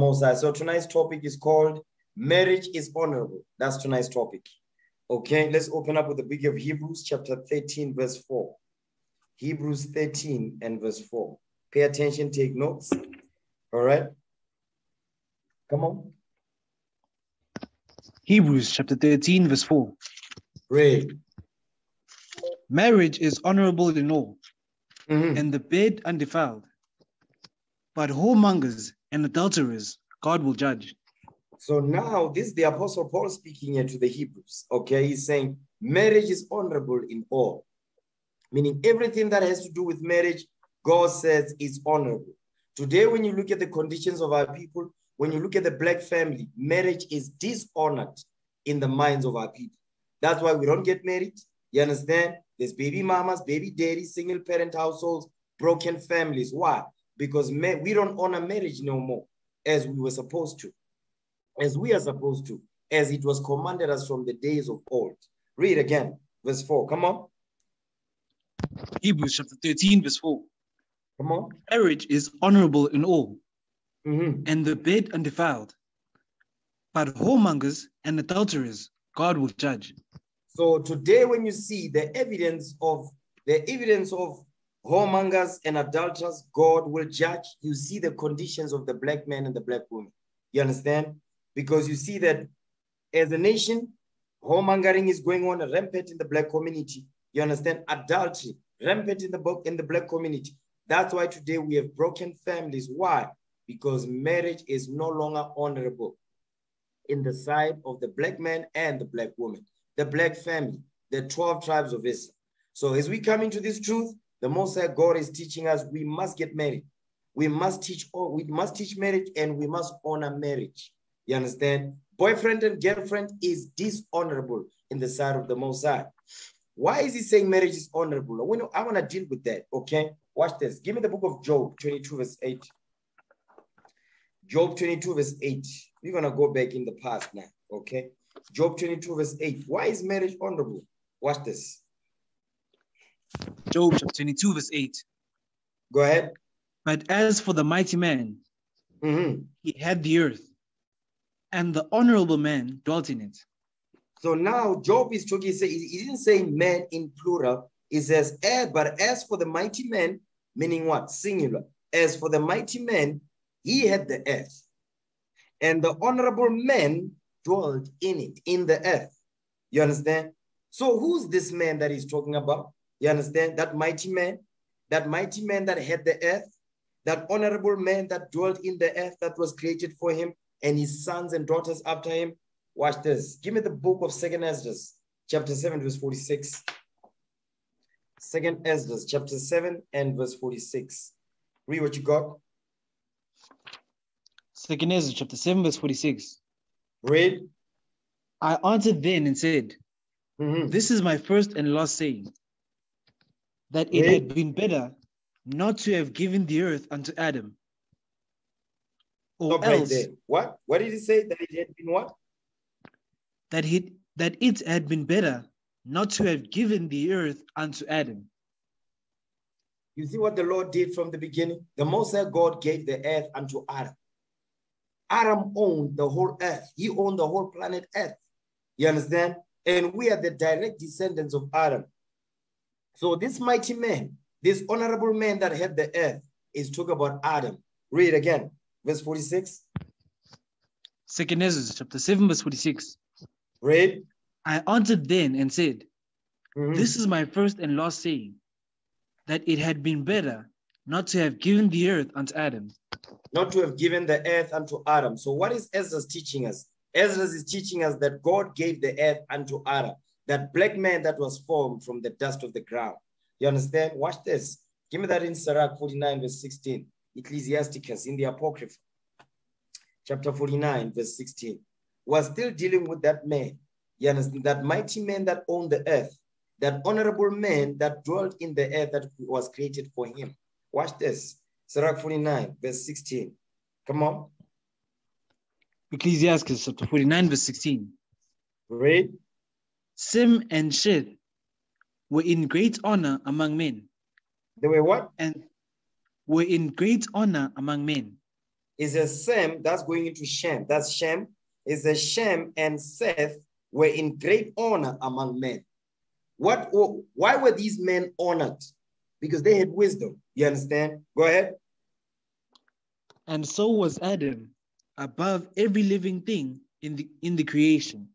Most High. So tonight's topic is called Marriage is Honorable. That's tonight's topic. Okay, let's open up with the book of Hebrews, chapter 13, verse 4. Hebrews 13 and verse 4. Pay attention, take notes. All right. Come on. Hebrews chapter 13, verse 4. Read. Marriage is honorable in all, Mhm. and the bed undefiled. But whoremongers and adulterers God will judge. So now this is the apostle Paul speaking here to the Hebrews. Okay, he's saying marriage is honorable in all, meaning everything that has to do with marriage, God says is honorable. Today, when you look at the conditions of our people, when you look at the black family, marriage is dishonored in the minds of our people. That's why we don't get married. You understand? There's baby mamas, baby daddies, single parent households, broken families. Why? Because we don't honor marriage no more as we were supposed to as we are supposed to, as it was commanded us from the days of old. Read again, verse 4. Come on, Hebrews chapter 13, verse 4. come on. Marriage is honorable in all, Mhm. and the bed undefiled. But whoremongers and adulterers God will judge. So today, when you see the evidence of the evidence of whoremongers and adulterers, God will judge. You see the conditions of the black man and the black woman. You understand? Because you see that as a nation, whoremongering is going on rampant in the black community. You understand? Adultery rampant in the in the black community. That's why today we have broken families. Why? Because marriage is no longer honorable in the sight of the black man and the black woman, the black family, the 12 tribes of Israel. So as we come into this truth, the Most High God is teaching us we must get married. We must teach all we must teach marriage and we must honor marriage. You understand? Boyfriend and girlfriend is dishonorable in the sight of the Most High. Why is he saying marriage is honorable? I want to, I want to deal with that. Okay, watch this. Give me the book of Job 22, verse 8. Job 22, verse 8. We're going to go back in the past now. Okay, Job 22, verse 8. Why is marriage honorable? Watch this. Job chapter 22, verse 8. Go ahead. But as for the mighty man, Mhm. he had the earth, and the honorable man dwelt in it. So now Job is talking, he didn't say man in plural. He says, eh, but as for the mighty man, meaning what? Singular. As for the mighty man, he had the earth. And the honorable man dwelt in it, in the earth. You understand? So who's this man that he's talking about? You understand? That mighty man, that mighty man that had the earth, that honorable man that dwelt in the earth that was created for him, and his sons and daughters after him. Watch this. Give me the book of Second Esdras, chapter 7, verse 46. Second Esdras, chapter 7 and verse 46. Read what you got. Second Ezra chapter 7, verse 46. Read. I answered then and said, Mhm. This is my first and last saying, that it had been better not to have given the earth unto Adam. Or Stop right else there. What? What did he say? That it had been what? that it that it had been better not to have given the earth unto Adam. You see what the Lord did from the beginning? The Most High God gave the earth unto Adam. Adam owned the whole earth. He owned the whole planet Earth. You understand? And we are the direct descendants of Adam. So this mighty man, this honorable man that had the earth, is talking about Adam. Read again, verse 46. Second Ezra chapter 7, verse 46. Read. I answered then and said, Mhm. This is my first and last saying, that it had been better not to have given the earth unto Adam. not to have given the earth unto Adam. So what is Ezra teaching us? Ezra is teaching us that God gave the earth unto Adam, that black man that was formed from the dust of the ground. You understand? Watch this. Give me that in Sirach 49, verse 16. Ecclesiasticus in the Apocrypha, chapter 49, verse 16. We're still dealing with that man. You understand? That mighty man that owned the earth, that honorable man that dwelt in the earth that was created for him. Watch this. Sirach 49, verse 16. Come on, Ecclesiastes chapter 49, verse 16. read. Sim and Sheth were in great honor among men, They were what? and were in great honor among men, Is a Sem, that's going into Shem. That's Shem. Is a Shem and Seth were in great honor among men. What why were these men honored? Because they had wisdom. You understand? Go ahead. And so was Adam above every living thing in the in the creation.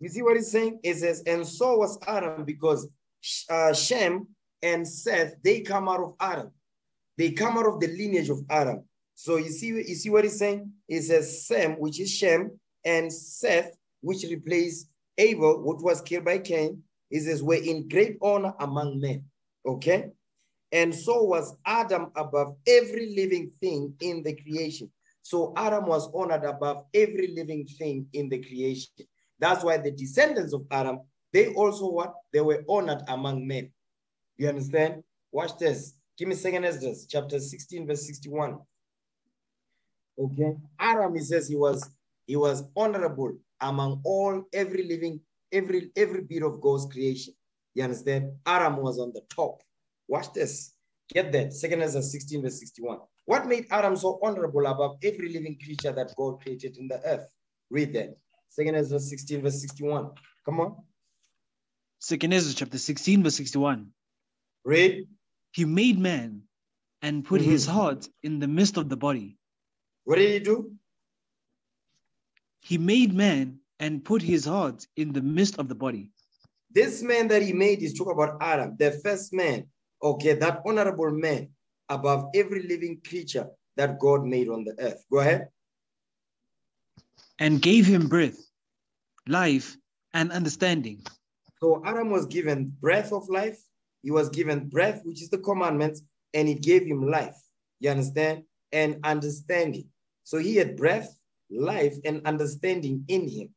You see what he's saying? It says, and so was Adam because uh, Shem and Seth, they come out of Adam. They come out of the lineage of Adam. So you see, you see what he's saying? It says Sem, which is Shem, and Seth, which replaced Abel, which was killed by Cain. It says, we're in great honor among men. Okay? And so was Adam above every living thing in the creation. So Adam was honored above every living thing in the creation. That's why the descendants of Adam, they also what? They were honored among men. You understand? Watch this. Give me second Ezra, chapter 16, verse 61. Okay. Adam, he says he was he was honorable among all every living, every every bit of God's creation. You understand? Adam was on the top. Watch this. Get that. Second Ezra 16, verse 61. What made Adam so honorable above every living creature that God created in the earth? Read that. Second Ezra 16, verse 61. Come on. Second Ezra chapter 16, verse 61. Read. He made man and put Mhm. his heart in the midst of the body. What did he do? He made man and put his heart in the midst of the body. This man that he made is talking about Adam, the first man. Okay, that honorable man above every living creature that God made on the earth. Go ahead. And gave him breath, life, and understanding. So Adam was given breath of life. He was given breath, which is the commandment, and it gave him life. You understand? And understanding. So he had breath, life, and understanding in him.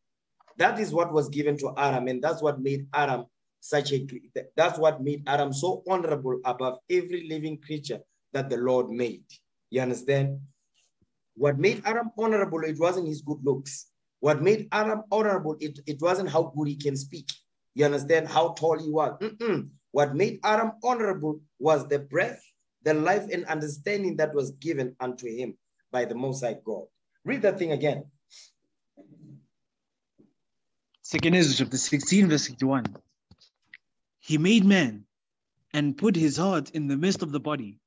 That is what was given to Adam, and that's what made Adam such a that's what made Adam so honorable above every living creature that the Lord made. You understand? What made Adam honorable, it wasn't his good looks. What made Adam honorable, it, it wasn't how good he can speak. You understand how tall he was. Mm-mm. What made Adam honorable was the breath, the life, and understanding that was given unto him by the Most High God. Read that thing again. Second Ezra chapter 16, verse 61. He made man and put his heart in the midst of the body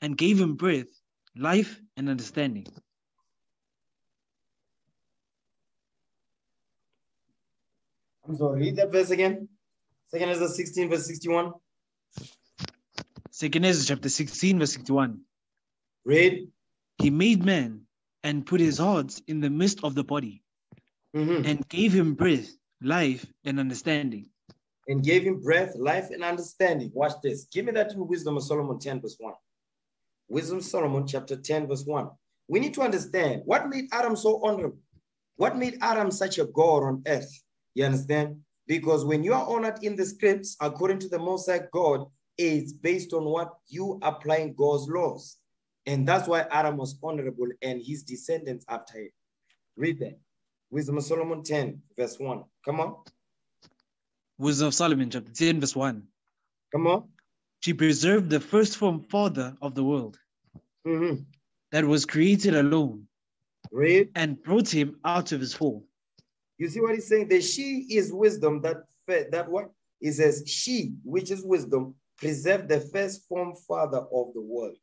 and gave him breath, life, and understanding. I'm sorry, read that verse again. Second Ezra 16, verse 61. Second Ezra chapter 16, verse 61. Read. He made man and put his heart in the midst of the body Mhm. and gave him breath, life, and understanding. And gave him breath, life, and understanding. Watch this. Give me that in Wisdom of Solomon 10, verse 1. Wisdom Solomon, chapter 10, verse 1. We need to understand what made Adam so honorable. What made Adam such a God on earth? You understand? Because when you are honored in the scripts, according to the Most High God, it's based on what you applying God's laws. And that's why Adam was honorable and his descendants after him. Read that. Wisdom of Solomon 10, verse 1. Come on. Wisdom of Solomon chapter 10, verse 1. Come on. She preserved the first form father of the world Mhm. that was created alone Read. and brought him out of his fall. You see what he's saying? That she is wisdom. That that what he says. She, which is wisdom, preserved the first form father of the world.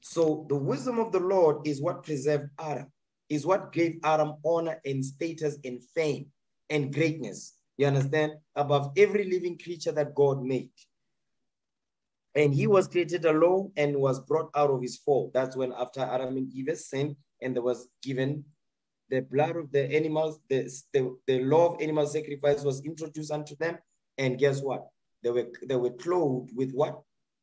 So the wisdom of the Lord is what preserved Adam. Is what gave Adam honor and status and fame and greatness. You understand? Above every living creature that God made. And he mm-hmm. was created alone and was brought out of his fall. That's when after Adam and Eve sinned, and there was given the blood of the animals, the, the, the law of animal sacrifice was introduced unto them. And guess what? They were they were clothed with what?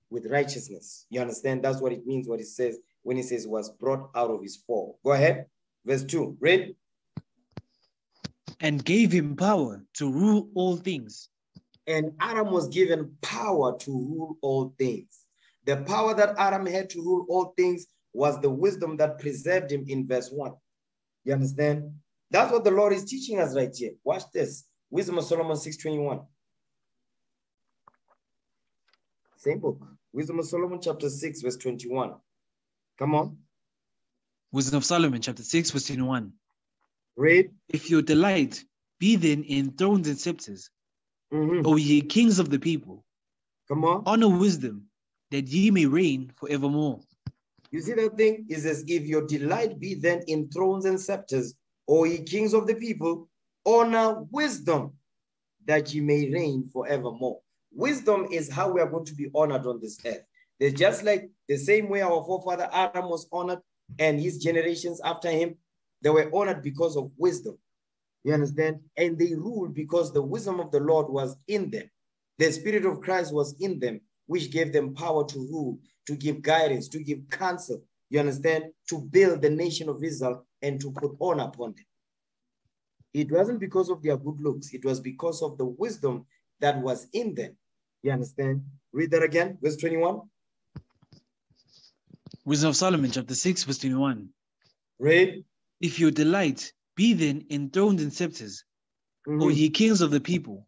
With righteousness. You understand? That's what it means, what it says when it says was brought out of his fall. Go ahead. Verse 2. Read. and gave him power to rule all things. And Adam was given power to rule all things. The power that Adam had to rule all things was the wisdom that preserved him in verse 1. You understand? That's what the Lord is teaching us right here. Watch this. Wisdom of Solomon 621. Same book. Wisdom of Solomon chapter 6, verse 21. Come on. Wisdom of Solomon, chapter 6, verse 21. Read. If your delight be then in thrones and scepters, Mhm. O ye kings of the people, Come on. honor wisdom, that ye may reign forevermore. You see that thing? It says, if your delight be then in thrones and scepters, O ye kings of the people, honor wisdom, that ye may reign forevermore. Wisdom is how we are going to be honored on this earth. There's just like the same way our forefather Adam was honored and his generations after him, they were honored because of wisdom. You understand? And they ruled because the wisdom of the Lord was in them. The Spirit of Christ was in them, which gave them power to rule, to give guidance, to give counsel. You understand? To build the nation of Israel and to put honor upon them. It wasn't because of their good looks, it was because of the wisdom that was in them. You understand? Read that again, verse 21. Wisdom of Solomon, chapter 6, verse 21. Read. If you delight be then enthroned in scepters, O Mhm. ye kings of the people,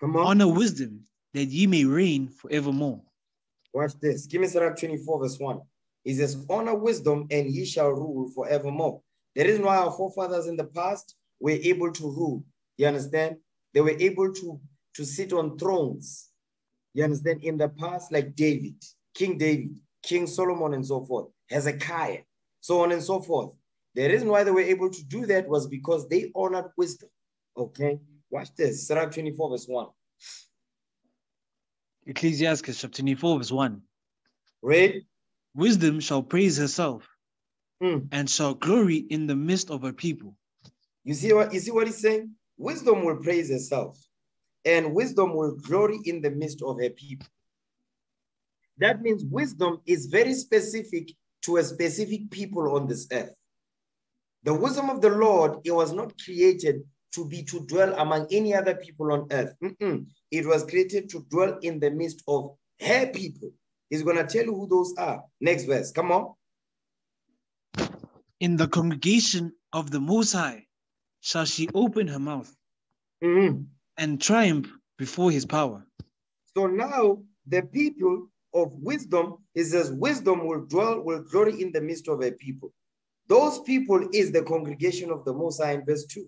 Come on. honor wisdom, that ye may reign forevermore. Watch this. Give me Sirach 24, verse 1. It says, Honor wisdom, and ye shall rule forevermore. The reason why our forefathers in the past were able to rule, you understand? They were able to, to sit on thrones, you understand? In the past, like David, King David, King Solomon, and so forth, Hezekiah, so on and so forth. The reason why they were able to do that was because they honored wisdom. Okay? Watch this. Sirach 24, verse 1. Ecclesiastes, chapter 24, verse 1. Read. Wisdom shall praise herself Hmm. and shall glory in the midst of her people. You see what you see what he's saying? Wisdom will praise herself, and wisdom will glory in the midst of her people. That means wisdom is very specific to a specific people on this earth. The wisdom of the Lord, it was not created to be to dwell among any other people on earth. Mm-mm. It was created to dwell in the midst of her people. He's going to tell you who those are. Next verse. Come on. In the congregation of the Most High shall she open her mouth Mhm. and triumph before his power. So now the people of wisdom, it says, wisdom will dwell, will glory in the midst of a people. Those people is the congregation of the Most in verse 2.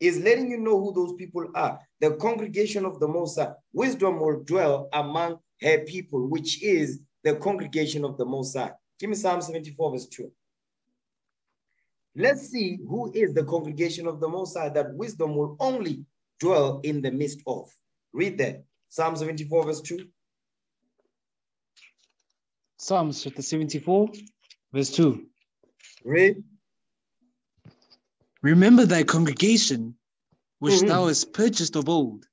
Is letting you know who those people are. The congregation of the Most. Wisdom will dwell among her people, which is the congregation of the Most. Give me Psalm 74, verse 2. Let's see who is the congregation of the Most that wisdom will only dwell in the midst of. Read that. Psalm 74, verse 2. Psalms chapter 74, verse 2. Read. Remember thy congregation, which Mhm. thou hast purchased of old,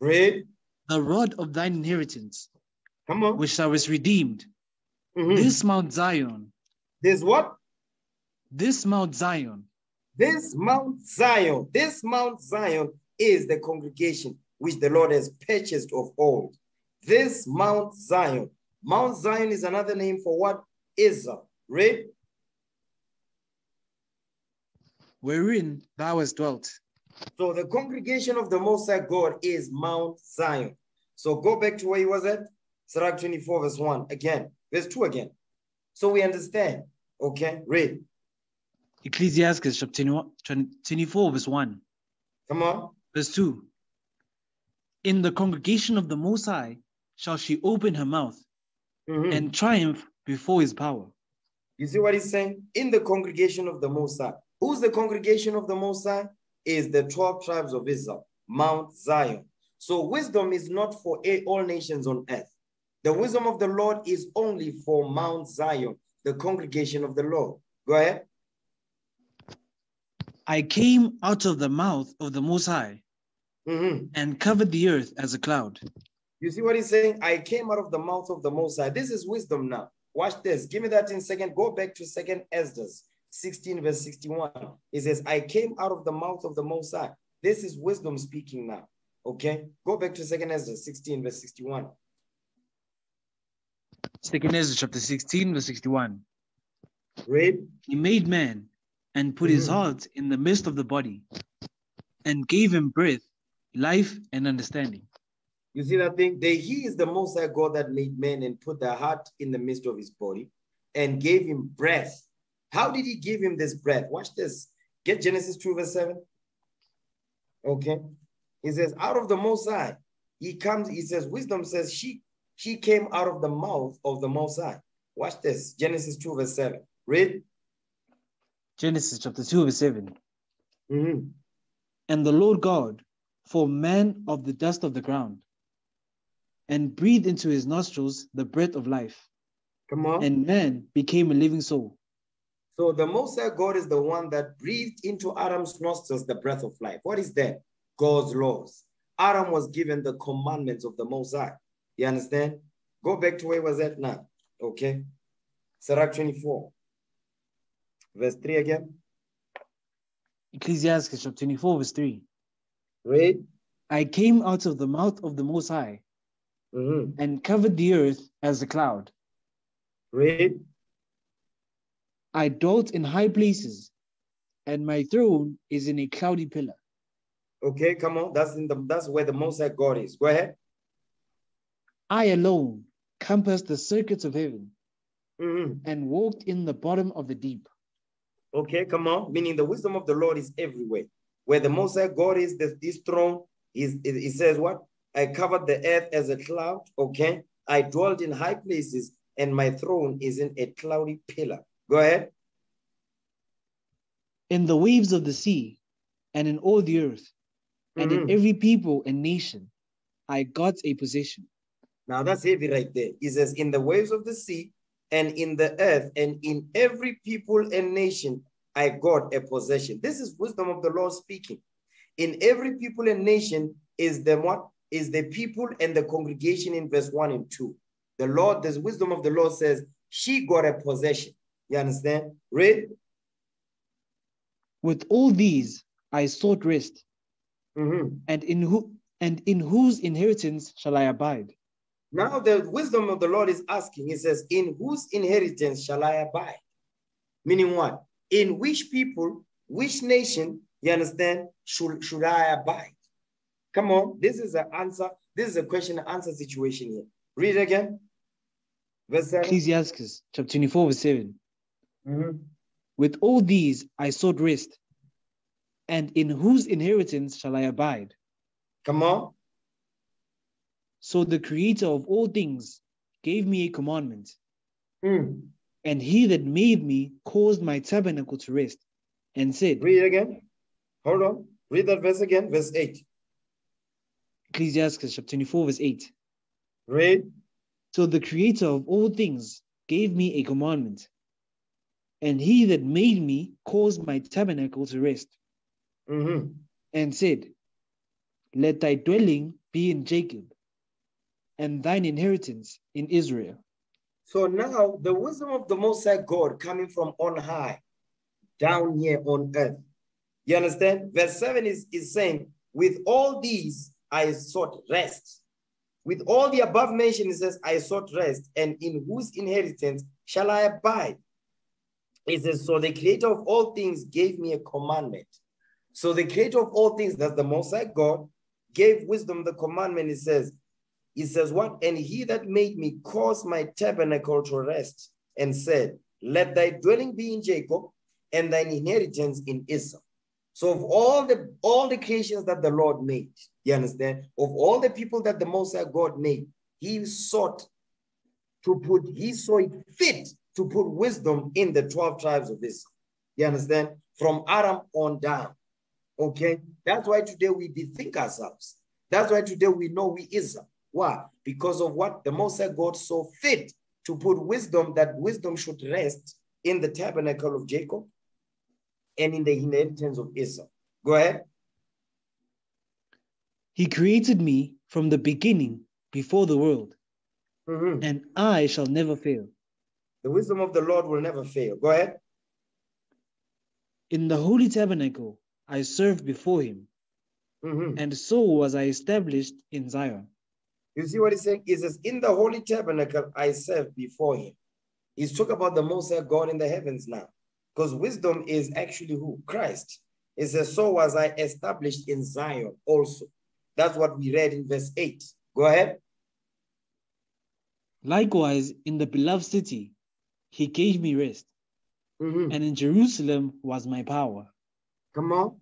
Read. the rod of thine inheritance, Come on. which thou hast redeemed. Mhm. This Mount Zion, This what? this Mount Zion, This Mount Zion. This Mount Zion is the congregation which the Lord has purchased of old. This Mount Zion. Mount Zion is another name for what? Israel. Read. Wherein thou hast dwelt. So the congregation of the Most High God is Mount Zion. So go back to where he was at. Sirach 24, verse 1 again, verse 2 again. So we understand. Okay, read. Ecclesiastes chapter 24, verse 1. Come on. Verse 2 In the congregation of the Most High shall she open her mouth Mhm. and triumph before his power. You see what he's saying? In the congregation of the Most High. Who's the congregation of the Most High? Is the 12 tribes of Israel, Mount Zion. So wisdom is not for all nations on earth. The wisdom of the Lord is only for Mount Zion, the congregation of the Lord. Go ahead. I came out of the mouth of the Most High Mhm. and covered the earth as a cloud. You see what he's saying? I came out of the mouth of the Most High. This is wisdom now. Watch this. Give me that in second. Go back to second Esdras 16, verse 61. It says, I came out of the mouth of the Most High. This is wisdom speaking now. Okay. Go back to second Esdras 16, verse 61. Second Ezra chapter 16, verse 61. Read. He made man and put his Mhm. heart in the midst of the body and gave him breath, life, and understanding. You see that thing? The, he is the Most High God that made man and put the heart in the midst of his body and gave him breath. How did he give him this breath? Watch this. Get Genesis 2, verse 7. Okay. He says, out of the Most High, he comes, he says, wisdom says she she came out of the mouth of the Most High. Watch this. Genesis 2, verse 7. Read. Genesis chapter 2, verse 7. Mhm. And the Lord God formed man of the dust of the ground and breathed into his nostrils the breath of life, Come on. and man became a living soul. So the Most High God is the one that breathed into Adam's nostrils the breath of life. What is that? God's laws. Adam was given the commandments of the Most High. You understand? Go back to where was that now? Okay. Sirach 24. Verse 3 again. Ecclesiastes chapter 24, verse 3. Read. I came out of the mouth of the Most High Mhm. and covered the earth as a cloud. Read. I dwelt in high places, and my throne is in a cloudy pillar. Okay, come on. That's in the that's where the Most High God is. Go ahead. I alone compassed the circuits of heaven Mhm. and walked in the bottom of the deep. Okay, come on. Meaning the wisdom of the Lord is everywhere. Where the Most High God is, this, this throne is, it says what? I covered the earth as a cloud. Okay. I dwelt in high places, and my throne is in a cloudy pillar. Go ahead. In the waves of the sea, and in all the earth, and in Mhm. every people and nation, I got a possession. Now that's heavy right there. It says, in the waves of the sea, and in the earth, and in every people and nation, I got a possession. This is wisdom of the Lord speaking. In every people and nation is the what? Is the people and the congregation in verse 1 and 2. The Lord, the wisdom of the Lord says, she got a possession. You understand? Read. With all these, I sought rest, Mhm. and in who and in whose inheritance shall I abide? Now the wisdom of the Lord is asking, he says, in whose inheritance shall I abide? Meaning what? In which people, which nation, you understand, should, should I abide? Come on, this is an answer. This is a question and answer situation here. Read again. Verse 7. Ecclesiastes chapter 24, verse 7. Mhm. With all these I sought rest, and in whose inheritance shall I abide? Come on. So the creator of all things gave me a commandment, Mm. and he that made me caused my tabernacle to rest, and said, Read again. Hold on. Read that verse again. Verse 8. Ecclesiastes chapter 24, verse 8. Read. So the creator of all things gave me a commandment, and he that made me caused my tabernacle to rest, Mhm. and said, Let thy dwelling be in Jacob, and thine inheritance in Israel. So now the wisdom of the Most High God coming from on high, down here on earth. You understand? Verse 7 is, is saying, with all these I sought rest. With all the above mentioned, it says, I sought rest, and in whose inheritance shall I abide? It says, so the creator of all things gave me a commandment. So the creator of all things, that's the Most High God, gave wisdom the commandment. It says, he says, What? And he that made me caused my tabernacle to rest and said, Let thy dwelling be in Jacob and thine inheritance in Israel. So of all the all the creations that the Lord made, you understand, of all the people that the Most High God made, he sought to put, he saw it fit to put wisdom in the 12 tribes of Israel. You understand? From Adam on down. Okay. That's why today we bethink ourselves. That's why today we know we Israel. Why? Because of what the Most High God saw fit to put wisdom, that wisdom should rest in the tabernacle of Jacob and in the inheritance of Israel. Go ahead. He created me from the beginning before the world, Mhm. and I shall never fail. The wisdom of the Lord will never fail. Go ahead. In the holy tabernacle I served before him, Mhm. and so was I established in Zion. You see what he's saying? He says, In the holy tabernacle I serve before him. He's talking about the Most High God in the heavens now. Because wisdom is actually who? Christ. It says, So was I established in Zion also. That's what we read in verse 8. Go ahead. Likewise, in the beloved city, he gave me rest, Mhm. and in Jerusalem was my power. Come on.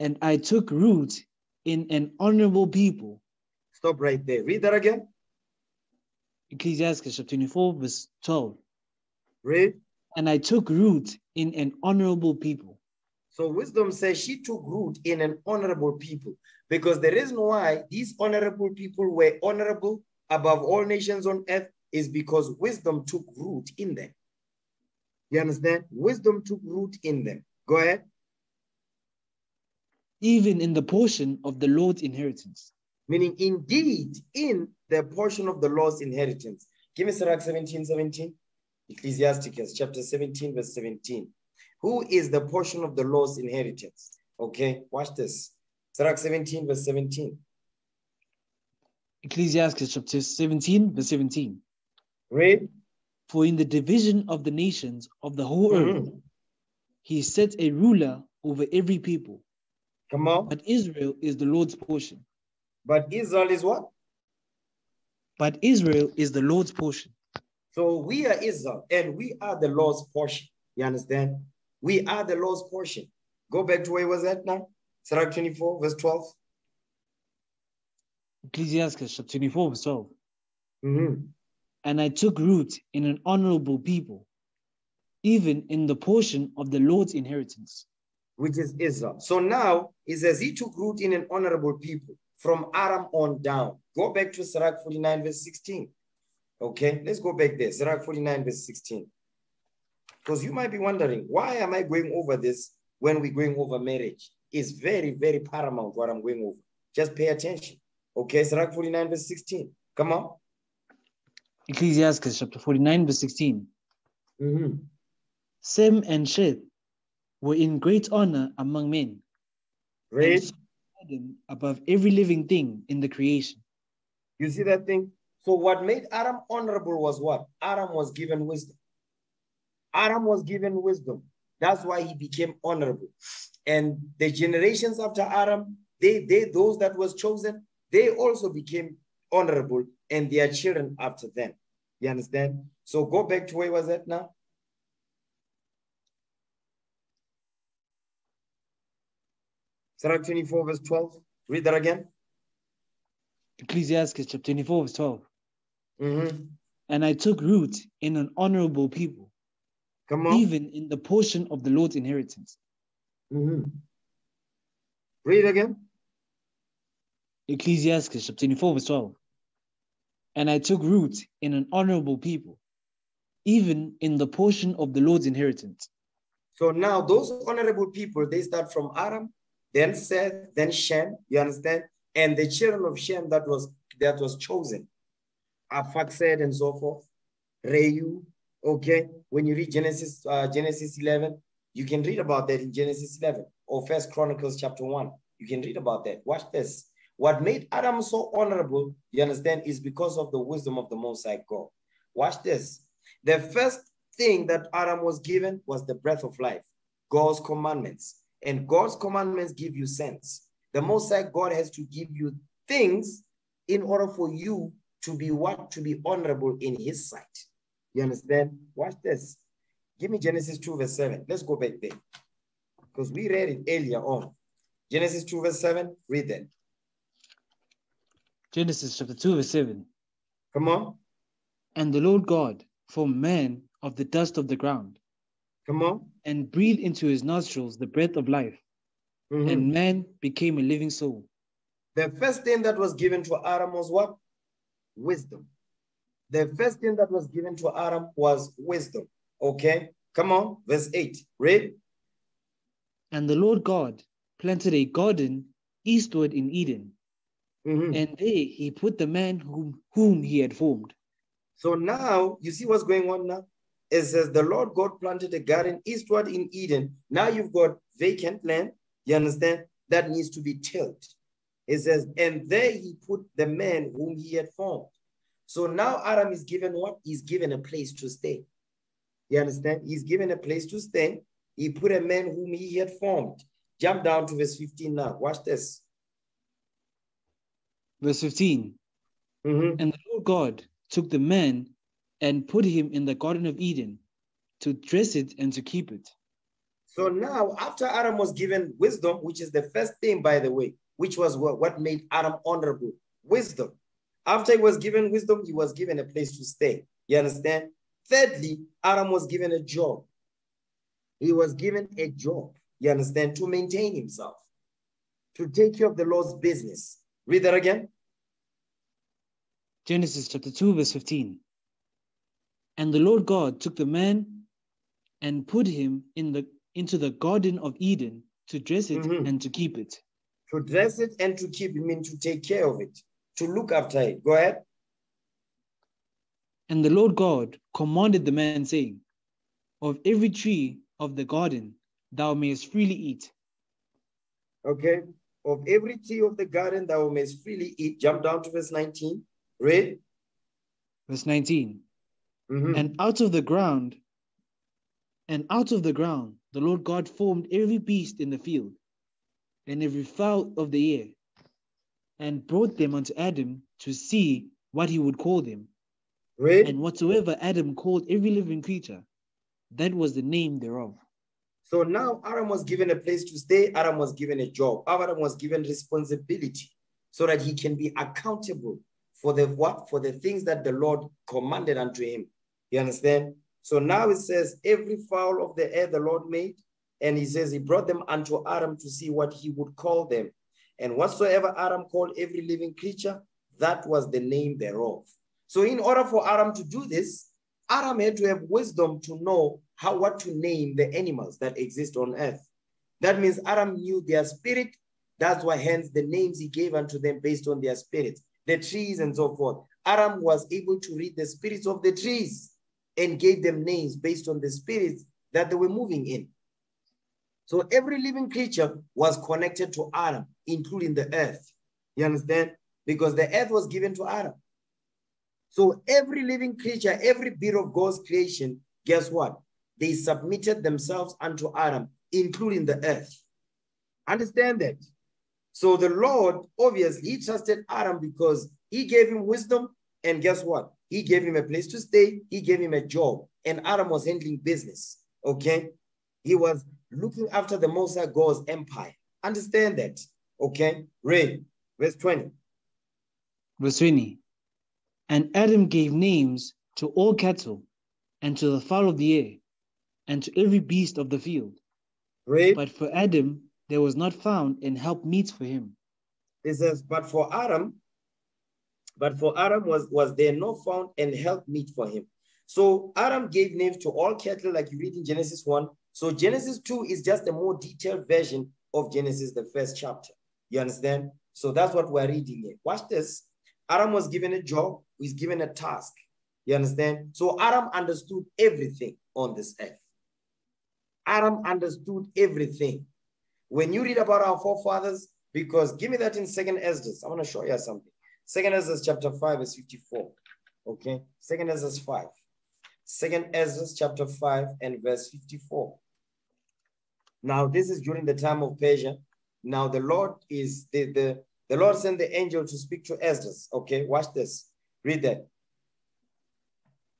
And I took root in an honorable people. Stop right there. Read that again. Ecclesiastes chapter 24, verse 12. Read. And I took root in an honorable people. So wisdom says she took root in an honorable people because the reason why these honorable people were honorable above all nations on earth is because wisdom took root in them. You understand? Wisdom took root in them. Go ahead. even in the portion of the Lord's inheritance. Meaning, indeed, in the portion of the Lord's inheritance. Give me Sirach 17 17. Ecclesiasticus chapter 17, verse 17. Who is the portion of the Lord's inheritance? Okay, watch this. Sirach 17, verse 17. Ecclesiastes chapter 17, verse 17. Read. For in the division of the nations of the whole earth, Mhm. he set a ruler over every people. Come on. But Israel is the Lord's portion. But Israel is what? But Israel is the Lord's portion. So we are Israel and we are the Lord's portion. You understand? We are the Lord's portion. Go back to where was that now? Sirach 24, verse 12. Ecclesiastes chapter 24, verse 12. Mhm. And I took root in an honorable people, even in the portion of the Lord's inheritance. Which is Israel. So now it says he took root in an honorable people from Adam on down. Go back to Sirach 49, verse 16. Okay, let's go back there. Sirach 49, verse 16. Because you might be wondering, why am I going over this when we're going over marriage? It's very, very paramount what I'm going over. Just pay attention. Okay, Sirach 49, verse 16. Come on. Ecclesiastes chapter 49, verse 16. Mhm. Sem and Sheth were in great honor among men, and Read. so Adam above every living thing in the creation. You see that thing? So what made Adam honorable was what? Adam was given wisdom. Adam was given wisdom. That's why he became honorable. And the generations after Adam, they, they those that was chosen, they also became honorable and their children after them. You understand? So go back to where was that now? Sirach 24, verse 12. Read that again. Ecclesiastes chapter 24, verse 12. Mhm. And I took root in an honorable people, Come on. even in the portion of the Lord's inheritance. Mhm. Read again. Ecclesiastes chapter 24, verse 12. And I took root in an honorable people, even in the portion of the Lord's inheritance. So now those honorable people, they start from Adam, then Seth, then Shem. You understand? And the children of Shem that was that was chosen, Arphaxad and so forth, Reu. Okay, when you read Genesis uh, Genesis 11, you can read about that in Genesis 11 or First Chronicles chapter 1. You can read about that. Watch this. What made Adam so honorable, you understand, is because of the wisdom of the Most High God. Watch this. The first thing that Adam was given was the breath of life, God's commandments. And God's commandments give you sense. The Most High God has to give you things in order for you to be what? To be honorable in His sight. You understand? Watch this. Give me Genesis 2, verse 7. Let's go back there. Because we read it earlier on. Genesis 2, verse 7. Read that. Genesis chapter 2, verse 7. Come on. And the Lord God formed man of the dust of the ground, Come on. and breathed into his nostrils the breath of life, Mhm. and man became a living soul. The first thing that was given to Adam was what? Wisdom. The first thing that was given to Adam was wisdom. Okay, come on, verse 8. Read. And the Lord God planted a garden eastward in Eden, Mhm. and there he put the man whom, whom he had formed. So now you see what's going on now? It says the Lord God planted a garden eastward in Eden. Now you've got vacant land, you understand? That needs to be tilled. It says, and there he put the man whom he had formed. So now Adam is given what? He's given a place to stay. You understand? He's given a place to stay. He put a man whom he had formed. Jump down to verse 15 now. Watch this. Verse 15 Mhm. And the Lord God took the man and put him in the Garden of Eden to dress it and to keep it. So now, after Adam was given wisdom, which is the first thing, by the way, which was what, what made Adam honorable, wisdom. After he was given wisdom, he was given a place to stay. You understand? Thirdly, Adam was given a job. He was given a job, you understand, to maintain himself, to take care of the Lord's business. Read that again. Genesis chapter 2, verse 15. And the Lord God took the man and put him in the into the garden of Eden to dress it Mhm. and to keep it. To dress it and to keep it, mean to take care of it, to look after it. Go ahead. And the Lord God commanded the man, saying, Of every tree of the garden thou mayest freely eat, Okay. Of every tree of the garden thou mayest freely eat. Jump down to verse 19. Read. verse 19. Mhm. And out of the ground, and out of the ground, the Lord God formed every beast in the field, and every fowl of the air, and brought them unto Adam to see what he would call them. Read. And whatsoever Adam called every living creature, that was the name thereof. So now Adam was given a place to stay. Adam was given a job. Adam was given responsibility so that he can be accountable for the what? For the things that the Lord commanded unto him. You understand? So now it says, every fowl of the air the Lord made, and he says he brought them unto Adam to see what he would call them. And whatsoever Adam called every living creature, that was the name thereof. So in order for Adam to do this, Adam had to have wisdom to know how what to name the animals that exist on earth. That means Adam knew their spirit. That's why hence the names he gave unto them based on their spirits, the trees and so forth. Adam was able to read the spirits of the trees and gave them names based on the spirits that they were moving in. So every living creature was connected to Adam, including the earth. You understand? Because the earth was given to Adam. So every living creature, every bit of God's creation, guess what? They submitted themselves unto Adam, including the earth. Understand that? So the Lord, obviously, he trusted Adam because he gave him wisdom. And guess what? He gave him a place to stay. He gave him a job. And Adam was handling business. Okay? He was looking after the Most High God's empire. Understand that? Okay? Read verse 20. Verse 20. And Adam gave names to all cattle, and to the fowl of the air, and to every beast of the field. Read. But for Adam there was not found an help meet for him. It says, but for Adam, but for Adam was, was there no found and help meet for him. So Adam gave names to all cattle, like you read in Genesis 1. So Genesis 2 is just a more detailed version of Genesis, the first chapter. You understand? So that's what we're reading here. Watch this. Adam was given a job, he's given a task. You understand? So Adam understood everything on this earth. Adam understood everything. When you read about our forefathers, because give me that in Second Esdras. I want to show you something. Second Esdras chapter 5, verse 54. Okay. Second Esdras 5. Second Ezra chapter 5 and verse 54. Now, this is during the time of Persia. Now, the Lord is the, the, the Lord sent the angel to speak to Esdras. Okay, watch this. Read that.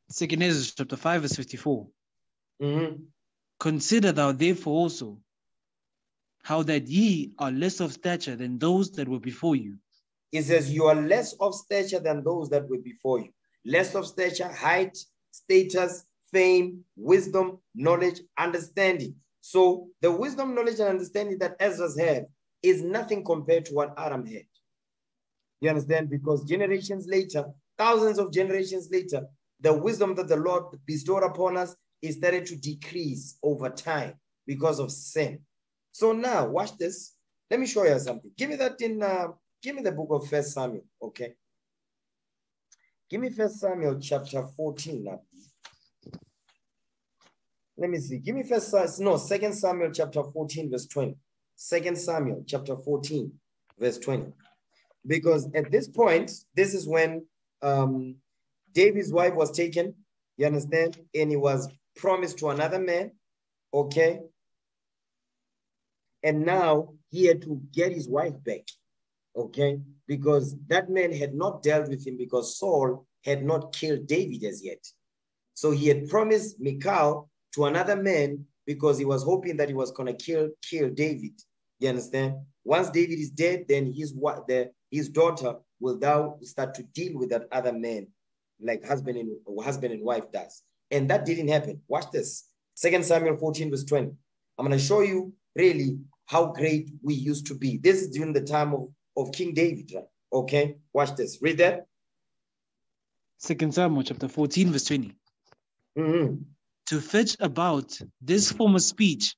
Second Esdras chapter 5, verse 54. Mhm. Consider thou therefore also how that ye are less of stature than those that were before you. It says, You are less of stature than those that were before you. Less of stature, height, status, fame, wisdom, knowledge, understanding. So the wisdom, knowledge, and understanding that Ezra's had is nothing compared to what Adam had. You understand? Because generations later, thousands of generations later, the wisdom that the Lord bestowed upon us is started to decrease over time because of sin. So now, watch this. Let me show you something. Give me that in. Uh, give me the book of First Samuel. Okay. Give me First Samuel chapter fourteen now. Let me see. Give me First. No, Second Samuel chapter fourteen, verse twenty. Second Samuel chapter fourteen, verse twenty. Because at this point, this is when um, David's wife was taken. You understand? And he was promised to another man. Okay. And now he had to get his wife back. Okay. Because that man had not dealt with him because Saul had not killed David as yet. So he had promised Michal to another man because he was hoping that he was going to kill kill David. You understand? Once David is dead, then his the his daughter will now start to deal with that other man, like husband and husband and wife does. And that didn't happen. Watch this. Second Samuel 14, verse 20. I'm going to show you really how great we used to be. This is during the time of, of King David, right? Okay, watch this. Read that. Second Samuel chapter 14, verse 20. Mhm. To fetch about this form of speech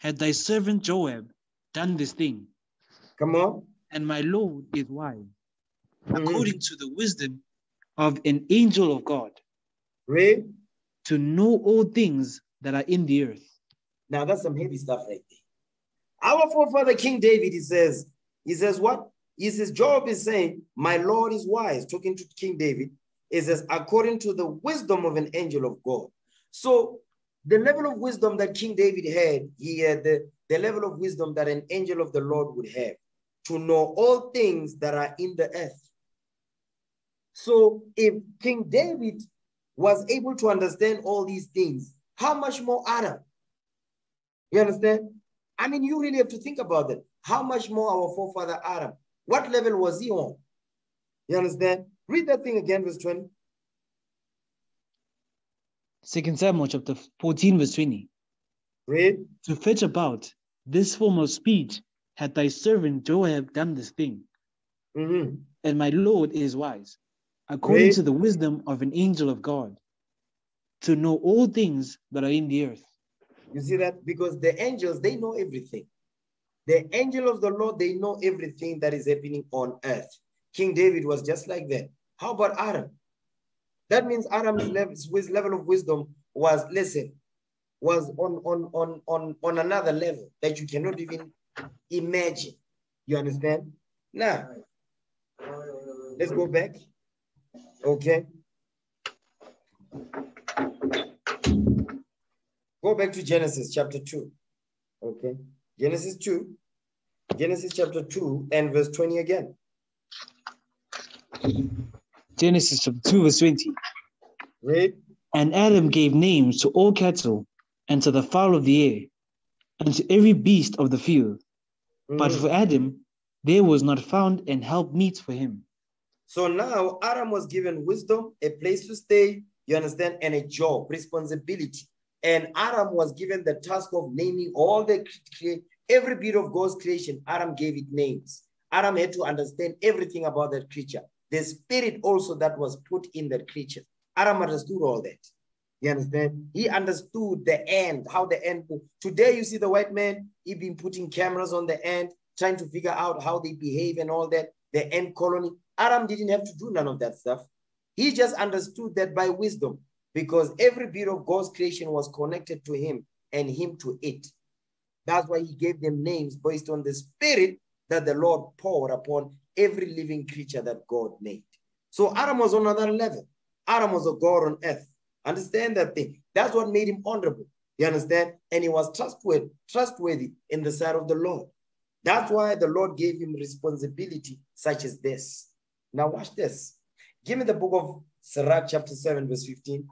had thy servant Joab done this thing, Come on. and my Lord is wise, Mhm. according to the wisdom of an angel of God, Read. to know all things that are in the earth. Now that's some heavy stuff right there. Our forefather King David, he says, he says what? He says, Joab is saying, My Lord is wise, talking to King David. He says, according to the wisdom of an angel of God. So the level of wisdom that King David had, he had the, the level of wisdom that an angel of the Lord would have to know all things that are in the earth. So if King David was able to understand all these things, how much more Adam? You understand? I mean, you really have to think about that. How much more our forefather Adam? What level was he on? You understand? Read that thing again, verse 20. Second Samuel chapter 14, verse 20. Read. To fetch about this form of speech had thy servant Joab done this thing, Mhm. and my Lord is wise, according Read. to the wisdom of an angel of God, to know all things that are in the earth. You see that? Because the angels, they know everything. The angel of the Lord, they know everything that is happening on earth. King David was just like that. How about Adam? That means Adam's level, level of wisdom was, listen, was on, on, on, on, on another level that you cannot even imagine. You understand? Now, let's go back. Okay. Go back to Genesis chapter 2. Okay. Genesis 2. Genesis chapter 2 and verse 20 again. Genesis chapter 2, verse 20. Read. And Adam gave names to all cattle, and to the fowl of the air, and to every beast of the field. But Mhm. for Adam, there was not found an help meet for him. So now Adam was given wisdom, a place to stay, you understand, and a job, responsibility. And Adam was given the task of naming all the every bit of God's creation. Adam gave it names. Adam had to understand everything about that creature. The spirit also that was put in that creature. Adam understood all that. You understand? He understood the end, how the end. Today, you see the white man, he been putting cameras on the end, trying to figure out how they behave and all that, the end colony. Adam didn't have to do none of that stuff. He just understood that by wisdom, because every bit of God's creation was connected to him and him to it. That's why he gave them names based on the spirit that the Lord poured upon every living creature that God made. So Adam was on another level. Adam was a God on earth. Understand that thing. That's what made him honorable. You understand? And he was trustworthy, trustworthy in the sight of the Lord. That's why the Lord gave him responsibility such as this. Now watch this. Give me the book of Sirach, chapter 7, verse 15.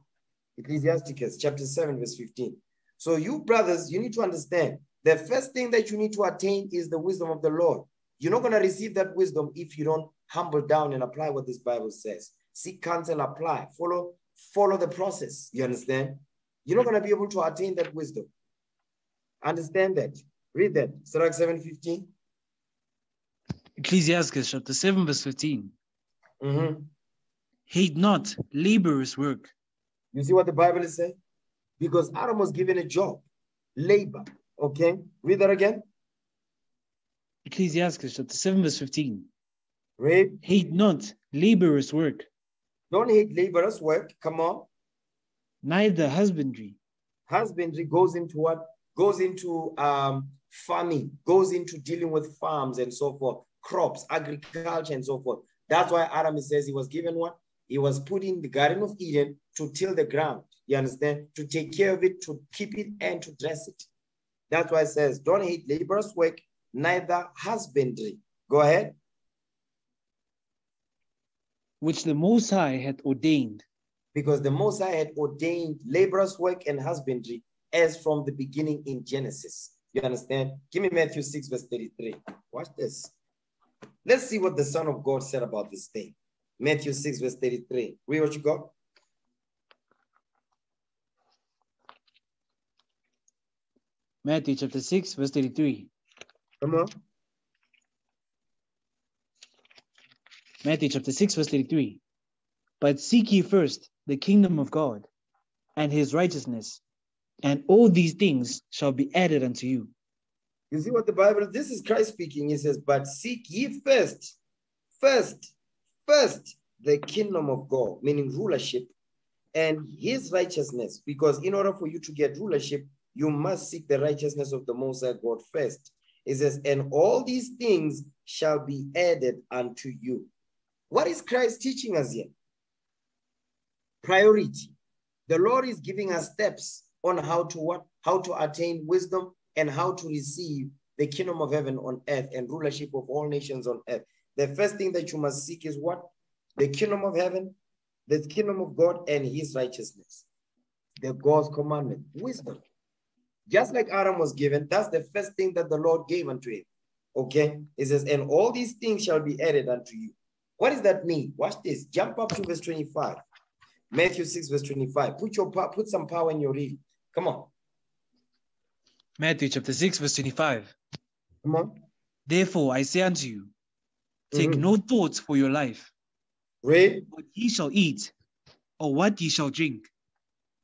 Ecclesiasticus, chapter 7, verse 15. So you brothers, you need to understand the first thing that you need to attain is the wisdom of the Lord. You're not going to receive that wisdom if you don't humble down and apply what this Bible says. Seek counsel, apply, follow, follow the process. You understand? You're not going to be able to attain that wisdom. Understand that. Read that. Sirach 7:15. Ecclesiasticus chapter 7, verse 15. Mhm. Hate not laborers' work, You see what the Bible is saying? Because Adam was given a job, labor. Okay, read that again. Ecclesiasticus chapter 7, verse 15. Read. Hate not laborers' work, Don't hate laborers' work. Come on. neither husbandry, Husbandry goes into what? Goes into um, farming, goes into dealing with farms and so forth, crops, agriculture, and so forth. That's why Adam says he was given what? He was put in the Garden of Eden to till the ground. You understand? To take care of it, to keep it, and to dress it. That's why it says, don't hate laborers' work, neither husbandry. Go ahead. which the Most High hath ordained. because the Most High had ordained laborers' work and husbandry as from the beginning in Genesis. You understand? Give me Matthew 6, verse 33. Watch this. Let's see what the Son of God said about this thing. Matthew 6, verse 33. Read what you got. Matthew chapter 6, verse 33. Come on. Matthew chapter 6, verse 33. But seek ye first the kingdom of God and his righteousness, and all these things shall be added unto you. You see what the Bible, this is Christ speaking. He says, But seek ye first, first, first the kingdom of God, meaning rulership, and his righteousness. Because in order for you to get rulership, you must seek the righteousness of the Most High God first. It says, And all these things shall be added unto you. What is Christ teaching us here? Priority. The Lord is giving us steps on how to what? How to attain wisdom and how to receive the kingdom of heaven on earth and rulership of all nations on earth. The first thing that you must seek is what? The kingdom of heaven, the kingdom of God, and his righteousness. The God's commandment, wisdom. Just like Adam was given, that's the first thing that the Lord gave unto him. Okay? It says, and all these things shall be added unto you. What does that mean? Watch this. Jump up to verse 25. Matthew 6, verse 25. Put your put some power in your reading. Come on. Matthew chapter 6, verse 25. Come on. Therefore I say unto you, take Mhm. no thought for your life, Read, what ye shall eat, or what ye shall drink,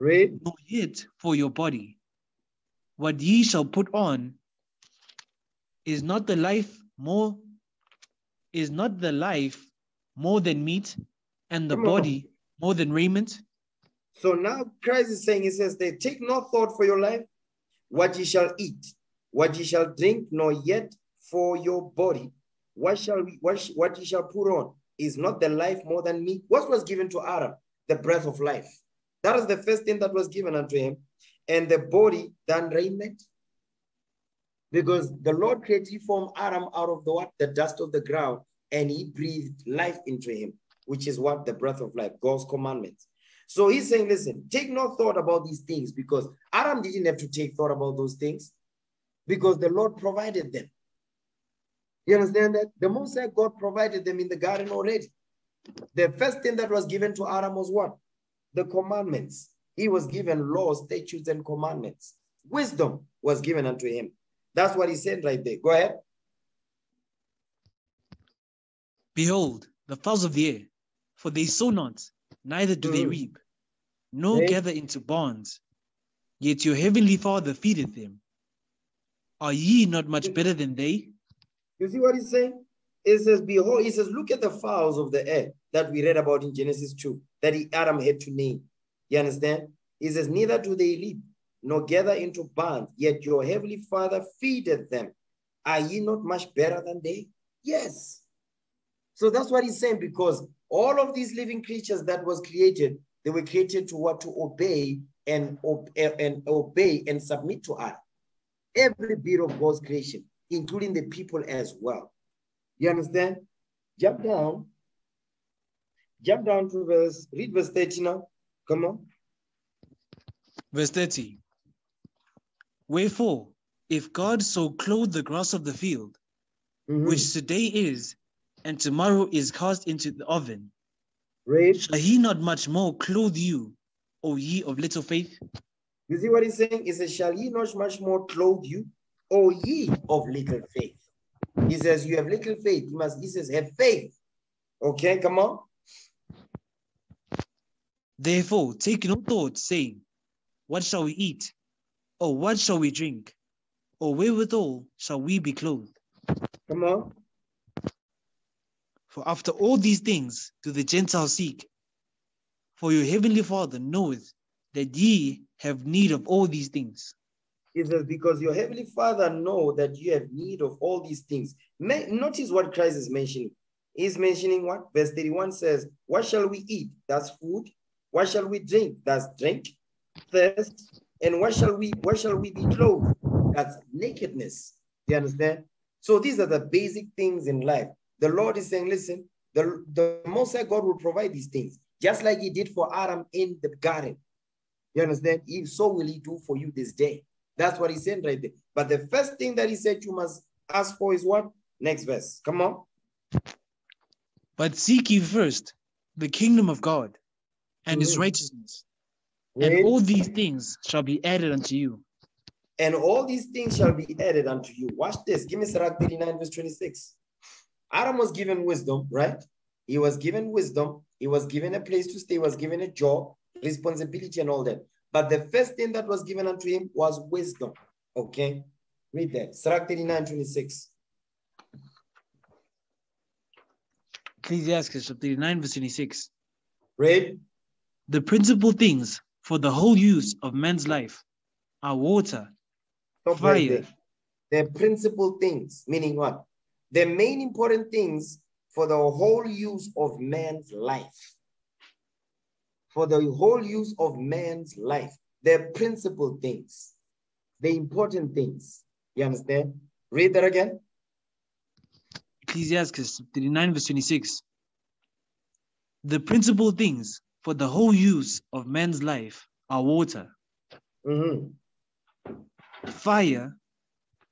read. nor yet for your body, what ye shall put on. Is not the life more? Is not the life more than meat, and the Come on. body more than raiment? So now Christ is saying, He says, they take no thought for your life, what ye shall eat, what ye shall drink, nor yet for your body. What shall we, what, what ye shall put on? Is not the life more than meat? What was given to Adam? The breath of life. That is the first thing that was given unto him. And the body than raiment. Because the Lord created, he formed Adam out of the what? The dust of the ground, and he breathed life into him, which is what? The breath of life, God's commandments. So he's saying, listen, take no thought about these things because Adam didn't have to take thought about those things because the Lord provided them. You understand that? The Most High God provided them in the garden already. The first thing that was given to Adam was what? The commandments. He was given laws, statutes, and commandments. Wisdom was given unto him. That's what he said right there. Go ahead. Behold, the fowls of the air, for they sow not, neither do they Mhm. reap, nor Right. gather into barns, yet your heavenly Father feedeth them. Are ye not much better than they? You see what he's saying? It says, Behold, he says, Look at the fowls of the air that we read about in Genesis 2, that he, Adam had to name. You understand? He says, Neither do they leap, nor gather into barns, yet your heavenly Father feedeth them. Are ye not much better than they? Yes. So that's what he's saying, because all of these living creatures that was created, they were created to what? To obey and, and obey and submit to us. Every bit of God's creation, including the people as well. You understand? Jump down. Jump down to verse, read verse 30 now. Come on. Verse 30. Wherefore, if God so clothe the grass of the field, Mhm. which today is, and tomorrow is cast into the oven, Read. shall he not much more clothe you, O ye of little faith? You see what he's saying? He says, Shall he not much more clothe you, O ye of little faith? He says, You have little faith. You must, he says, have faith. Okay, come on. Therefore, take no thought, saying, What shall we eat? Or what shall we drink? Or wherewithal shall we be clothed? Come on. For after all these things do the Gentiles seek. For your heavenly Father knoweth that ye have need of all these things. He says, Because your heavenly Father know that you have need of all these things. Ma- Notice what Christ is mentioning. He's mentioning what? Verse 31 says, What shall we eat? That's food. What shall we drink? That's drink. Thirst. And what shall we what shall we be clothed? That's nakedness. You understand? So these are the basic things in life. The Lord is saying, listen, the, the Most High God will provide these things, just like he did for Adam in the garden. You understand? So will he do for you this day. That's what he said right there. But the first thing that he said you must ask for is what? Next verse. Come on. But seek ye first the kingdom of God and his Mhm. righteousness, and all these things shall be added unto you. and all these things shall be added unto you. Watch this. Give me Sirach 39, verse 26. Adam was given wisdom, right? He was given wisdom. He was given a place to stay, he was given a job, responsibility, and all that. But the first thing that was given unto him was wisdom. Okay? Read that. Sirach 39, 26. Ecclesiasticus chapter 39, verse 26. Read. The principal things for the whole use of man's life are water, Stop right Fire. there. The principal things, meaning what? The main important things for the whole use of man's life. For the whole use of man's life. The principal things, the important things. You understand? Read that again. Ecclesiasticus 39, verse 26. The principal things for the whole use of man's life are water, Mhm. fire,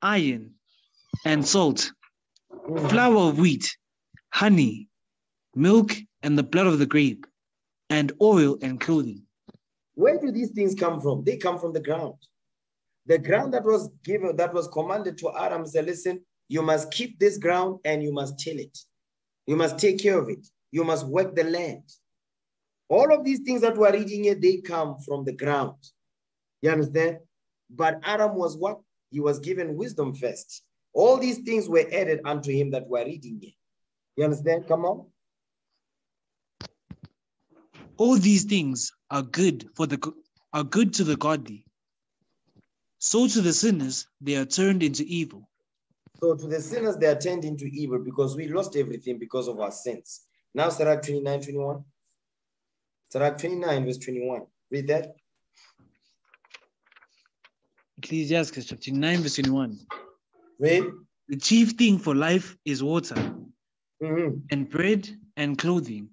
iron, and salt, Mhm. flour of wheat, honey, milk, and the blood of the grape, and oil and clothing. Where do these things come from? They come from the ground. The ground that was given, that was commanded to Adam said, listen, you must keep this ground and you must till it. You must take care of it. You must work the land. All of these things that we're reading here, they come from the ground. You understand? But Adam was what? He was given wisdom first. All these things were added unto him that we're reading here. You understand? Come on. All these things are good for the are good to the godly. So to the sinners they are turned into evil. So to the sinners, they are turned into evil because we lost everything because of our sins. Now, Sirach 29, 21. Sirach 29, verse 21. Read that. Ecclesiasticus chapter 9, verse 21. Read. The chief thing for life is water, Mhm. and bread and clothing,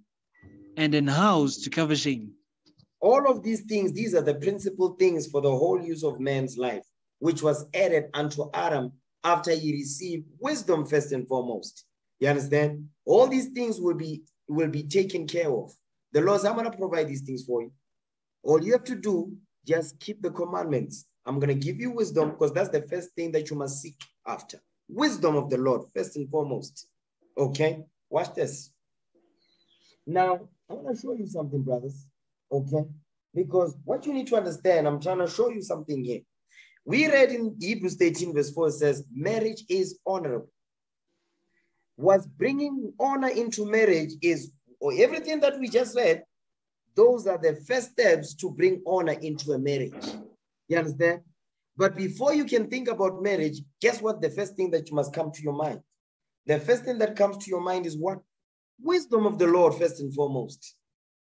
and an house to cover shame. All of these things, these are the principal things for the whole use of man's life, which was added unto Adam after he received wisdom first and foremost. You understand? All these things will be will be taken care of. The Lord says, I'm to provide these things for you. All you have to do, just keep the commandments. I'm going to give you wisdom because that's the first thing that you must seek after. Wisdom of the Lord, first and foremost. Okay? Watch this. Now, I want to show you something, brothers. Okay? Because what you need to understand, I'm trying to show you something here. We read in Hebrews 13, verse 4, says, marriage is honorable. What's bringing honor into marriage is or everything that we just read, those are the first steps to bring honor into a marriage. You understand? But before you can think about marriage, guess what? The first thing that you must come to your mind. The first thing that comes to your mind is what? Wisdom of the Lord, first and foremost.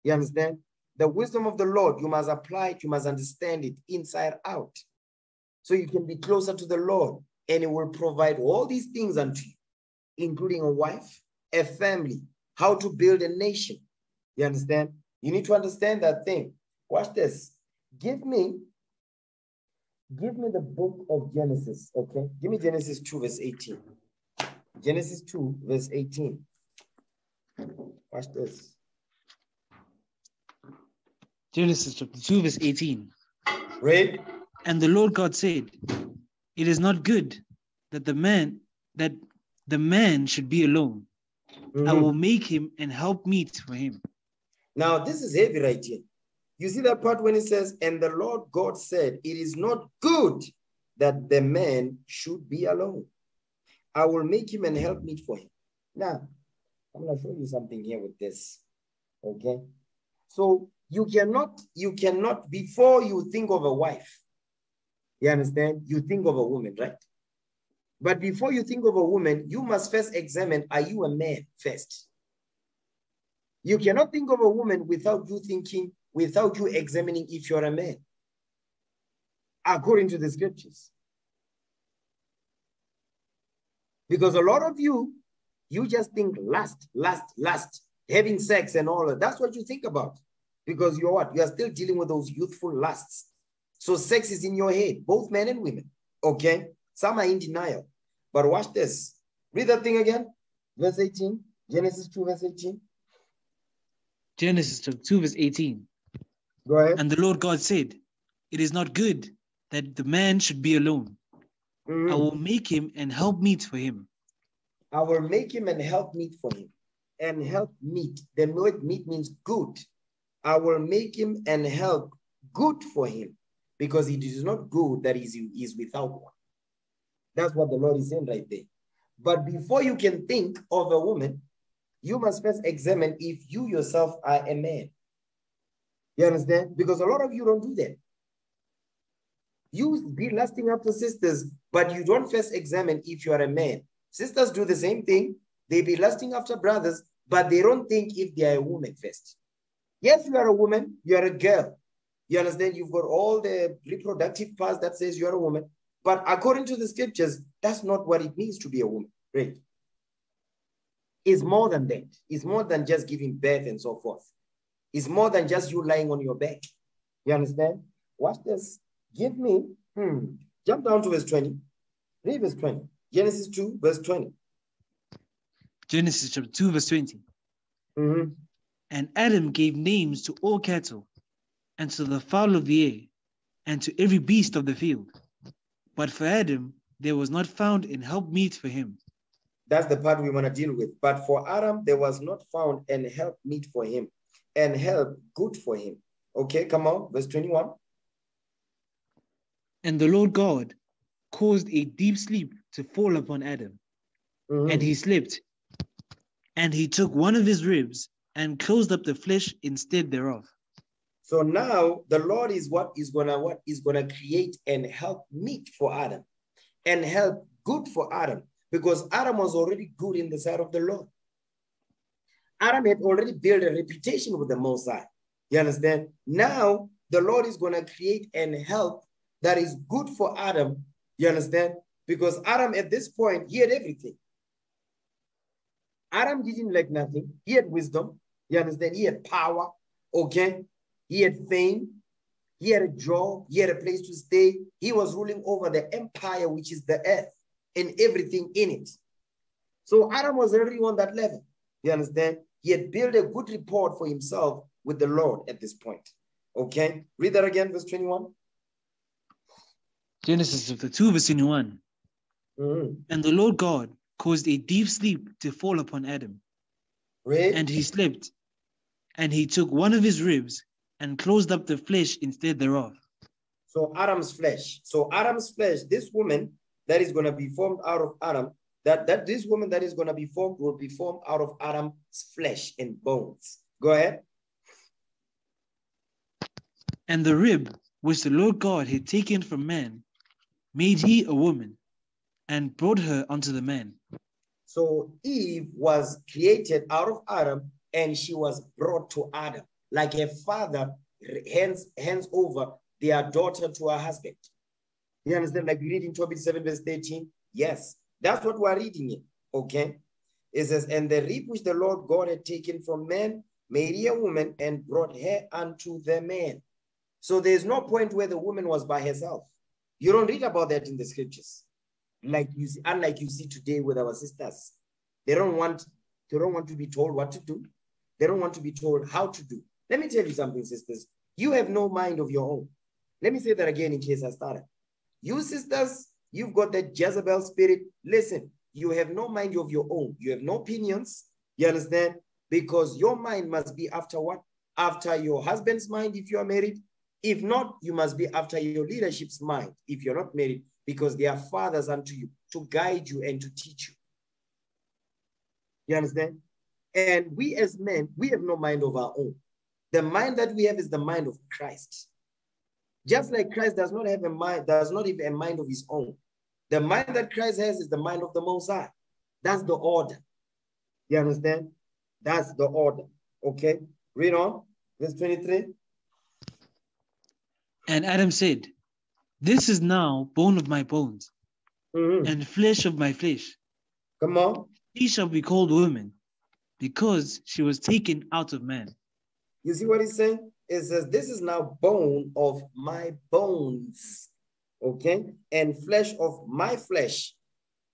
You understand? The wisdom of the Lord, you must apply it, you must understand it inside out. So you can be closer to the Lord and it will provide all these things unto you, including a wife, a family, how to build a nation. You understand? You need to understand that thing. Watch this. Give me, give me the book of Genesis, okay? Give me Genesis 2, verse 18. Genesis 2, verse 18. Watch this. Genesis chapter 2, verse 18. Read. And the Lord God said, It is not good that the man that the man should be alone. I Mhm. will make him and help meet for him. Now, this is heavy right here. You see that part when it says, And the Lord God said, It is not good that the man should be alone. I will make him and help meet for him. Now, I'm going to show you something here with this. Okay. So you cannot, you cannot, before you think of a wife, you understand? You think of a woman, right? But before you think of a woman, you must first examine are you a man first? You cannot think of a woman without you thinking, without you examining if you're a man, according to the scriptures. Because a lot of you, you just think lust, lust, lust, having sex and all of that's what you think about. because you're what? You are still dealing with those youthful lusts. So sex is in your head, both men and women. Okay? Some are in denial. But watch this. Read that thing again. Verse 18. Genesis 2, verse 18. Genesis chapter 2, verse 18. Go ahead. And the Lord God said, It is not good that the man should be alone. Mhm. I will make him and help meet for him. I will make him and help meet for him. And help meet. The word meet means good. I will make him and help good for him because it is not good that is is without one. That's what the Lord is saying right there. But before you can think of a woman, you must first examine if you yourself are a man. You understand? Because a lot of you don't do that. You be lusting after sisters, but you don't first examine if you are a man. Sisters do the same thing. They be lusting after brothers, but they don't think if they are a woman first. Yes, you are a woman, you are a girl. You understand? You've got all the reproductive parts that says you're a woman. But according to the scriptures, that's not what it means to be a woman. Right? It's more than that. It's more than just giving birth and so forth. It's more than just you lying on your back. You understand? Watch this. Give me, hmm, jump down to verse 20. Read verse 20. Genesis 2, verse 20. Genesis chapter 2, verse 20. Mhm. And Adam gave names to all cattle, and to the fowl of the air, and to every beast of the field. But for Adam there was not found in help meet for him. That's the part we want to deal with. But for Adam, there was not found and help meet for him, and help good for him. Okay, come on, verse 21. And the Lord God caused a deep sleep to fall upon Adam, Mhm. and he slipped. And he took one of his ribs and closed up the flesh instead thereof. So now the Lord is what is gonna what is gonna create and help meet for Adam, and help good for Adam, because Adam was already good in the sight of the Lord. Adam had already built a reputation with the Most High. You understand? Now the Lord is gonna create and help that is good for Adam. You understand? Because Adam at this point he had everything. Adam didn't lack nothing. He had wisdom. You understand? He had power. Okay. He had fame. He had a job. He had a place to stay. He was ruling over the empire, which is the earth and everything in it. So Adam was already on that level. You understand? He had built a good report for himself with the Lord at this point. Okay. Read that again, verse 21. Genesis chapter 2, verse 21. Mhm. And the Lord God caused a deep sleep to fall upon Adam, Read. and he slept. And he took one of his ribs and closed up the flesh instead thereof. So Adam's flesh. So Adam's flesh, this woman that is going to be formed out of Adam, that, that this woman that is going to be formed will be formed out of Adam's flesh and bones. Go ahead. And the rib which the Lord God had taken from man made he a woman and brought her unto the man. So Eve was created out of Adam and she was brought to Adam like a father hands, hands over their daughter to her husband. You understand? Like we read in Tobit 7, verse 13. Yes, that's what we're reading it. Okay. It says, And the rib which the Lord God had taken from man made a woman and brought her unto the man. So there's no point where the woman was by herself. You don't read about that in the scriptures. Like you see, unlike you see today with our sisters. They don't want, they don't want to be told what to do. They don't want to be told how to do. Let me tell you something, sisters. You have no mind of your own. Let me say that again in case I started. You sisters, you've got that Jezebel spirit. Listen, you have no mind of your own. You have no opinions. You understand? Because your mind must be after what? After your husband's mind if you are married. If not, you must be after your leadership's mind if you're not married, because they are fathers unto you to guide you and to teach you. You understand? And we as men, we have no mind of our own. The mind that we have is the mind of Christ. Just like Christ does not have a mind, does not have a mind of his own. The mind that Christ has is the mind of the Most High. That's the order. You understand? That's the order. Okay. Read on. Verse 23. And Adam said, This is now bone of my bones Mhm. and flesh of my flesh. Come on. She shall be called woman because she was taken out of man. You see what he's saying? It says, This is now bone of my bones, okay, and flesh of my flesh.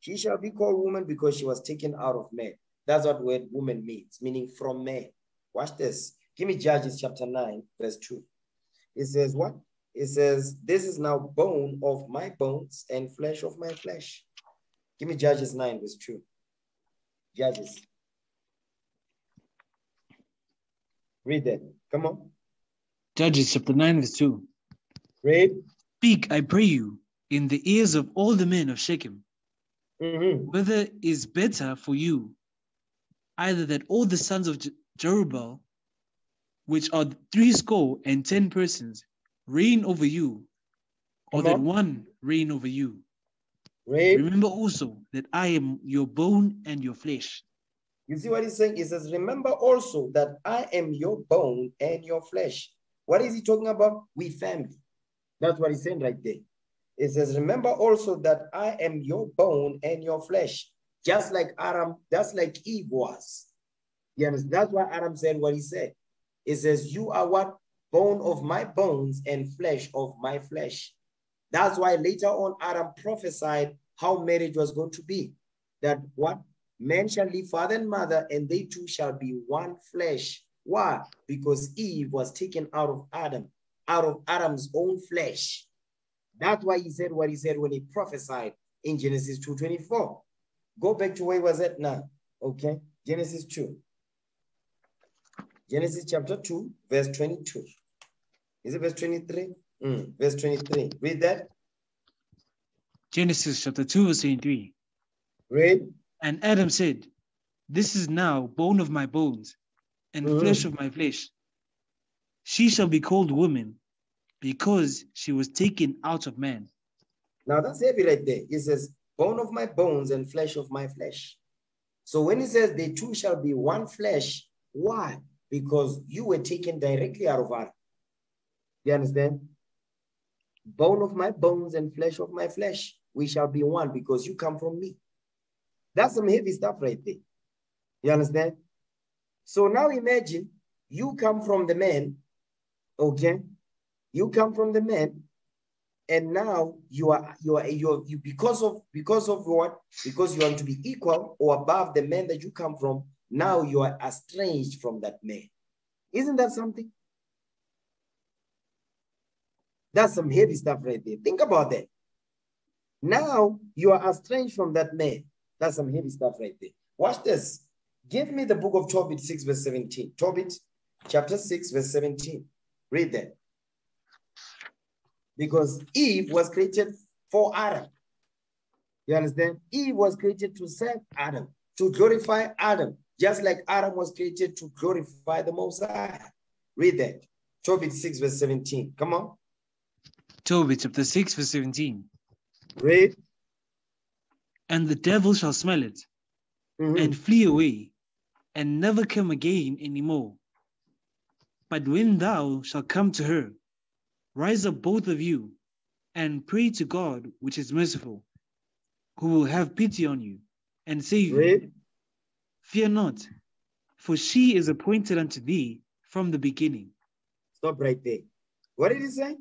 She shall be called woman because she was taken out of man. That's what word woman means, meaning from man. Watch this. Give me Judges chapter 9, verse 2. It says, What? It says, This is now bone of my bones and flesh of my flesh. Give me Judges 9, verse 2. Judges. Read that. Come on. Judges chapter 9, verse 2. Read. Speak, I pray you, in the ears of all the men of Shechem, Mhm. whether is better for you, either that all the sons of Je- Jerubbaal, which are three score and ten persons, reign over you, or that one reign over you. Read. Remember also that I am your bone and your flesh. You see what he's saying? He says, Remember also that I am your bone and your flesh. What is he talking about? We family. That's what he's saying right there. It says, Remember also that I am your bone and your flesh, just like Adam, just like Eve was. You understand? That's why Adam said what he said. It says, You are what? Bone of my bones and flesh of my flesh. That's why later on Adam prophesied how marriage was going to be. That what? Men shall leave father and mother, and they two shall be one flesh. Why? Because Eve was taken out of Adam, out of Adam's own flesh. That's why he said what he said when he prophesied in Genesis 2:24. Go back to where he was at now. Okay, Genesis 2. Genesis chapter 2, verse 22. Is it verse 23? Mm, verse 23. Read that. Genesis chapter 2, verse 23. Read. And Adam said, This is now bone of my bones and Mhm. flesh of my flesh. She shall be called woman because she was taken out of man. Now that's heavy right there. It says, bone of my bones and flesh of my flesh. So when he says the two shall be one flesh, why? Because you were taken directly out of Adam. You understand? Bone of my bones and flesh of my flesh. We shall be one because you come from me. That's some heavy stuff right there. You understand? So now imagine you come from the man, okay? You come from the man, and now you are you are you are you because of because of what because you want to be equal or above the man that you come from now you are estranged from that man isn't that something that's some heavy stuff right there think about that now you are estranged from that man that's some heavy stuff right there watch this give me the book of tobit 6 verse 17 tobit chapter 6 verse 17 read that because Eve was created for Adam. You understand? Eve was created to serve Adam, to glorify Adam, just like Adam was created to glorify the Most High. Read that. Tobit 6, verse 17. Come on. Tobit chapter 6, verse 17. Read. And the devil shall smell it Mhm. and flee away and never come again anymore. But when thou shalt come to her, rise up both of you and pray to God, which is merciful, who will have pity on you and save you. Fear not, for she is appointed unto thee from the beginning. Stop right there. What did he say?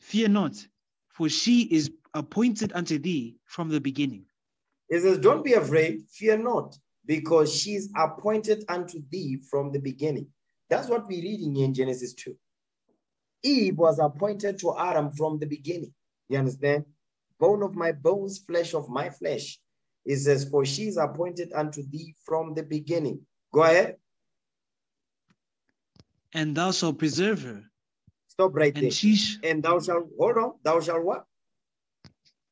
Fear not, for she is appointed unto thee from the beginning. He says, Don't be afraid, fear not, because she's appointed unto thee from the beginning. That's what we're reading in Genesis 2. Eve was appointed to Adam from the beginning. You understand? Bone of my bones, flesh of my flesh. It says, For she is appointed unto thee from the beginning. Go ahead. And thou shalt preserve her, Stop right there. and she sh- And thou shalt, hold on, thou shalt what?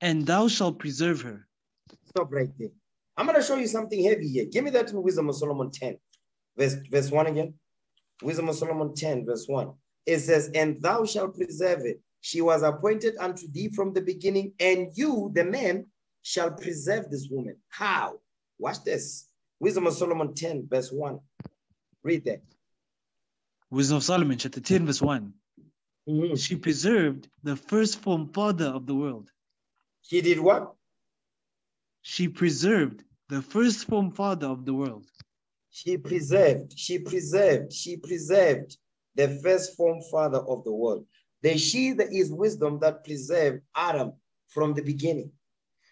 and thou shalt preserve her. Stop right there. I'm going to show you something heavy here. Give me that in Wisdom of Solomon 10, verse, verse 1 again. Wisdom of Solomon 10, verse 1. It says, And thou shalt preserve it. She was appointed unto thee from the beginning, and you, the man, shall preserve this woman. How? Watch this. Wisdom of Solomon 10, verse 1. Read that. Wisdom of Solomon, chapter 10, verse 1. Mhm. She preserved the first form father of the world. He did what? She preserved the first form father of the world. She preserved, she preserved, she preserved the first form father of the world. The she that is wisdom that preserved Adam from the beginning.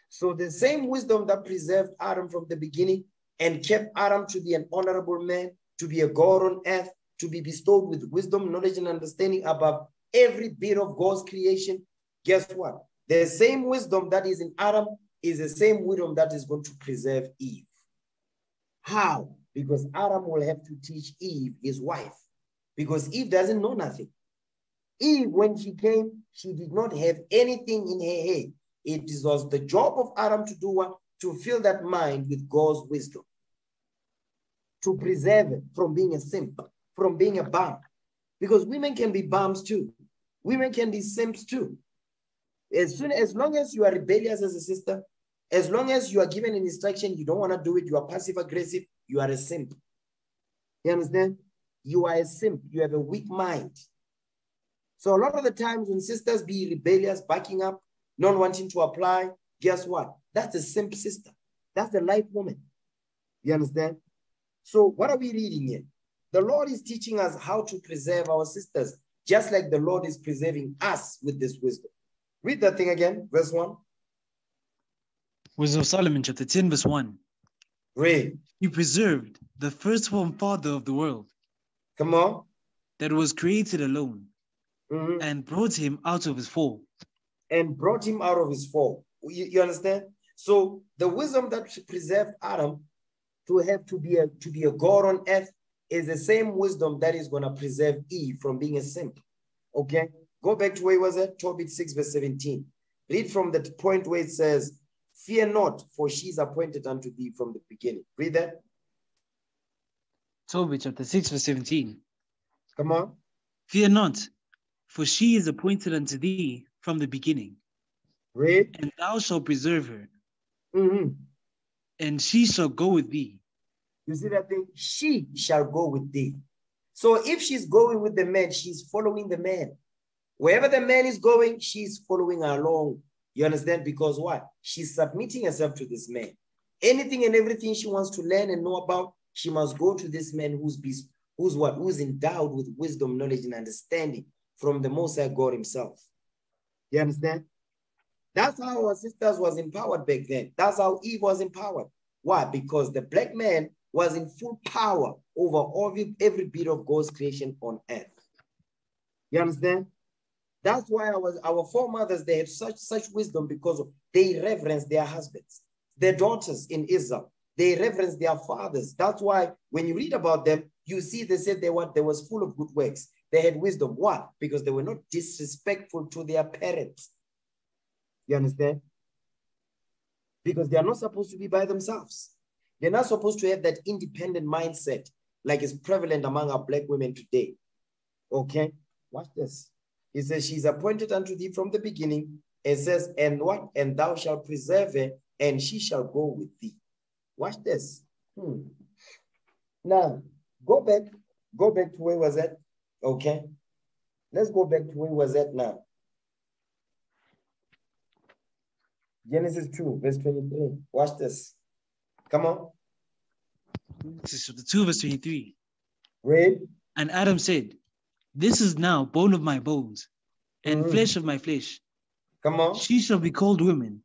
So the same wisdom that preserved Adam from the beginning and kept Adam to be an honorable man, to be a God on earth, to be bestowed with wisdom, knowledge, and understanding above every bit of God's creation. Guess what? The same wisdom that is in Adam is the same wisdom that is going to preserve Eve. How? Because Adam will have to teach Eve, his wife, because Eve doesn't know nothing. Eve, when she came, she did not have anything in her head. It was the job of Adam to do what? To fill that mind with God's wisdom, to preserve it from being a simp, from being a bum. Because women can be bums too. Women can be simps too. As soon as long as you are rebellious as a sister, as long as you are given an instruction, you don't want to do it, you are passive aggressive, you are a simp. You understand? You are a simp. You have a weak mind. So a lot of the times when sisters be rebellious, backing up, not wanting to apply, guess what? That's a simp sister. That's the life woman. You understand? So what are we reading here? The Lord is teaching us how to preserve our sisters, just like the Lord is preserving us with this wisdom. Read that thing again, verse 1. Wisdom of Solomon, chapter 10, verse 1. Read. He preserved the firstborn father of the world Come on. that was created alone Mhm. and brought him out of his fall. and brought him out of his fall. You, you understand? So the wisdom that preserved Adam to have to be a to be a God on earth is the same wisdom that is going to preserve Eve from being a simp. Okay, go back to where was it? Tobit 6, verse 17. Read from the point where it says, Fear not, for she is appointed unto thee from the beginning. Read that. Tobit chapter 6, verse 17. Come on. Fear not, for she is appointed unto thee from the beginning, Read. and thou shalt preserve her, Mhm. and she shall go with thee. You see that thing? She shall go with thee. So if she's going with the man, she's following the man. Wherever the man is going, she's following along. You understand? Because what? She's submitting herself to this man. Anything and everything she wants to learn and know about, she must go to this man who's be, who's what? Who's endowed with wisdom, knowledge, and understanding from the Most High God Himself. You understand? That's how our sisters was empowered back then. That's how Eve was empowered. Why? Because the black man was in full power over every, every bit of God's creation on earth. You understand? That's why our, our foremothers, they had such, such wisdom because they reverence their husbands. Their daughters in Israel, they reverence their fathers. That's why when you read about them, you see they said they were they was full of good works. They had wisdom. Why? Because they were not disrespectful to their parents. You understand? Because they are not supposed to be by themselves. They're not supposed to have that independent mindset like is prevalent among our black women today. Okay, watch this. He says, She's appointed unto thee from the beginning. It says, And what? And thou shalt preserve her, and she shall go with thee. Watch this. Hmm. Now, go back, go back to where was that? Okay. Let's go back to where was that now? Genesis 2, verse 23. Watch this. Come on. This is chapter 2, verse 23. Read. And Adam said, This is now bone of my bones and Mhm. flesh of my flesh. Come on. She shall be called woman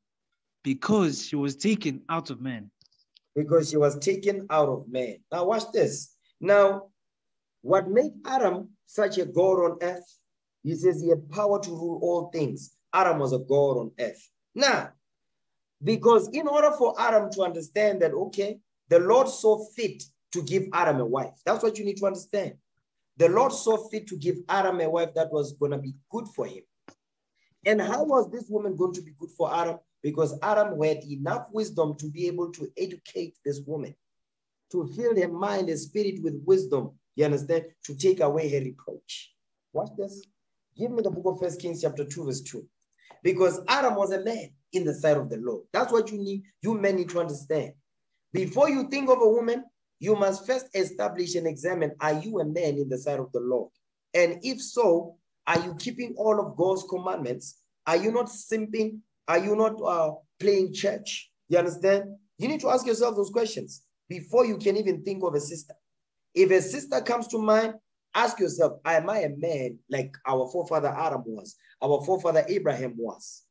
because she was taken out of man. because she was taken out of man. Now, watch this. Now, what made Adam such a God on earth? He says he had power to rule all things. Adam was a God on earth. Now, because in order for Adam to understand that, okay, the Lord saw fit to give Adam a wife. That's what you need to understand. The Lord saw fit to give Adam a wife that was going to be good for him. And how was this woman going to be good for Adam? Because Adam had enough wisdom to be able to educate this woman, to fill her mind and spirit with wisdom. You understand? To take away her reproach. Watch this. Give me the book of First Kings, chapter 2, verse 2. Because Adam was a man in the sight of the Lord. That's what you need, you men need to understand. Before you think of a woman, you must first establish and examine are you a man in the sight of the Lord? And if so, are you keeping all of God's commandments? Are you not simping? Are you not uh, playing church? You understand? You need to ask yourself those questions before you can even think of a sister. If a sister comes to mind, ask yourself, am I a man like our forefather Adam was, our forefather Abraham was,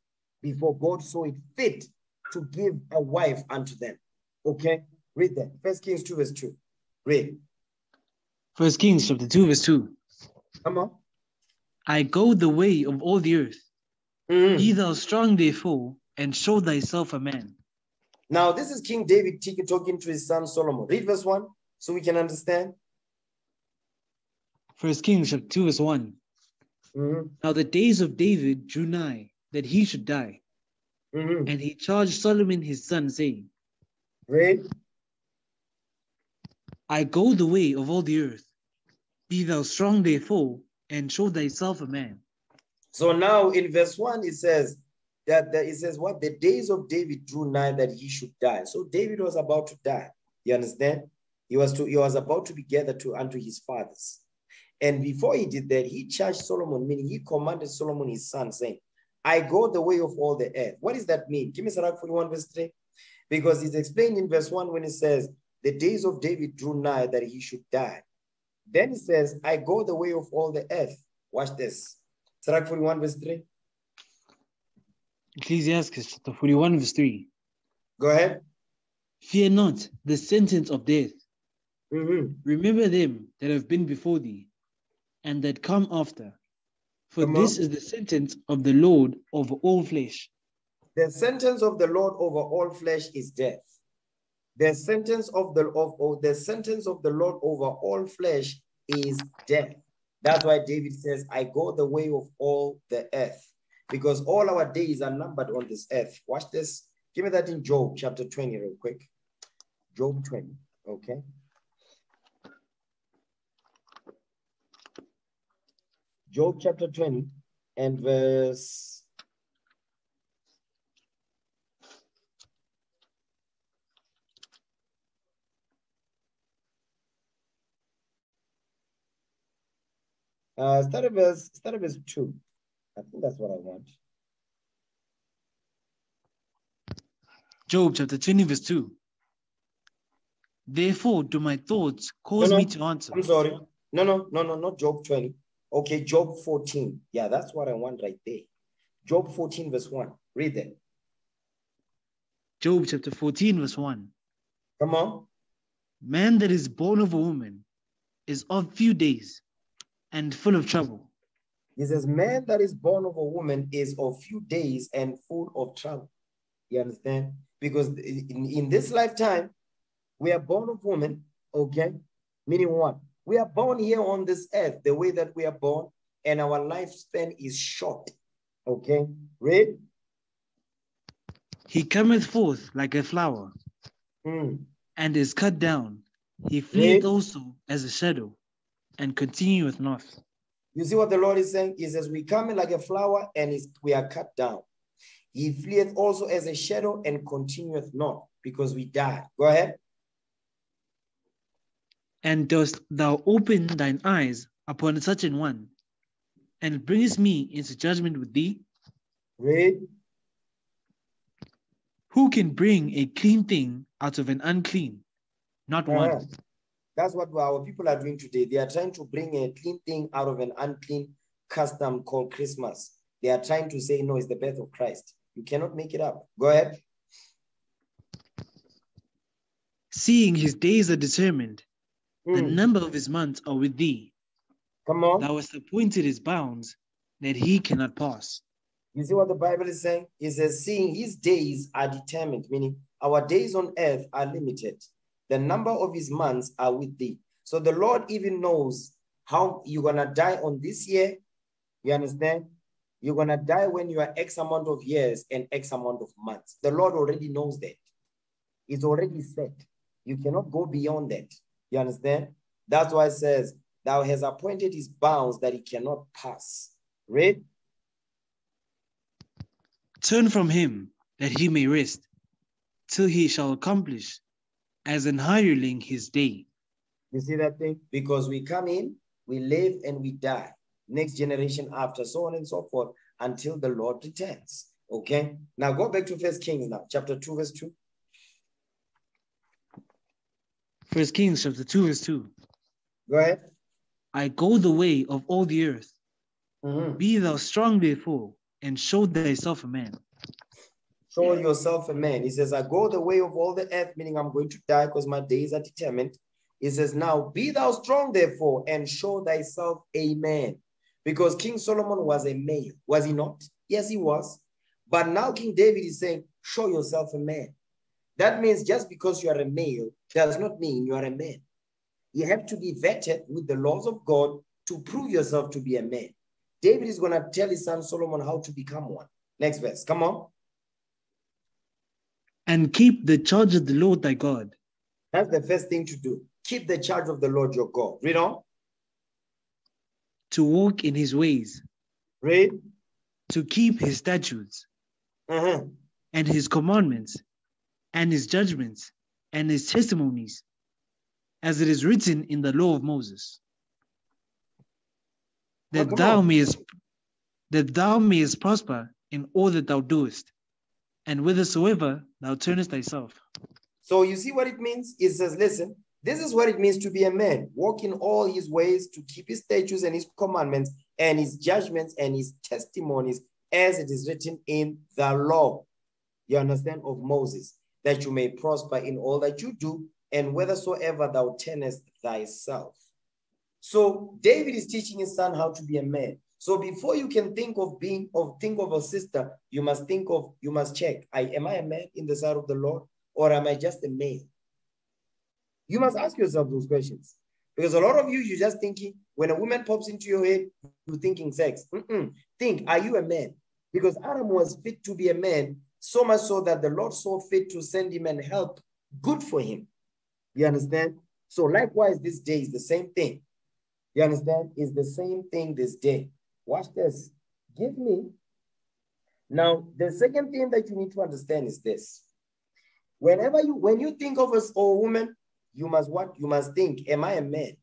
before God saw it fit to give a wife unto them? Okay, read that. First Kings 2, verse 2. Read. First Kings chapter 2, verse 2. Come on. I go the way of all the earth. Mhm. Be thou strong therefore, and show thyself a man. Now, this is King David talking to his son Solomon. Read verse 1 so we can understand. First Kings chapter 2, verse 1. Mhm, Now the days of David drew nigh that he should die, mhm. and he charged Solomon his son, saying, Read. I go the way of all the earth. Be thou strong therefore, and show thyself a man. So now in verse 1, it says that the, it says what the days of David drew nigh that he should die. So David was about to die. You understand? He was to he was about to be gathered to unto his fathers. And before he did that, he charged Solomon, meaning he commanded Solomon his son, saying, I go the way of all the earth. What does that mean? Give me Sirach 41, verse 3. Because it's explained in verse 1 when it says, The days of David drew nigh that he should die. Then it says, I go the way of all the earth. Watch this. Sirach 41, verse 3. Ecclesiasticus chapter 41, verse 3. Go ahead. Fear not the sentence of death. Mhm. Remember them that have been before thee, and that come after. For Come this on. is the sentence of the Lord over all flesh. The sentence of the Lord over all flesh is death. The sentence of the of, of the sentence of the Lord over all flesh is death. That's why David says, I go the way of all the earth, because all our days are numbered on this earth. Watch this. Give me that in Job chapter 20, real quick. Job 20. Okay. Job chapter 20 and verse Uh, start at verse, start at verse two. I think that's what I want. Job chapter 20, verse 2. Therefore do my thoughts cause no. me to answer. I'm sorry. No, no, no, no, not Job 20. Okay, Job 14. Yeah, that's what I want right there. Job 14, verse 1. Read that. Job chapter 14, verse 1. Come on. Man that is born of a woman is of few days and full of trouble. He says, Man that is born of a woman is of few days and full of trouble. You understand? Because in, in this lifetime, we are born of woman, okay? Meaning what? We are born here on this earth the way that we are born, and our lifespan is short. Okay? Read. He cometh forth like a flower Hmm. and is cut down. He fleeth also as a shadow and continueth not. You see what the Lord is saying? He says, We come in like a flower and we are cut down. He fleeth also as a shadow and continueth not because we die. Go ahead. And dost thou open thine eyes upon such an one, and bringest me into judgment with thee? Read. Who can bring a clean thing out of an unclean? Not Uh-huh. one. That's what our people are doing today. They are trying to bring a clean thing out of an unclean custom called Christmas. They are trying to say, no, it's the birth of Christ. You cannot make it up. Go ahead. Seeing his days are determined, the Hmm. number of his months are with thee. Come on. Thou hast appointed his bounds, that he cannot pass. You see what the Bible is saying? It says, seeing his days are determined, meaning our days on earth are limited. The number of his months are with thee. So the Lord even knows how you're going to die on this year. You understand? You're going to die when you are X amount of years and X amount of months. The Lord already knows that. It's already set. You cannot go beyond that. You understand? That's why it says, Thou has appointed his bounds that he cannot pass. Read. Turn from him, that he may rest, till he shall accomplish, as an hireling his day. You see that thing? Because we come in, we live, and we die. Next generation after, so on and so forth, until the Lord returns. Okay. Now go back to First Kings now, chapter 2, verse 2. First Kings chapter 2, verse 2. Go ahead. I go the way of all the earth. Mhm. Be thou strong, therefore, and show thyself a man. Show yourself a man. He says, I go the way of all the earth, meaning I'm going to die because my days are determined. He says, Now be thou strong, therefore, and show thyself a man. Because King Solomon was a male, was he not? Yes, he was. But now King David is saying, Show yourself a man. That means just because you are a male does not mean you are a man. You have to be vetted with the laws of God to prove yourself to be a man. David is going to tell his son Solomon how to become one. Next verse. Come on. And keep the charge of the Lord thy God, That's the first thing to do. Keep the charge of the Lord your God. Read on. to walk in his ways, Read. to keep his statutes, Uh-huh. and his commandments, and his judgments, and his testimonies, as it is written in the law of Moses. That come thou on. mayest that thou mayest prosper in all that thou doest, and whithersoever thou turnest thyself. So you see what it means? It says, listen, this is what it means to be a man. Walk in all his ways, to keep his statutes and his commandments and his judgments and his testimonies, as it is written in the law. You understand? Of Moses, that you may prosper in all that you do, and whithersoever thou turnest thyself. So David is teaching his son how to be a man. So before you can think of being of think of a sister, you must think of you must check. I am I a man in the sight of the Lord, or am I just a male? You must ask yourself those questions. Because a lot of you, you're just thinking, when a woman pops into your head, you're thinking sex. Mm-mm. Think, are you a man? Because Adam was fit to be a man, so much so that the Lord saw fit to send him and help good for him. You understand? So likewise, this day is the same thing. You understand? It's the same thing this day. Watch this. Give me. Now, the second thing that you need to understand is this. Whenever you, when you think of us or woman, you must what? You must think, am I a man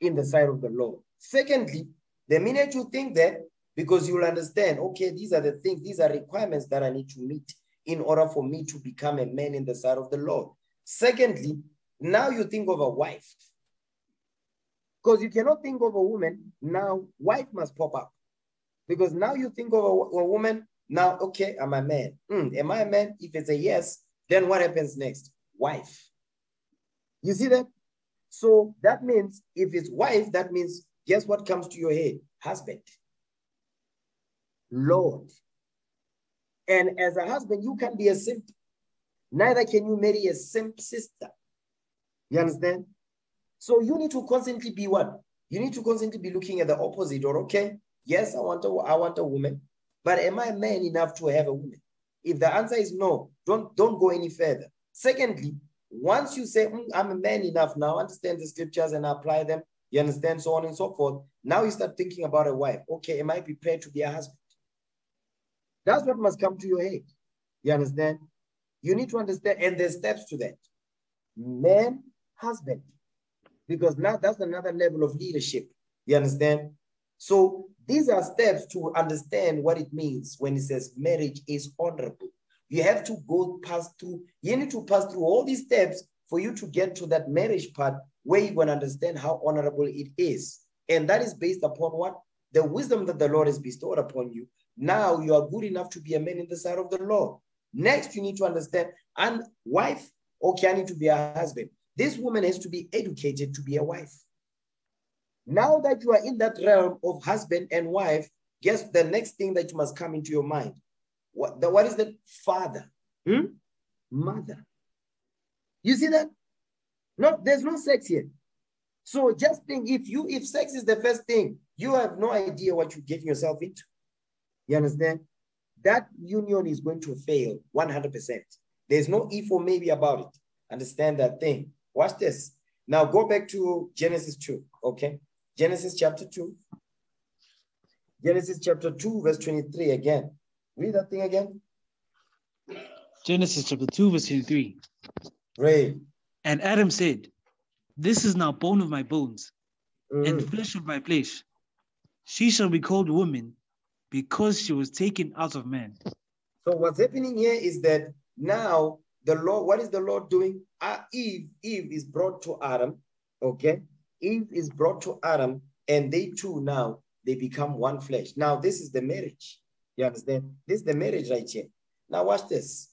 in the sight of the Lord? Secondly, the minute you think that, because you will understand, okay, these are the things, these are requirements that I need to meet in order for me to become a man in the sight of the Lord. Secondly, now you think of a wife. Because you cannot think of a woman, now wife must pop up. Because now you think of a, a woman, now, okay, I'm a man. Hmm, am I a man? If it's a yes, then what happens next? Wife. You see that? So that means if it's wife, that means guess what comes to your head? Husband. Lord. And as a husband, you can be a simp. Neither can you marry a simp sister. You understand? So you need to constantly be what? You need to constantly be looking at the opposite. Or okay, yes, I want a, I want a woman, but am I man enough to have a woman? If the answer is no, don't don't go any further. Secondly, once you say "Mm, I'm a man enough now, understand the scriptures and apply them, you understand so on and so forth. Now you start thinking about a wife. Okay, am I prepared to be a husband? That's what must come to your head. You understand? You need to understand, and there's steps to that. Man, husband, because now that's another level of leadership. You understand? So these are steps to understand what it means when it says marriage is honorable. You have to go past through, you need to pass through all these steps for you to get to that marriage part where you're going to understand how honorable it is. And that is based upon what? The wisdom that the Lord has bestowed upon you. Now you are good enough to be a man in the sight of the Lord. Next, you need to understand, and wife, okay, I need to be a husband. This woman has to be educated to be a wife. Now that you are in that realm of husband and wife, guess the next thing that you must come into your mind? What, the, what is the father? Hmm? Mother. You see that? No, there's no sex here. So just think if you if sex is the first thing, you have no idea what you're getting yourself into. You understand? That union is going to fail 100%. There's no if or maybe about it. Understand that thing. Watch this. Now go back to Genesis 2, okay? Genesis chapter 2. Genesis chapter 2, verse 23 again. Read that thing again. Genesis chapter 2, verse 23. Read. And Adam said, This is now bone of my bones and Mhm. flesh of my flesh. She shall be called woman because she was taken out of man. So what's happening here is that now the Lord, what is the Lord doing? Uh, Eve, Eve is brought to Adam, okay? Eve is brought to Adam, and they two now, they become one flesh. Now, this is the marriage. You understand? This is the marriage right here. Now, watch this.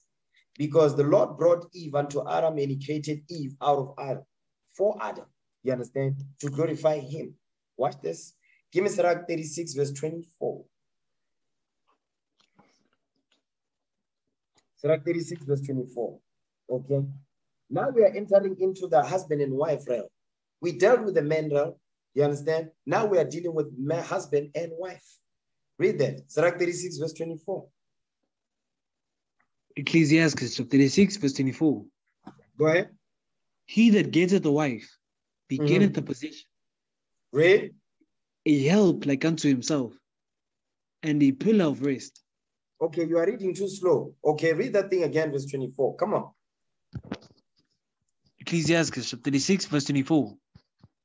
Because the Lord brought Eve unto Adam, and he created Eve out of Adam for Adam. You understand? To glorify him. Watch this. Give me Sirach 36, verse 24. Sirach 36, verse 24. Okay. Now we are entering into the husband and wife realm. We dealt with the man realm. You understand? Now we are dealing with my husband and wife. Read that. Sirach 36, verse 24. Ecclesiasticus chapter 36, verse 24. Go ahead. He that getteth a wife beginneth a possession, Read. a help like unto himself, and a pillar of rest. Okay, you are reading too slow. Okay, read that thing again, verse 24. Come on. Ecclesiasticus chapter 36, verse 24.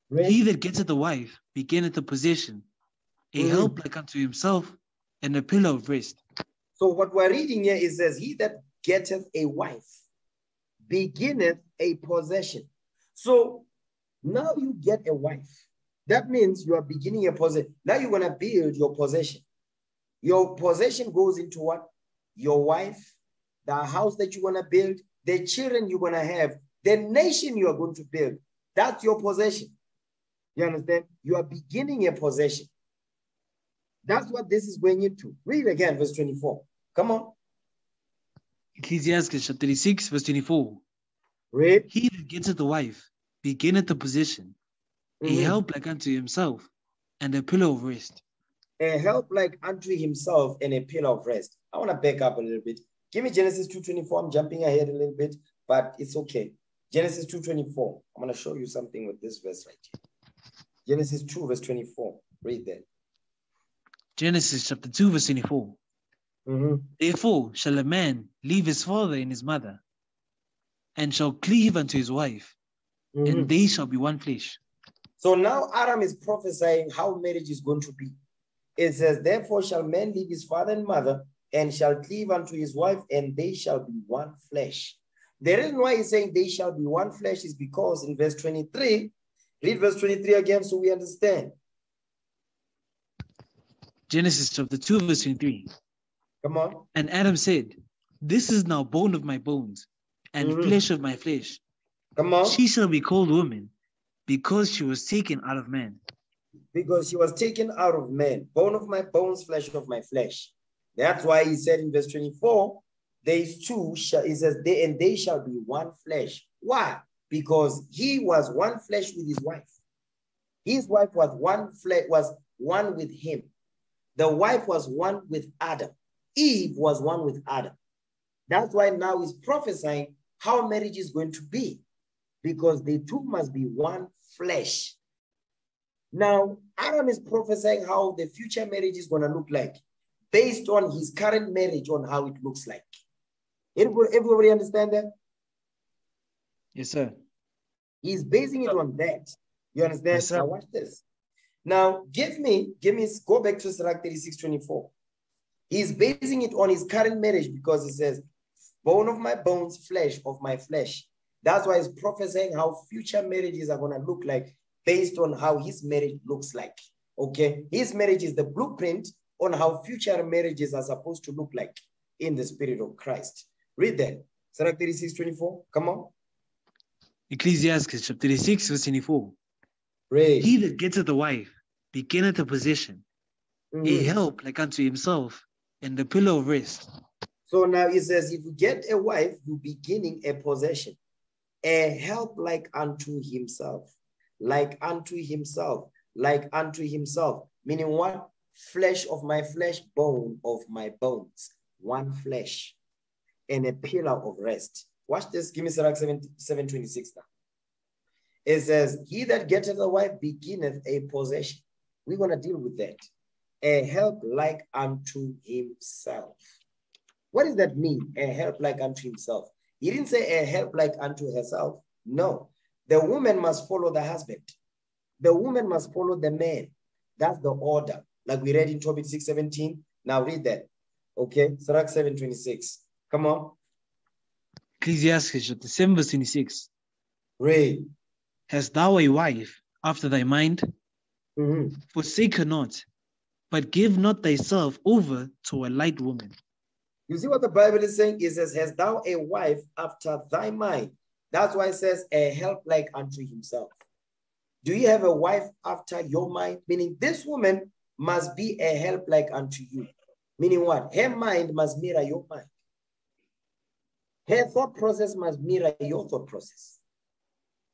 Read. He that getteth a wife beginneth a possession, a Mhm. help like unto himself, and a pillar of rest. So what we're reading here is says, He that getteth a wife beginneth a possession. So now you get a wife. That means you are beginning a possession. Now you're gonna build your possession. Your possession goes into what? Your wife, the house that you're gonna build, the children you're gonna have, the nation you are going to build. That's your possession. You understand? You are beginning a possession. That's what this is going into. Read again, verse 24. Come on. Ecclesiasticus chapter 36, verse 24. Read. He that getteth a wife beginneth a possession, a Mhm. help like unto himself, and a pillow of rest. A help like unto himself and a pillar of rest. I want to back up a little bit. Give me Genesis 2.24. I'm jumping ahead a little bit, but it's okay. Genesis 2.24. I'm going to show you something with this verse right here. Genesis 2, verse 24. Read that. Genesis chapter 2, verse 24. Mhm. Therefore shall a man leave his father and his mother, and shall cleave unto his wife, Mhm. and they shall be one flesh. So now Adam is prophesying how marriage is going to be. It says, Therefore shall man leave his father and mother and shall cleave unto his wife, and they shall be one flesh. The reason why he's saying they shall be one flesh is because in verse 23, read verse 23 again so we understand. Genesis chapter 2, verse 23. Come on. And Adam said, This is now bone of my bones, and Mhm. flesh of my flesh. Come on. She shall be called woman, because she was taken out of man. Because she was taken out of man, bone of my bones, flesh of my flesh. That's why he said in verse 24, these two shall, he says, they and they shall be one flesh. Why? Because he was one flesh with his wife. His wife was one flesh, was one with him. The wife was one with Adam. Eve was one with Adam. That's why now he's prophesying how marriage is going to be, because the two must be one flesh. Now, Adam is prophesying how the future marriage is going to look like based on his current marriage, on how it looks like. Everybody, everybody understand that? Yes, sir. He's basing it on that. You understand? Yes, sir. now, watch this. Now, give me, give me, go back to Sirach 36 24. He's basing it on his current marriage because he says, bone of my bones, flesh of my flesh. That's why he's prophesying how future marriages are going to look like based on how his marriage looks like. Okay. His marriage is the blueprint on how future marriages are supposed to look like in the spirit of Christ. Read that. Sirach 36 24. Come on. Ecclesiasticus chapter 36, verse 24. Read. He that getteth a wife beginneth a possession, a Mhm. help like unto himself, and the pillow of rest. So now he says, if you get a wife, you beginning a possession, a help like unto himself, like unto himself, like unto himself. Meaning what? Flesh of my flesh, bone of my bones, one flesh, and a pillar of rest. Watch this. Give me Sirach 7, 726 now. It says, He that getteth a wife beginneth a possession. We're going to deal with that. A help like unto himself. What does that mean? A help like unto himself. He didn't say a help like unto herself. No. The woman must follow the husband. The woman must follow the man. That's the order. Like we read in Tobit 6:17. Now read that. Okay. Sirach 7:26. Come on. Ecclesiasticus chapter 7, verse 26. Read. Hast thou a wife after thy mind? Mhm. Forsake her not, but give not thyself over to a light woman. You see what the Bible is saying? It says, Hast thou a wife after thy mind? That's why it says, A help like unto himself. Do you have a wife after your mind? Meaning, this woman must be a help like unto you. Meaning, what? Her mind must mirror your mind. Her thought process must mirror your thought process.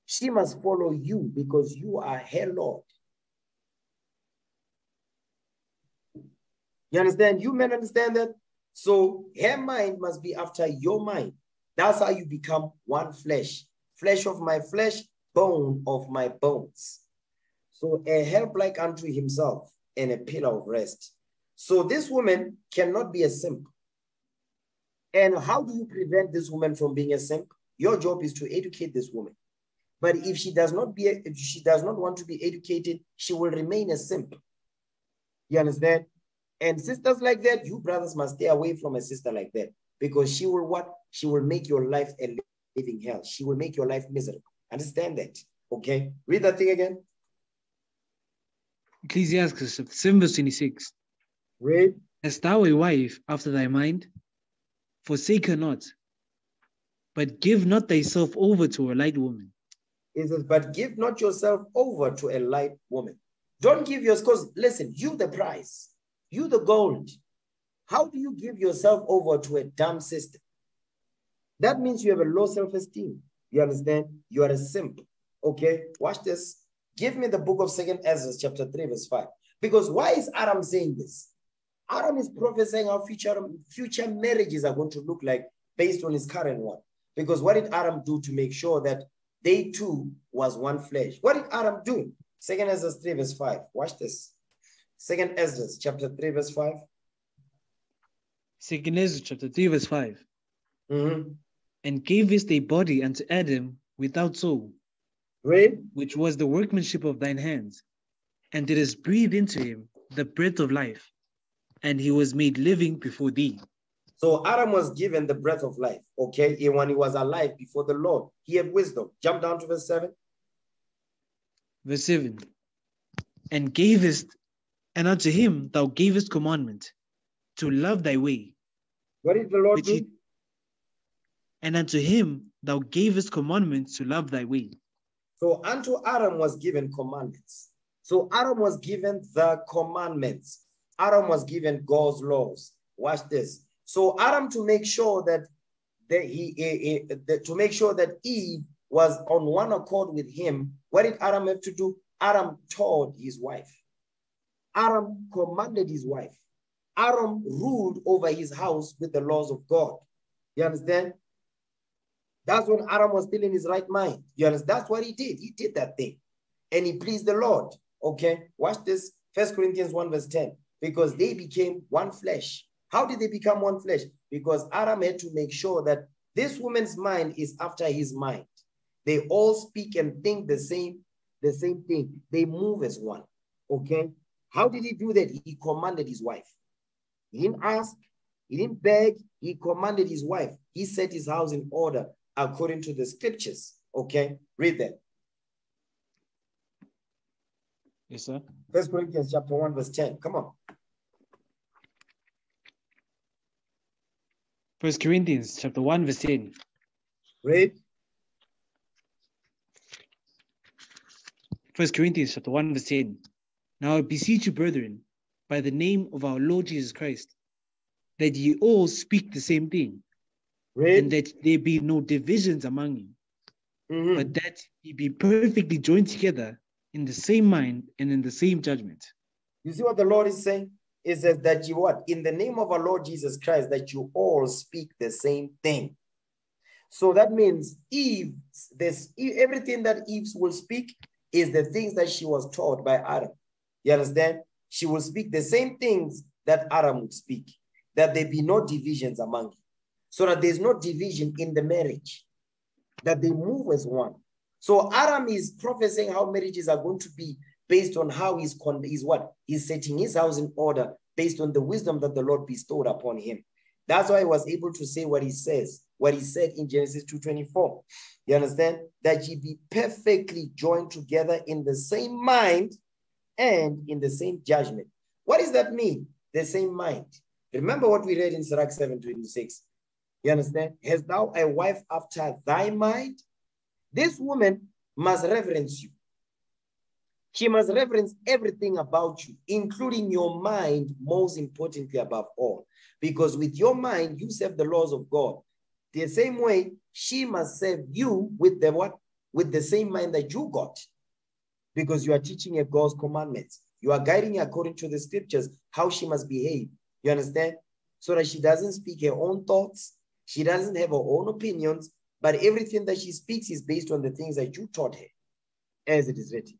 She must follow you because you are her Lord. You understand? You men understand that? So her mind must be after your mind. That's how you become one flesh. Flesh of my flesh, bone of my bones. So a help like unto himself and a pillar of rest. So this woman cannot be a simp. And how do you prevent this woman from being a simp? Your job is to educate this woman. But if she does not be, if she does not want to be educated, she will remain a simp. You understand? And sisters like that, you brothers must stay away from a sister like that because she will what? She will make your life a living hell. She will make your life miserable. Understand that? Okay. Read that thing again. Ecclesiasticus 7, verse 26. Read. Hast thou a wife after thy mind? Forsake her not, but give not thyself over to a light woman. It says, but give not yourself over to a light woman. Don't give yours, because listen, you the prize, you the gold. How do you give yourself over to a dumb system? That means you have a low self-esteem. You understand? You are a simp. Okay, watch this. Give me the book of Second Ezra, chapter 3, verse 5. Because why is Adam saying this? Adam is prophesying how future, future marriages are going to look like based on his current one. Because what did Adam do to make sure that they too was one flesh? What did Adam do? Second Ezra 3, verse 5. Watch this. Second Ezra, chapter 3, verse 5. Second chapter 3, verse 5. Mhm. And gavest a body unto Adam without soul, Read. which was the workmanship of thine hands, and didst breathe into him the breath of life, and he was made living before thee. So Adam was given the breath of life, okay? And when he was alive before the Lord, he had wisdom. Jump down to verse 7. Verse 7 And gavest, and unto him thou gavest commandment to love thy way, What did the Lord do? he, and unto him thou gavest commandments to love thy way. So unto Adam was given commandments. So Adam was given the commandments. Adam was given God's laws. Watch this. So Adam to make sure that that he, he- to make sure that Eve was on one accord with him. What did Adam have to do? Adam taught his wife. Adam commanded his wife. Adam ruled over his house with the laws of God. You understand? That's when Adam was still in his right mind. You understand? That's what he did. He did that thing. And he pleased the Lord. Okay. Watch this. First Corinthians 1, verse 10. Because they became one flesh. How did they become one flesh? Because Adam had to make sure that this woman's mind is after his mind. They all speak and think the same, the same thing. They move as one. Okay. How did he do that? He commanded his wife. He didn't ask, he didn't beg, he commanded his wife. He set his house in order according to the scriptures. Okay, read that. Yes, sir. First Corinthians chapter 1, verse 10. Come on. First Corinthians chapter 1, verse 10. Read. First Corinthians chapter 1, verse 10. Now I beseech you, brethren, by the name of our Lord Jesus Christ, that ye all speak the same thing, Read. and that there be no divisions among you, Mhm. but that ye be perfectly joined together in the same mind and in the same judgment. You see what the Lord is saying? It says that you what? In the name of our Lord Jesus Christ, that you all speak the same thing. So that means Eve, this everything that Eve will speak is the things that she was taught by Adam. You understand? She will speak the same things that Adam would speak, that there be no divisions among you, so that there's no division in the marriage, that they move as one. So Adam is prophesying how marriages are going to be based on how he's con- he's what he's setting his house in order based on the wisdom that the Lord bestowed upon him. That's why he was able to say what he says what he said in Genesis 2:24. You understand? That ye be perfectly joined together in the same mind and in the same judgment. What does that mean? The same mind. Remember what we read in Sirach 7:26. You understand? Has thou a wife after thy mind? This woman must reverence you. She must reverence everything about you, including your mind, most importantly above all. Because with your mind, you serve the laws of God. The same way, she must serve you with the what? With the same mind that you got. Because you are teaching her God's commandments. You are guiding her according to the scriptures, how she must behave. You understand? So that she doesn't speak her own thoughts. She doesn't have her own opinions, but everything that she speaks is based on the things that you taught her, as it is written.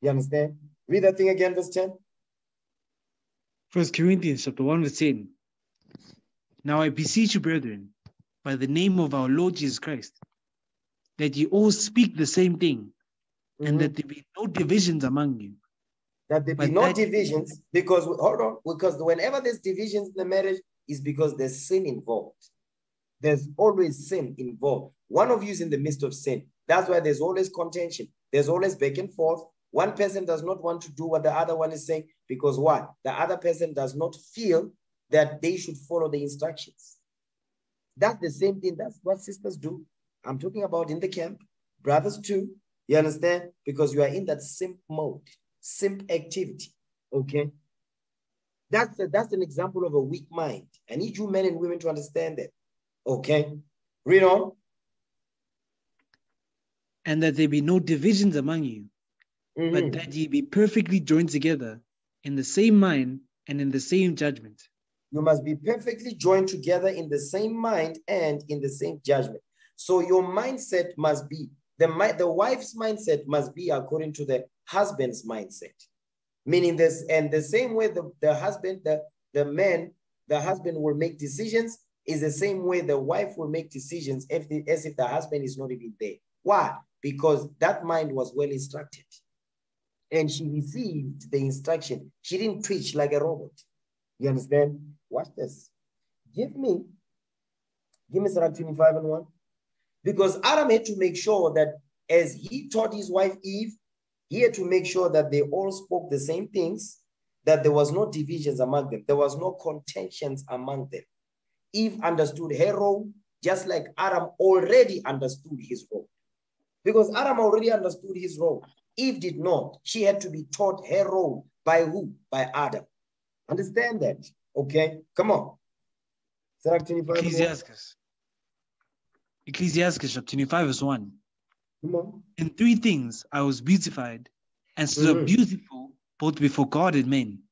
You understand? Read that thing again, verse 10. First Corinthians chapter 1, verse 10. Now I beseech you, brethren, by the name of our Lord Jesus Christ, that ye all speak the same thing, and Mhm. that there be no divisions among you. that there be But no that- divisions because hold on because whenever there's divisions in the marriage is because there's sin involved. There's always sin involved. One of you is in the midst of sin. That's why there's always contention. There's always back and forth. One person does not want to do what the other one is saying because what the other person does not feel that they should follow the instructions. That's the same thing. That's what sisters do. I'm talking about in the camp brothers too you understand because you are in that simp mode simp activity. Okay. That's a, that's an example of a weak mind. I need you men and women to understand that. Okay. Read on. And that there be no divisions among you, Mhm. but that ye be perfectly joined together in the same mind and in the same judgment. You must be perfectly joined together in the same mind and in the same judgment. So your mindset must be the the wife's mindset must be according to the husband's mindset. Meaning this, and the same way the, the husband, the, the man, the husband will make decisions is the same way the wife will make decisions if the, as if the husband is not even there. Why? Because that mind was well instructed. And she received the instruction. She didn't twitch like a robot. You understand? Watch this. Give me, give me Sirach 25 and 1. Because Adam had to make sure that as he taught his wife Eve, he had to make sure that they all spoke the same things, that there was no divisions among them, there was no contentions among them. Eve understood her role, just like Adam already understood his role. Because Adam already understood his role. Eve did not. She had to be taught her role by who? By Adam. Understand that? Okay, come on. 25. Ecclesiasticus. Chapter 25, verse 1. Come on. In three things I was beautified and stood Mhm. up beautiful both before God and men.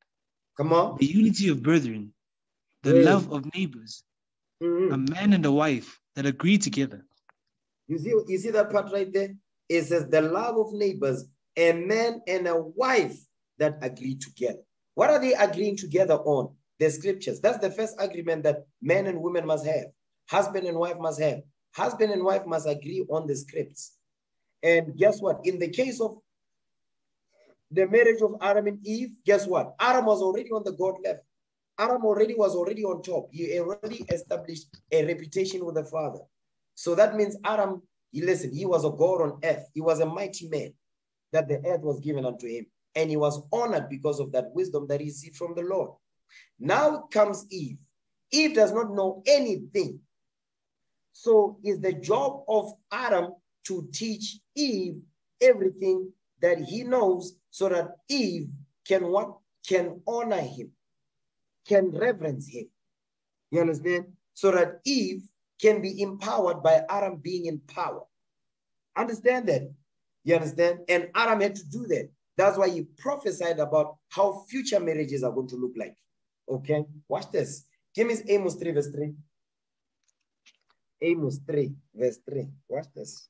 Come on. The unity of brethren, the Mm. love of neighbors, Mhm. a man and a wife that agree together. You see, you see that part right there? It says the love of neighbors, a man and a wife that agree together. What are they agreeing together on? The scriptures. That's the first agreement that men and women must have. Husband and wife must have. Husband and wife must agree on the scripts. And guess what? In the case of the marriage of Adam and Eve, guess what? Adam was already on the God level. Adam already was already on top. He already established a reputation with the Father. So that means Adam, he listen, he was a God on earth. He was a mighty man that the earth was given unto him. And he was honored because of that wisdom that he received from the Lord. Now comes Eve. Eve does not know anything. So it's the job of Adam to teach Eve everything that he knows so that Eve can what? Can honor him, can reverence him. You understand? So that Eve can be empowered by Adam being in power. Understand that? You understand? And Adam had to do that. That's why he prophesied about how future marriages are going to look like. Okay, watch this. Give me Amos 3, verse 3. Amos 3, verse 3. Watch this.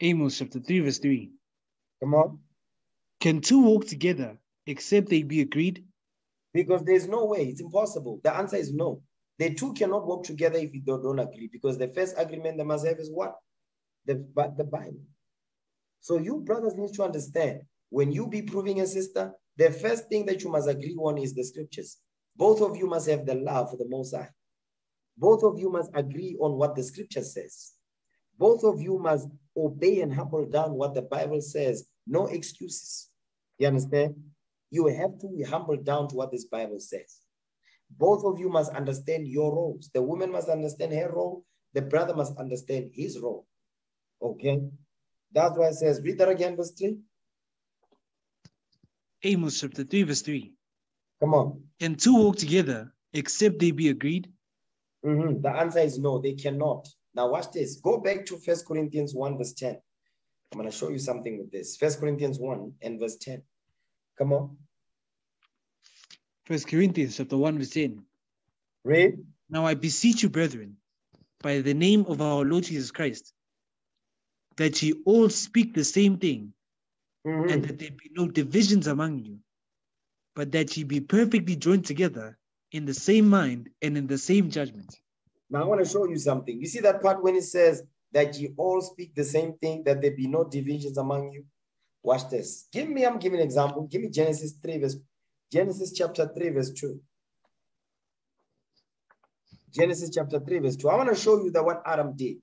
Amos chapter 3, verse 3. Come on. Can two walk together except they be agreed? Because there's no way, it's impossible. The answer is no. The two cannot work together if you don't, don't agree. Because the first agreement they must have is what? The, the Bible. So you brothers need to understand when you be proving a sister, the first thing that you must agree on is the scriptures. Both of you must have the love for the Most High. Both of you must agree on what the scripture says. Both of you must obey and humble down what the Bible says. No excuses. You understand? You have to be humbled down to what this Bible says. Both of you must understand your roles. The woman must understand her role. The brother must understand his role. Okay? That's why it says, read that again, verse 3. Amos chapter 3, verse 3. Come on. Can two walk together except they be agreed? Mhm. The answer is no, they cannot. Now watch this. Go back to First Corinthians 1, verse 10. I'm going to show you something with this. First Corinthians 1 and verse 10. Come on. First Corinthians chapter 1, verse 10. Read. Now I beseech you, brethren, by the name of our Lord Jesus Christ, that ye all speak the same thing, Mhm. and that there be no divisions among you, but that ye be perfectly joined together in the same mind and in the same judgment. Now I want to show you something. You see that part when it says that ye all speak the same thing, that there be no divisions among you? Watch this. Give me, I'm giving an example. Give me Genesis 3, verse Genesis chapter 3, verse 2. Genesis chapter 3, verse 2. I want to show you that what Adam did.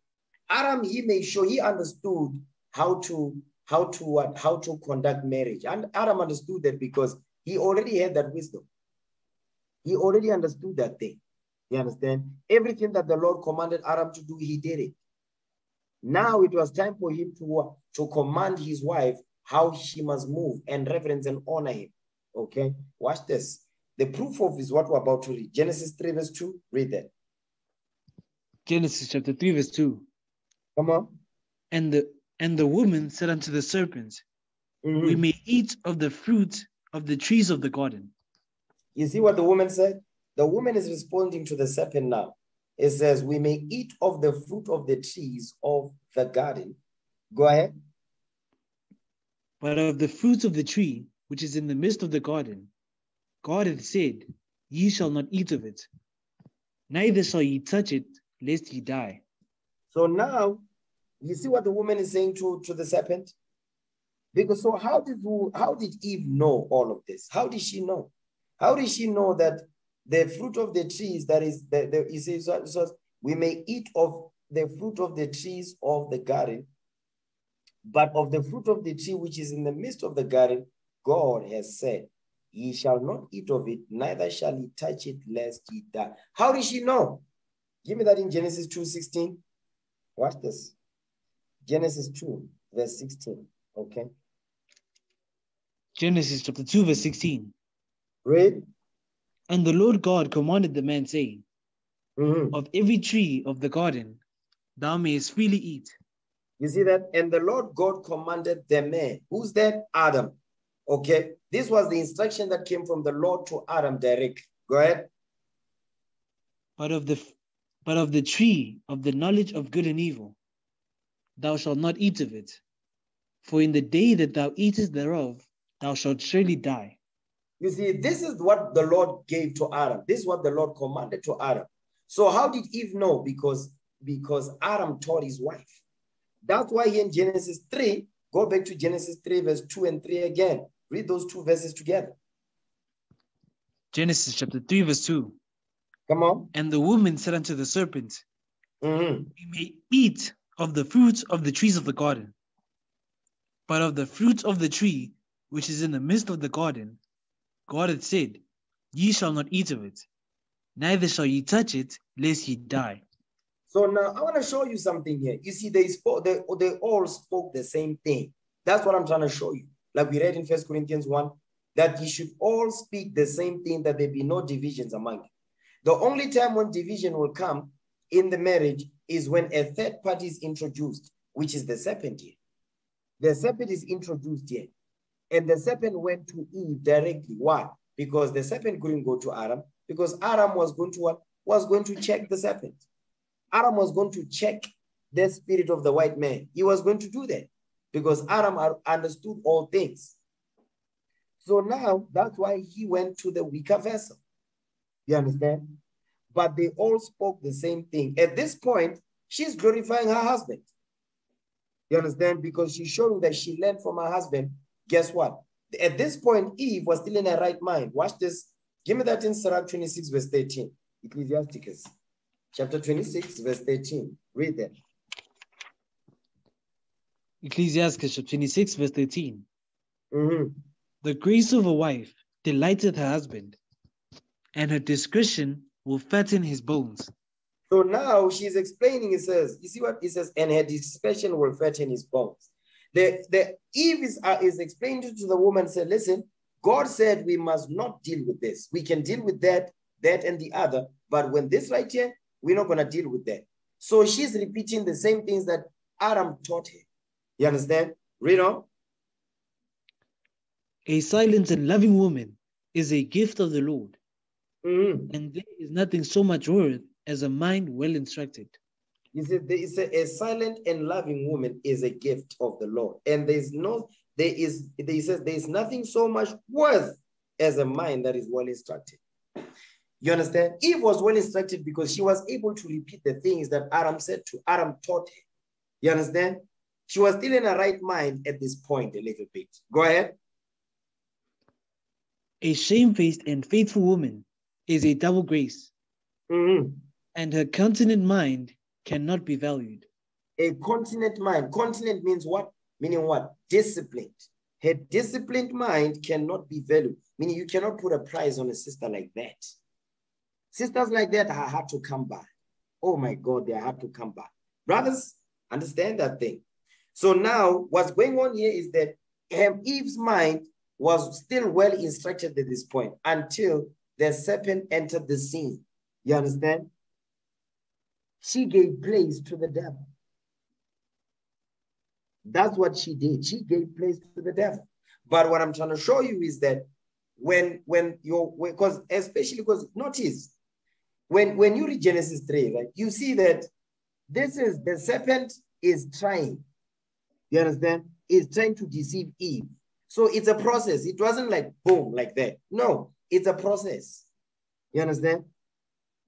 Adam, he made sure he understood how to how to what how to conduct marriage. And Adam understood that because he already had that wisdom. He already understood that thing. You understand? Everything that the Lord commanded Adam to do, he did it. Now it was time for him to, to command his wife how she must move and reverence and honor him. Okay, watch this. The proof of is what we're about to read. Genesis 3, verse 2. Read that. Genesis chapter 3, verse 2. Come on. And the and the woman said unto the serpent, Mhm. We may eat of the fruit of the trees of the garden. You see what the woman said? The woman is responding to the serpent now. It says, We may eat of the fruit of the trees of the garden. Go ahead. But of the fruit of the tree which is in the midst of the garden, God hath said, Ye shall not eat of it, neither shall ye touch it, lest ye die. So now, you see what the woman is saying to, to the serpent? Because so how did how did Eve know all of this? How did she know? How did she know that the fruit of the trees that is the, the we may eat of the fruit of the trees of the garden, but of the fruit of the tree which is in the midst of the garden, God has said, Ye shall not eat of it, neither shall ye touch it, lest ye die. How did she know? Give me that in Genesis 2 16. Watch this. Genesis 2, verse 16. Okay. Genesis chapter 2, verse 16. Read. And the Lord God commanded the man, saying, Mhm. Of every tree of the garden thou mayest freely eat, You see that? And the Lord God commanded the man. Who's that? Adam. Okay. This was the instruction that came from the Lord to Adam directly. Go ahead. but of the but of the tree of the knowledge of good and evil thou shalt not eat of it. For in the day that thou eatest thereof, thou shalt surely die. You see, this is what the Lord gave to Adam. This is what the Lord commanded to Adam. So how did Eve know? Because because Adam told his wife. That's why here in Genesis 3, go back to Genesis 3, verse 2 and 3 again. Read those two verses together. Genesis chapter 3, verse 2. Come on. And the woman said unto the serpent, Mhm. We may eat of the fruit of the trees of the garden, but of the fruit of the tree which is in the midst of the garden, God had said, Ye shall not eat of it, neither shall ye touch it, lest ye die. So now I want to show you something here. You see, they spoke, they, they all spoke the same thing. That's what I'm trying to show you. Like we read in First Corinthians 1, that you should all speak the same thing, that there be no divisions among you. The only time when division will come in the marriage is when a third party is introduced, which is the serpent here. The serpent is introduced here. And the serpent went to Eve directly. Why? Because the serpent couldn't go to Adam, because Adam was going to what? Was going to check the serpent. Adam was going to check the spirit of the white man. He was going to do that because Adam understood all things. So now that's why he went to the weaker vessel. You understand? But they all spoke the same thing. At this point, she's glorifying her husband. You understand? Because she's showing that she learned from her husband. Guess what? At this point, Eve was still in her right mind. Watch this. Give me that in Sirach 26, verse 13. Ecclesiasticus, chapter 26, verse 13. Read that. Ecclesiasticus chapter 26, verse 13. Mhm. The grace of a wife delighteth her husband, and her discretion will fatten his bones. So now she's explaining, it says, you see what it says, and her discretion will fatten his bones. The, the Eve is, uh, is explaining to the woman, said, listen, God said we must not deal with this. We can deal with that, that, and the other. But when this right here, we're not going to deal with that. So she's repeating the same things that Adam taught her. You understand? Read on. A silent and loving woman is a gift of the Lord, Mhm. and there is nothing so much worth as a mind well instructed. He said there is a, a silent and loving woman is a gift of the Lord. And there's no, there is, he says there is nothing so much worth as a mind that is well instructed. You understand? Eve was well instructed because she was able to repeat the things that Adam said to Adam taught her. You understand? She was still in her right mind at this point a little bit. Go ahead. A shamefaced and faithful woman is a double grace, Mhm. And her continent mind cannot be valued. A continent mind. Continent means what? Meaning what? Disciplined. Her disciplined mind cannot be valued. Meaning you cannot put a price on a sister like that. Sisters like that are hard to come by. Oh my God, they are hard to come by. Brothers, understand that thing. So now what's going on here is that Eve's mind was still well instructed at this point until the serpent entered the scene. You understand? She gave place to the devil. That's what she did. She gave place to the devil. But what I'm trying to show you is that when when you're because especially because notice when when you read Genesis 3, right, you see that this is the serpent is trying. You understand? Is trying to deceive Eve. So it's a process. It wasn't like boom, like that. No, it's a process. You understand?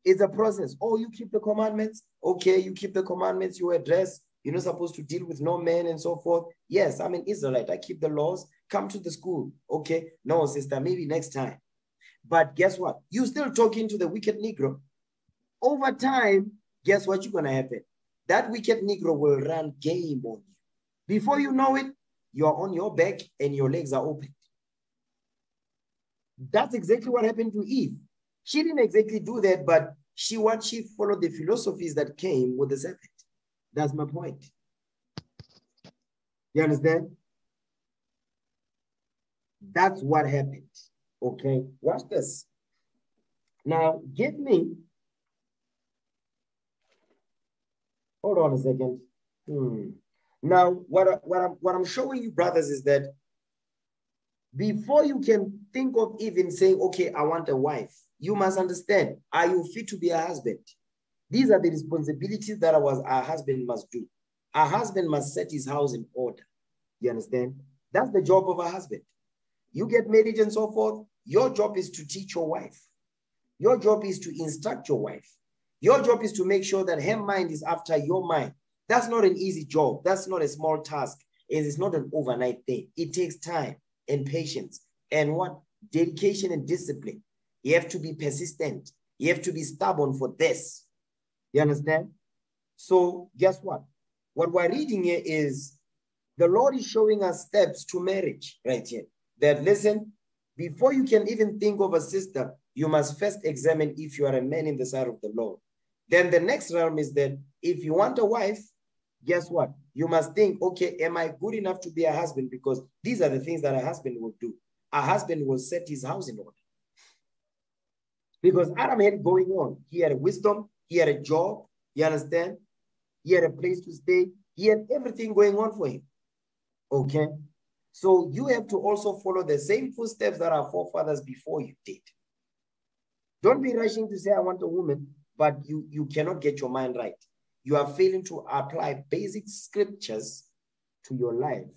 It's a process. Oh, you keep the commandments. Okay, you keep the commandments. You address. You're not supposed to deal with no man and so forth. Yes, I'm an Israelite. I keep the laws. Come to the school. Okay. No, sister, maybe next time. But guess what? You're still talking to the wicked Negro. Over time, guess what you're gonna happen? That wicked Negro will run game on you. Before you know it, you're on your back and your legs are open. That's exactly what happened to Eve. She didn't exactly do that, but she what she followed the philosophies that came with the serpent. That's my point. You understand? That's what happened. Okay, watch this. Now, give me. Hold on a second. Hmm. Now, what, what, I'm, what I'm showing you, brothers, is that before you can think of even saying, okay, I want a wife, you must understand, are you fit to be a husband? These are the responsibilities that our, our husband must do. Our husband must set his house in order. You understand? That's the job of a husband. You get married and so forth. Your job is to teach your wife. Your job is to instruct your wife. Your job is to make sure that her mind is after your mind. That's not an easy job. That's not a small task. It is not an overnight thing. It takes time and patience and what? Dedication and discipline. You have to be persistent. You have to be stubborn for this. You understand? So, guess what? What we're reading here is the Lord is showing us steps to marriage right here. That listen, before you can even think of a sister, you must first examine if you are a man in the sight of the Lord. Then the next realm is that if you want a wife, guess what? You must think, okay, am I good enough to be a husband? Because these are the things that a husband will do. A husband will set his house in order. Because Adam had going on. He had a wisdom, he had a job, you understand? He had a place to stay, he had everything going on for him. Okay? So you have to also follow the same footsteps that our forefathers before you did. Don't be rushing to say, I want a woman, but you, you cannot get your mind right. You are failing to apply basic scriptures to your life.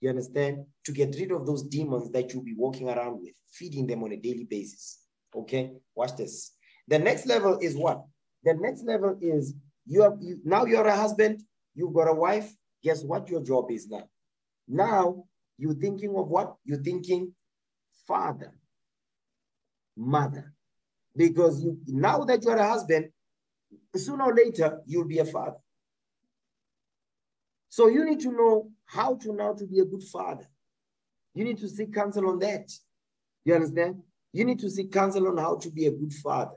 You understand? To get rid of those demons that you'll be walking around with, feeding them on a daily basis. Okay, watch this. The next level is what? The next level is you have you, now you're a husband, you've got a wife. Guess what your job is now? Now you're thinking of what? You're thinking father. mother. Because you now that you are a husband, sooner or later you'll be a father. So you need to know how to now to be a good father. You need to seek counsel on that. You understand? You need to seek counsel on how to be a good father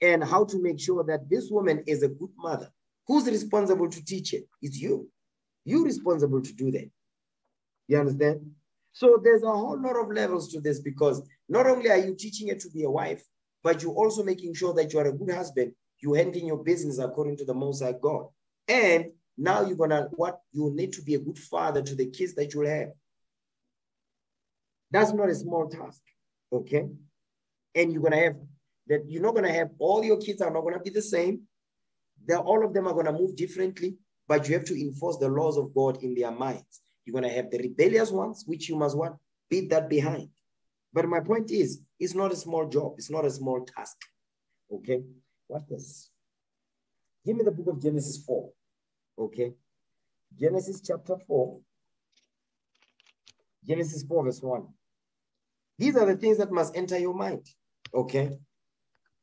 and how to make sure that this woman is a good mother. Who's responsible to teach it? It's you. You're responsible to do that. You understand? So there's a whole lot of levels to this because not only are you teaching her to be a wife, but you're also making sure that you are a good husband. You're handling your business according to the Most High God. And now you're gonna what you need to be a good father to the kids that you'll have. That's not a small task, okay? And you're gonna have that you're not gonna have all your kids are not gonna be the same. They're, all of them are gonna move differently, but you have to enforce the laws of God in their minds. You're gonna have the rebellious ones, which you must what beat that behind. But my point is, it's not a small job, it's not a small task. Okay, what this? Give me the book of Genesis 4. Okay, Genesis chapter 4. Genesis 4, verse 1. These are the things that must enter your mind. Okay.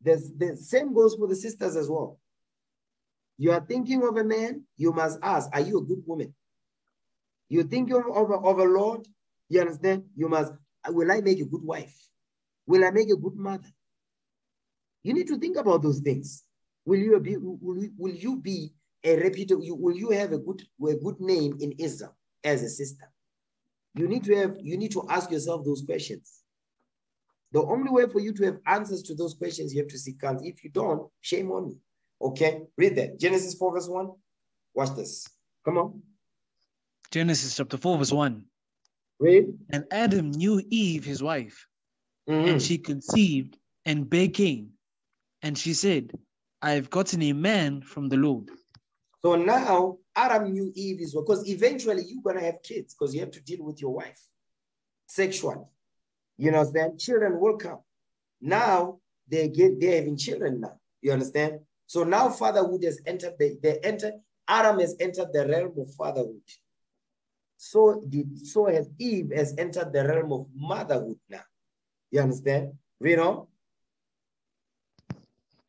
There's, the same goes for the sisters as well. You are thinking of a man, you must ask, are you a good woman? You think of, of, of a Lord, you understand? You must, will I make a good wife? Will I make a good mother? You need to think about those things. Will you be, will, will you be a reputable, will you have a good, a good name in Israel as a sister? You need to have, you need to ask yourself those questions. The only way for you to have answers to those questions, you have to seek counsel. If you don't, shame on you. Okay, read that. Genesis 4, verse 1. Watch this. Come on. Genesis chapter 4, verse 1. Read. And Adam knew Eve, his wife, Mhm. and she conceived and bare Cain. And she said, I have gotten a man from the Lord. So now Adam knew Eve is because eventually you're gonna have kids because you have to deal with your wife sexually. You understand? Children will come. Now they get they're having children now. You understand? So now fatherhood has entered the they enter Adam has entered the realm of fatherhood. So did so has Eve has entered the realm of motherhood now. You understand? Read on.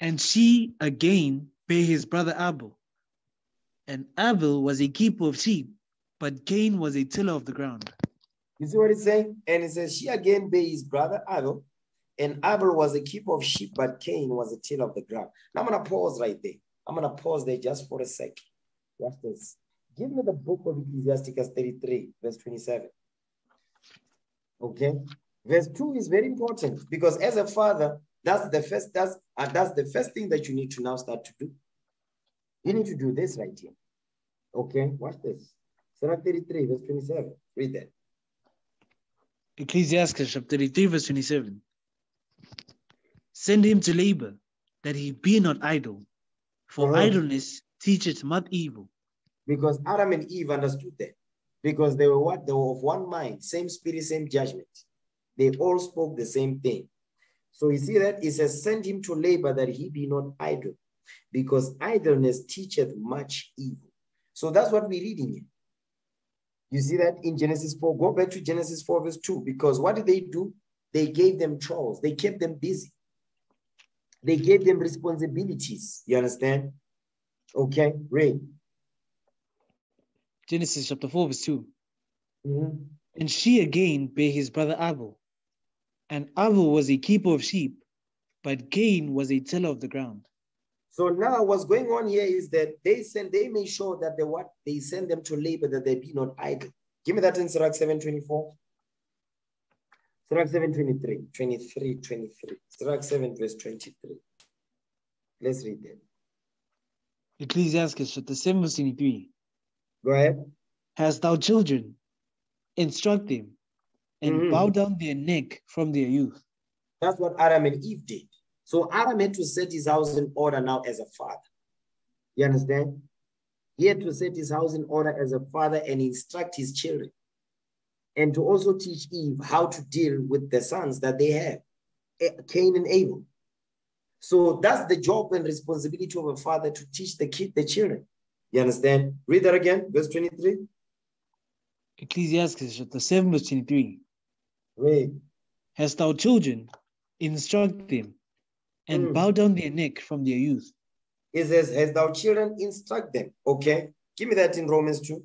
And she again bare his brother Abel. And Abel was a keeper of sheep, but Cain was a tiller of the ground. You see what it's saying? And it says, She again bare his brother Abel, and Abel was a keeper of sheep, but Cain was a tiller of the ground. Now I'm going to pause right there. I'm going to pause there just for a sec. Watch this. Give me the book of Ecclesiasticus 33, verse 27. Okay. Verse 2 is very important because as a father, that's the first, that's, uh, that's the first thing that you need to now start to do. You need to do this right here. Okay, watch this. Sirach 33, verse 27. Read that. Ecclesiasticus chapter 33, verse 27. Send him to labor, that he be not idle, for Uh-huh. idleness teacheth much evil. because Adam and Eve understood that. Because they were what? They were of one mind, same spirit, same judgment. They all spoke the same thing. So you see that it says, send him to labor that he be not idle, because idleness teacheth much evil. So that's what we're reading here. You see that in Genesis 4. Go back to Genesis 4, verse 2, because what did they do? They gave them chores, they kept them busy, they gave them responsibilities. You understand? Okay, read. Genesis chapter 4, verse 2. Mhm. And she again bare his brother Abel. And Abel was a keeper of sheep, but Cain was a tiller of the ground. So now what's going on here is that they send, they make sure that they what they send them to labor that they be not idle. Give me that in Sirach 724. Sirach 723, 23, 23. Sirach 7, verse 23. Let's read that. Ecclesiasticus chapter 7, verse 23. Go ahead. Hast thou children? Instruct them, and Mhm. bow down their neck from their youth. That's what Adam and Eve did. So Adam had to set his house in order now as a father. You understand? He had to set his house in order as a father and instruct his children. And to also teach Eve how to deal with the sons that they have, eh, Cain and Abel. So that's the job and responsibility of a father to teach the kid, the children. You understand? Read that again, verse 23. Ecclesiasticus chapter 7, verse 23. Read. Hast thou children? instruct them, and Mm. bow down their neck from their youth. It says, As thou children, instruct them. Okay. Give me that in Romans 2.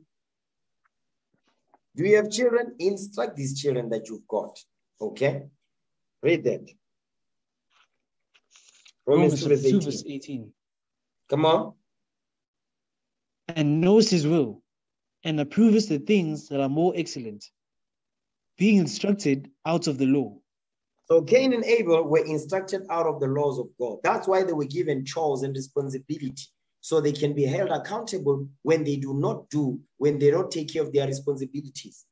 Do you have children? Instruct these children that you've got. Okay. Read that. Romans, Romans 2, chapter verse 2, verse 18. Come on. And knows his will, and approves the things that are more excellent, being instructed out of the law. So Cain and Abel were instructed out of the laws of God. That's why they were given chores and responsibility. So they can be held accountable when they do not do, when they don't take care of their responsibilities.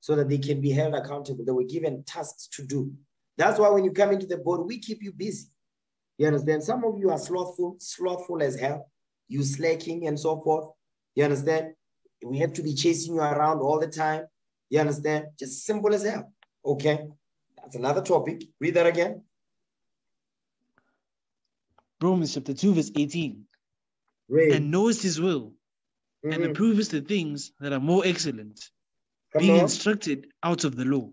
So that they can be held accountable. They were given tasks to do. That's why when you come into the board, we keep you busy. You understand? Some of you are slothful, slothful as hell. You slacking and so forth. You understand? We have to be chasing you around all the time. You understand? Just simple as hell. Okay. That's another topic. Read that again. Romans chapter 2, verse 18. Read. And knows his will, and Mhm. approves the things that are more excellent, Come being on. instructed out of the law.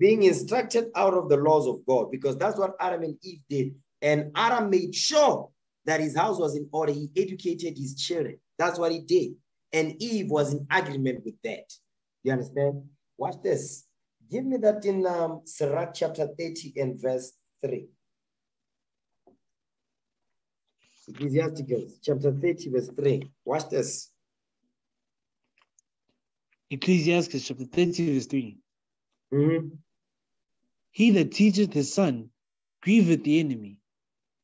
Being instructed out of the laws of God, because that's what Adam and Eve did. And Adam made sure that his house was in order. He educated his children. That's what he did. And Eve was in agreement with that. You understand? Watch this. Give me that in um, Sirach chapter 30 and verse 3. Ecclesiasticus chapter 30, verse 3. Watch this. Ecclesiasticus chapter 30, verse 3. Mhm. He that teacheth his son grieveth the enemy,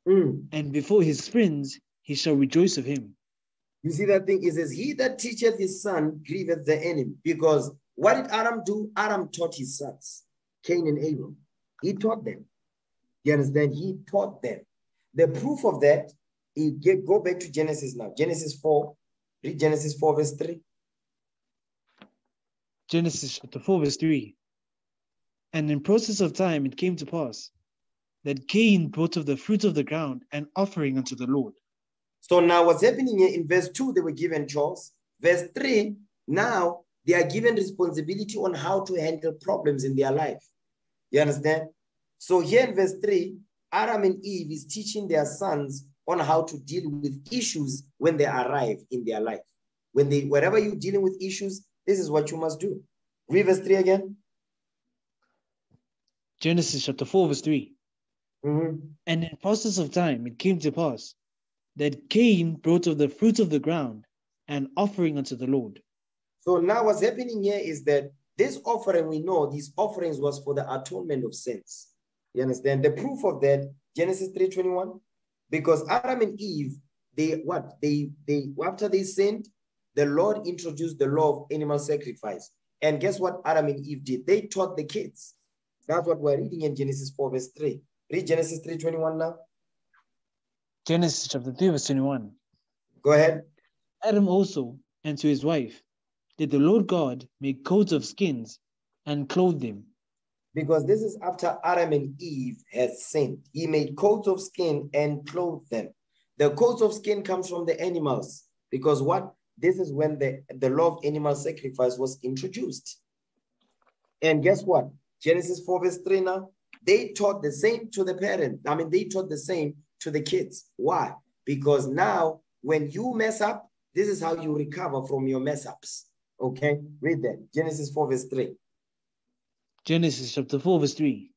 Mm. and before his friends he shall rejoice of him. You see that thing? It says, He that teacheth his son grieveth the enemy. Because what did Adam do? Adam taught his sons, Cain and Abel. He taught them. You understand? He taught them. The proof of that, you get, go back to Genesis now. Genesis 4. Read Genesis 4, verse 3. Genesis chapter 4, verse 3. And in process of time it came to pass that Cain brought of the fruit of the ground an offering unto the Lord. So now what's happening here in verse 2, they were given chores. Verse 3, now they are given responsibility on how to handle problems in their life. You understand? So here in verse 3, Adam and Eve is teaching their sons on how to deal with issues when they arrive in their life. When they, wherever you're dealing with issues, this is what you must do. Read verse 3 again. Genesis chapter 4, verse 3. Mhm. And in process of time it came to pass that Cain brought of the fruit of the ground an offering unto the Lord. So now what's happening here is that this offering, we know these offerings was for the atonement of sins. You understand? The proof of that, Genesis 3.21, because Adam and Eve, they what? They they after they sinned, the Lord introduced the law of animal sacrifice. And guess what Adam and Eve did? They taught the kids. That's what we're reading in Genesis 4, verse 3. Read Genesis 3.21 now. Genesis chapter 3, verse 21. Go ahead. Adam also and to his wife did the Lord God make coats of skins and clothe them. Because this is after Adam and Eve had sinned. He made coats of skin and clothed them. The coats of skin comes from the animals. Because what? This is when the, the law of animal sacrifice was introduced. And guess what? Genesis 4, verse 3 now. They taught the same to the parent. I mean, they taught the same to the kids. Why? Because now when you mess up, this is how you recover from your mess ups. Okay, read that. Genesis 4, verse 3. Genesis chapter 4, verse 3.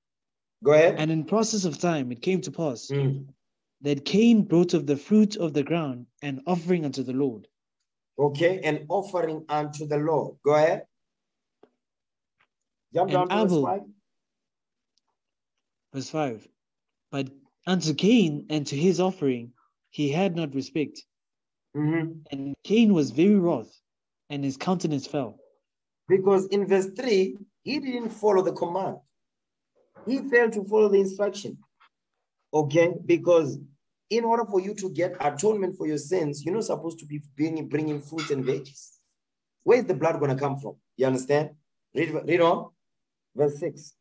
Go ahead. And in process of time it came to pass Mm. that Cain brought of the fruit of the ground an offering unto the Lord. Okay, an offering unto the Lord. Go ahead. Jump down And to verse Abel- 5. Verse 5. But unto Cain and to his offering he had not respect. Mhm. And Cain was very wroth, and his countenance fell. Because in verse 3, he didn't follow the command. He failed to follow the instruction. Okay, because in order for you to get atonement for your sins, you're not supposed to be bringing, bringing fruits and veggies. Where's the blood going to come from? You understand? Read, read on. Verse 6.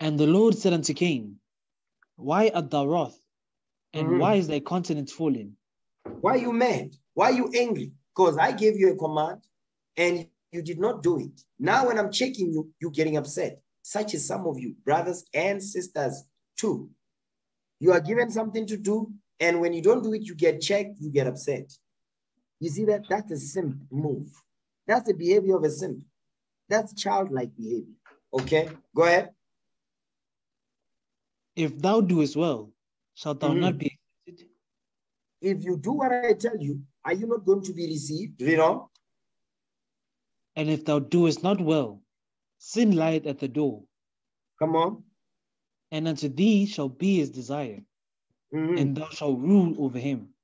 And the Lord said unto Cain, Why art the wrath? And Mhm. why is thy continent falling? Why are you mad? Why are you angry? Because I gave you a command and you did not do it. Now, when I'm checking you, you're getting upset. such as some of you, brothers and sisters, too. You are given something to do, and when you don't do it, you get checked, you get upset. You see that? That's a simp move. That's the behavior of a simp. That's childlike behavior. Okay, go ahead. If thou doest well, shalt thou Mhm. not be accepted? If you do what I tell you, are you not going to be received? You know? And if thou doest not well, sin lieth at the door, Come on. and unto thee shall be his desire, Mhm. and thou shalt rule over him.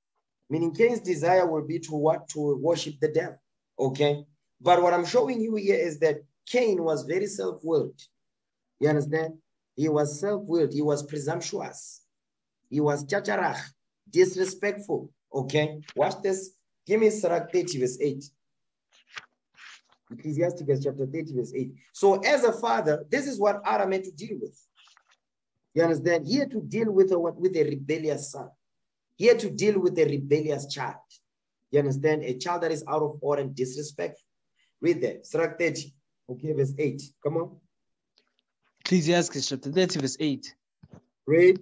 Meaning Cain's desire will be to what? To worship the devil. Okay. But what I'm showing you here is that Cain was very self-willed. You understand? He was self-willed. He was presumptuous. He was chacharach, disrespectful. Okay. Watch this. Give me Sirach 30, verse 8. Ecclesiasticus chapter 30, verse 8. So, as a father, this is what Adam had to deal with. You understand? He had to deal with a, with a rebellious son. He had to deal with a rebellious child. You understand? A child that is out of order and disrespectful. Read that. Sirach 30. Okay, verse 8. Come on. Ecclesiasticus chapter 30, verse 8. Read.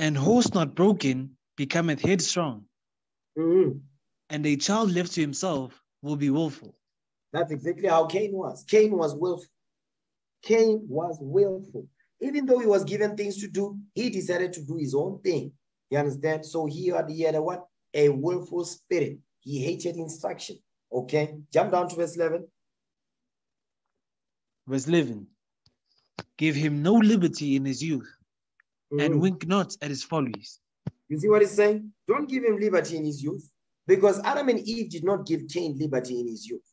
And horse not broken becometh headstrong, Mhm. and a child left to himself will be willful. That's exactly how Cain was. Cain was willful. Cain was willful. Even though he was given things to do, he decided to do his own thing. You understand? So he had, he had a what? A willful spirit. He hated instruction. Okay. Jump down to verse 11. Verse 11. Give him no liberty in his youth, and Mhm. wink not at his follies. You see what he's saying? Don't give him liberty in his youth. Because Adam and Eve did not give Cain liberty in his youth.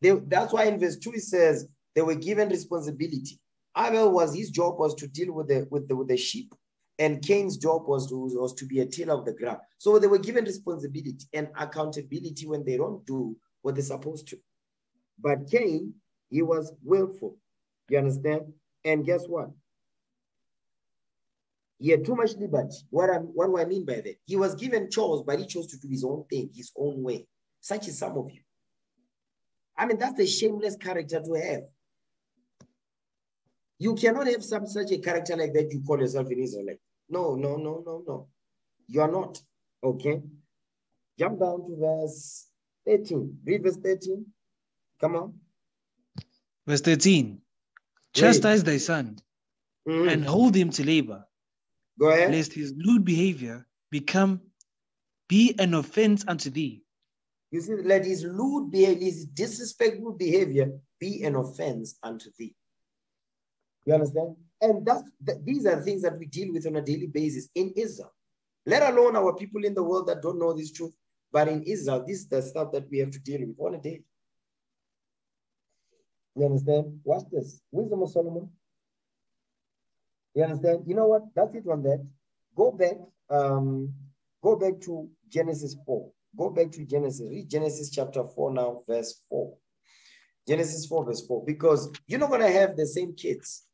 They, that's why in verse 2 it says they were given responsibility. Abel was his job was to deal with the with the, with the sheep, and Cain's job was to, was to be a tiller of the ground. So they were given responsibility and accountability when they don't do what they're supposed to. But Cain, he was willful. You understand? And guess what? He had too much liberty. What, I, what do I mean by that? He was given chores, but he chose to do his own thing, his own way. Such is some of you. I mean, that's a shameless character to have. You cannot have some such a character like that. You call yourself an Israelite. No, no, no, no, no. You are not. Okay. Jump down to verse 13. Read verse 13. Come on. Verse 13. Chastise thy son, Mhm. and hold him to labor, Go ahead. lest his lewd behavior become be an offense unto thee. You see, let his lewd behavior, his disrespectful behavior be an offense unto thee. You understand? And that's that, these are things that we deal with on a daily basis in Israel. Let alone our people in the world that don't know this truth. But in Israel, this is the stuff that we have to deal with on a day. You understand? Watch this. Wisdom of Solomon. You understand? You know what? That's it on that. Go back. Um, go back to Genesis 4. Go back to Genesis. Read Genesis chapter 4 now, verse 4. Genesis 4, verse 4. Because you're not gonna have the same kids.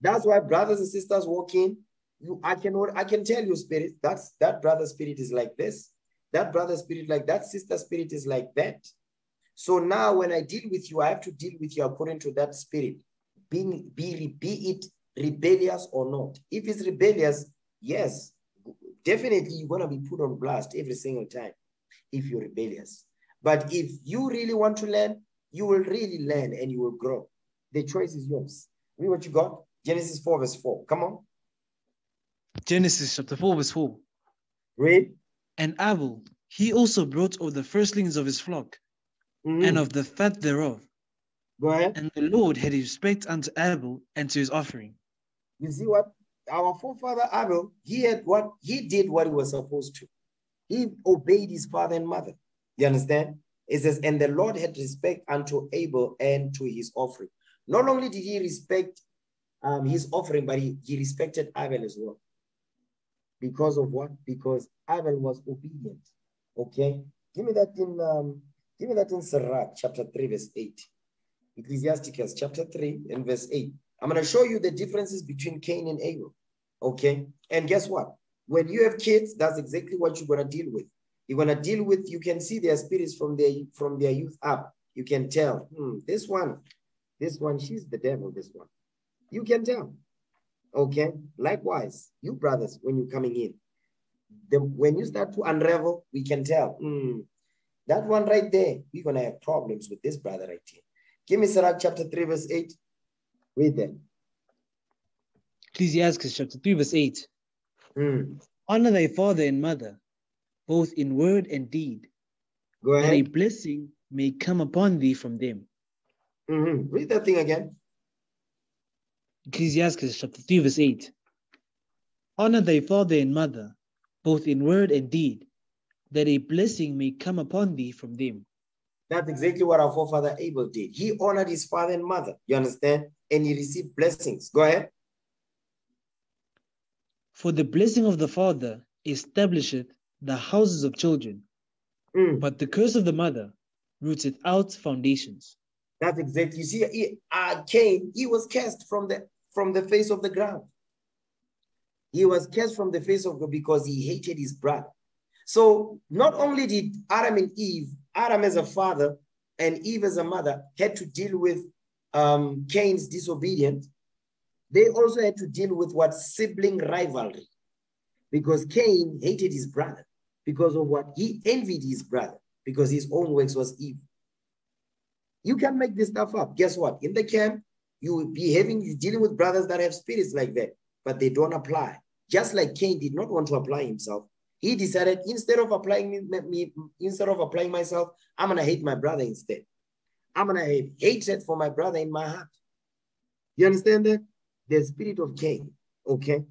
That's why brothers and sisters walk in. You, I can I can tell you, spirit, that's that brother spirit is like this. That brother spirit like that, sister spirit is like that. So now when I deal with you, I have to deal with you according to that spirit. Being be, be it rebellious or not. If it's rebellious, yes, definitely you're gonna be put on blast every single time if you're rebellious. But if you really want to learn, you will really learn and you will grow. The choice is yours. Read what you got. Genesis 4, verse 4. Come on. Genesis chapter 4, verse 4. Read. And Abel, he also brought of the firstlings of his flock, Mhm. and of the fat thereof. Go ahead. And the Lord had respect unto Abel and to his offering. You see what? Our forefather Abel, he had what? He did what he was supposed to. He obeyed his father and mother. You understand? It says, and the Lord had respect unto Abel and to his offering. Not only did he respect um, his offering, but he, he respected Abel as well. Because of what? Because Abel was obedient. Okay. Give me that in um, give me that in Sirach chapter 3, verse 8. Ecclesiasticus chapter 3 and verse 8. I'm going to show you the differences between Cain and Abel. Okay. And guess what? When you have kids, that's exactly what you're going to deal with. You're going to deal with, you can see their spirits from their from their youth up. You can tell, hmm, this one, this one, she's the devil, this one. You can tell. Okay. Likewise, you brothers, when you're coming in, the, when you start to unravel, we can tell. "Hmm, that one right there, we're gonna have problems with this brother right here. Give me Sirach chapter 3, verse 8. Read that. Ecclesiasticus chapter 3, verse 8. Hmm. Honor thy father and mother, both in word and deed, Go that a blessing may come upon thee from them. Mhm. Read that thing again. Ecclesiasticus chapter 3, verse 8. Honor thy father and mother, both in word and deed, that a blessing may come upon thee from them. That's exactly what our forefather Abel did. He honored his father and mother. You understand? And he received blessings. Go ahead. For the blessing of the father establisheth the houses of children, Mm. but the curse of the mother rooteth out foundations. That's exactly. You see, he, uh, Cain, he was cast from the from the face of the ground. He was cast from the face of God because he hated his brother. So not only did Adam and Eve, Adam as a father and Eve as a mother, had to deal with um, Cain's disobedience, they also had to deal with what sibling rivalry, because Cain hated his brother because of what he envied his brother because his own works was evil. You can make this stuff up. Guess what? In the camp, you will be having you dealing with brothers that have spirits like that, but they don't apply. Just like Cain did not want to apply himself, he decided instead of applying me, me instead of applying myself, I'm gonna hate my brother instead. I'm gonna have hatred for my brother in my heart. You understand that? The spirit of Cain. Okay.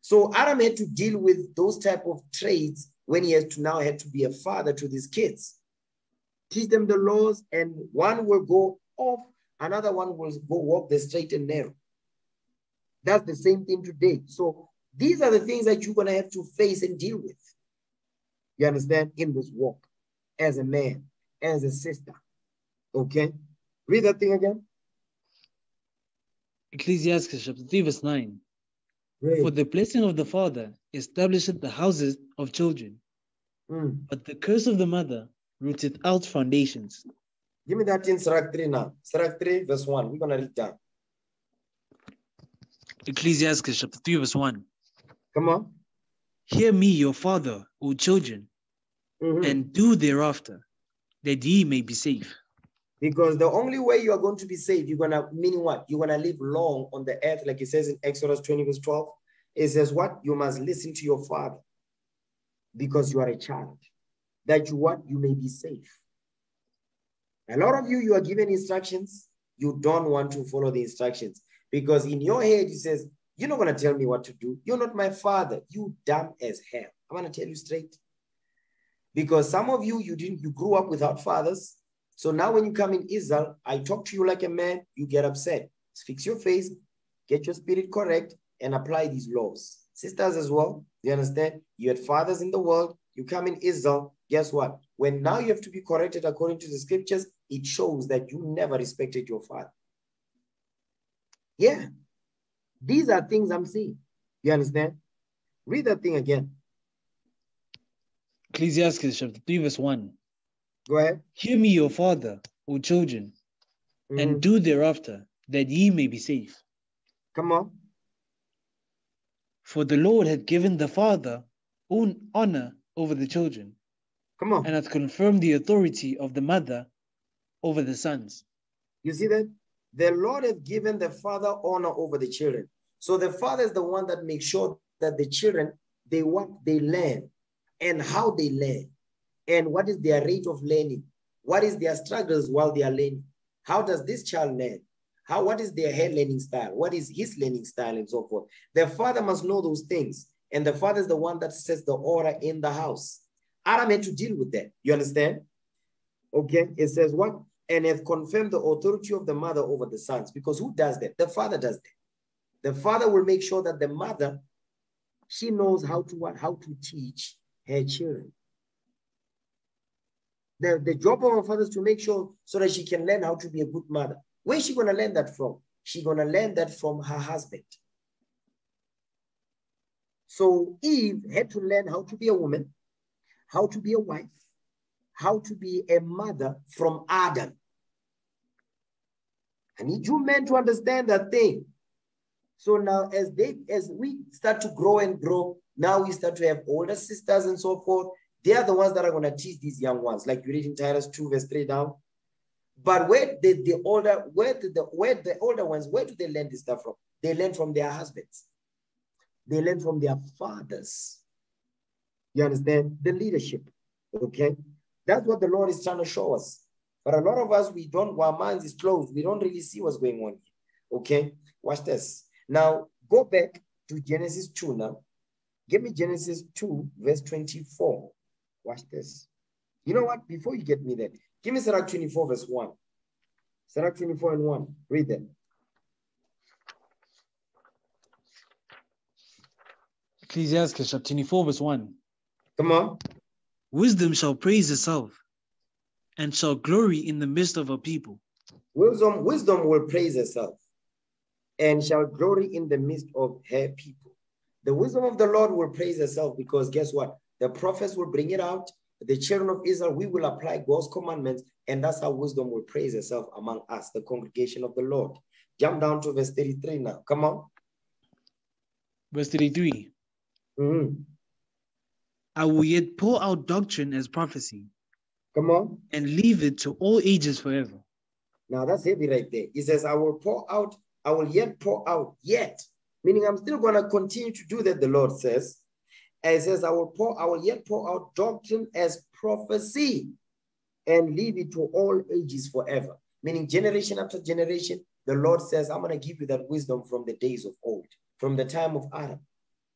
So Adam had to deal with those type of traits when he had to now had to be a father to these kids teach them the laws, and one will go off, another one will go walk the straight and narrow. That's the same thing today. So these are the things that you're gonna have to face and deal with. You understand? In this walk, as a man, as a sister. Okay? Read that thing again. Ecclesiasticus chapter 3, verse 9. Read. For the blessing of the father establisheth the houses of children, Mm. but the curse of the mother rooteth out foundations. Give me that in Sirach 3 now. Sirach 3, verse 1. We're gonna read down. Ecclesiasticus chapter 3, verse 1. Come on. Hear me, your father, O children, Mhm. and do thereafter, that ye may be safe. Because the only way you are going to be saved, you're gonna meaning what? You're gonna live long on the earth, like it says in Exodus 20, verse 12. It says, What? You must listen to your father because you are a child. That you what? You may be safe. A lot of you, you are given instructions, you don't want to follow the instructions because in your head, it says, You're not gonna tell me what to do. You're not my father. You dumb as hell. I'm gonna tell you straight. Because some of you, you didn't, you grew up without fathers. So now when you come in Israel, I talk to you like a man, you get upset. Fix your face, get your spirit correct, and apply these laws. Sisters as well, you understand? You had fathers in the world, you come in Israel, guess what? When now you have to be corrected according to the scriptures, it shows that you never respected your father. Yeah. These are things I'm seeing. You understand? Read that thing again. Ecclesiasticus chapter 3, verse 1. Go ahead. Hear me, your father, O children, Mhm. and do thereafter, that ye may be safe. Come on. For the Lord hath given the father own honor over the children, Come on. and hath confirmed the authority of the mother over the sons. You see that? The Lord has given the father honor over the children. So the father is the one that makes sure that the children, they what they learn and how they learn and what is their rate of learning. What is their struggles while they are learning? How does this child learn? How, what is their head learning style? What is his learning style and so forth? The father must know those things. And the father is the one that sets the order in the house. Adam had to deal with that. You understand? Okay. It says what? And hath confirmed the authority of the mother over the sons. Because who does that? The father does that. The father will make sure that the mother, she knows how to what, how to teach her children. The, the job of a father is to make sure so that she can learn how to be a good mother. Where is she gonna learn that from? She's gonna learn that from her husband. So Eve had to learn how to be a woman, how to be a wife, how to be a mother from Adam. I need you men to understand that thing. So now as they as we start to grow and grow, now we start to have older sisters and so forth. They are the ones that are going to teach these young ones, like you read in Titus 2, verse 3 down. But where did the older, where did the where the older ones, where do they learn this stuff from? They learn from their husbands. They learn from their fathers. You understand? The leadership. Okay. That's what the Lord is trying to show us. But a lot of us, we don't, our minds is closed. We don't really see what's going on. here. Okay. Watch this. Now go back to Genesis 2 now. Give me Genesis 2, verse 24. Watch this. You know what? Before you get me there, give me Sirach 24, verse 1. Sirach 24 and 1. Read them. Ecclesiasticus chapter 24, verse 1. Come on. Wisdom shall praise herself and shall glory in the midst of her people. Wisdom, wisdom will praise herself and shall glory in the midst of her people. The wisdom of the Lord will praise herself because guess what? The prophets will bring it out. The children of Israel, we will apply God's commandments, and that's how wisdom will praise herself among us, the congregation of the Lord. Jump down to verse 33 now. Come on. Verse 33. Mhm. I will yet pour out doctrine as prophecy Come on. and leave it to all ages forever. Now that's heavy right there. He says, I will pour out, I will yet pour out, yet. Meaning I'm still going to continue to do that, the Lord says. And he says, I will pour, I will yet pour out doctrine as prophecy and leave it to all ages forever. Meaning generation after generation, the Lord says, I'm going to give you that wisdom from the days of old, from the time of Adam.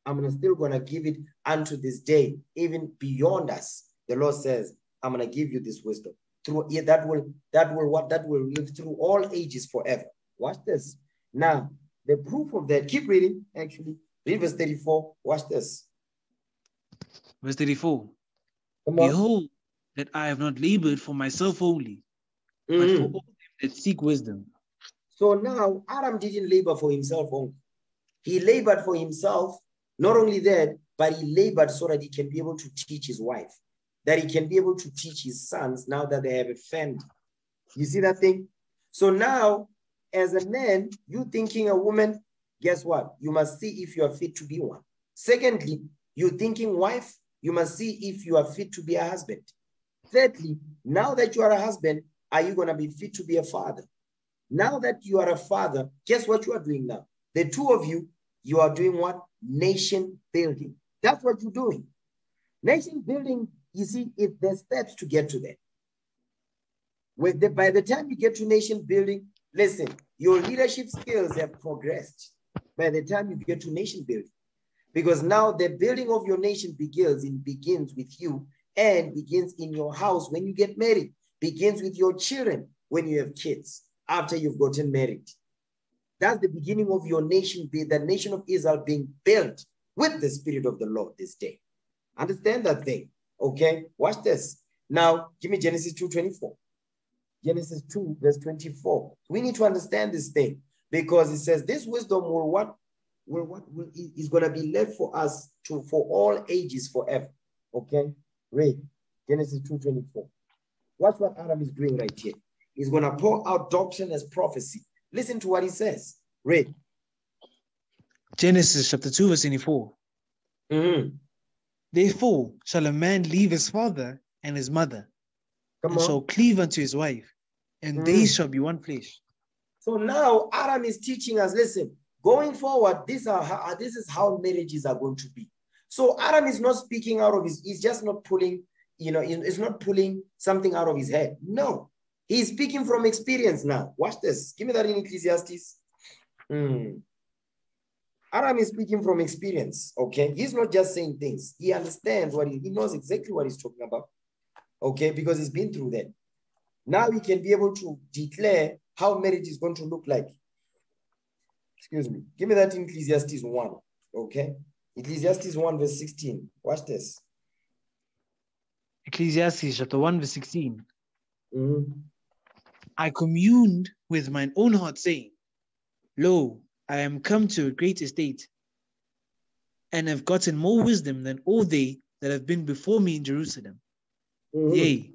I'm still gonna give it unto this day, even beyond us. The Lord says, I'm gonna give you this wisdom. Through it, that will that will what that will live through all ages forever. Watch this. Now, the proof of that, keep reading, actually. Read verse 34. Watch this. Verse 34. Come on. Behold, that I have not labored for myself only, but for Mhm. all them that seek wisdom. So now Adam didn't labor for himself only. He labored for himself. Not only that, but he labored so that he can be able to teach his wife, that he can be able to teach his sons now that they have a family. You see that thing? So now, as a man, you thinking a woman, guess what? You must see if you are fit to be one. Secondly, you thinking wife, you must see if you are fit to be a husband. Thirdly, now that you are a husband, are you going to be fit to be a father? Now that you are a father, guess what you are doing now? The two of you, you are doing what? Nation building. That's what you're doing. Nation building, you see, if there's steps to get to that. With the, by the time you get to nation building, listen, your leadership skills have progressed by the time you get to nation building. Because now the building of your nation begins, it begins with you and begins in your house when you get married, begins with your children when you have kids after you've gotten married. That's the beginning of your nation, the nation of Israel being built with the Spirit of the Lord this day. Understand that thing. Okay, watch this. Now, give me Genesis 2:24. Genesis 2, verse 24. We need to understand this thing because it says this wisdom will what will what will is going to be left for us to for all ages forever. Okay, read Genesis 2:24. Watch what Adam is doing right here. He's going to pour out doctrine as prophecy. Listen to what he says. Read. Genesis chapter 2, verse 24. Mhm. Therefore shall a man leave his father and his mother, Come and on. shall cleave unto his wife, and they Mm. shall be one flesh. So now Adam is teaching us, listen, going forward, this, are how, this is how marriages are going to be. So Adam is not speaking out of his, he's just not pulling, you know, he's not pulling something out of his head. No, he's speaking from experience now. Watch this. Give me that in Ecclesiastes. Hmm. Adam is speaking from experience, okay? He's not just saying things. He understands what he, he knows exactly what he's talking about, okay? Because he's been through that. Now he can be able to declare how marriage is going to look like. Excuse me. Give me that in Ecclesiastes 1. Okay. Ecclesiastes 1, verse 16. Watch this. Ecclesiastes chapter 1, verse 16. Mhm. I communed with mine own heart, saying, Lo, I am come to a great estate, and have gotten more wisdom than all they that have been before me in Jerusalem. Mhm. Yea,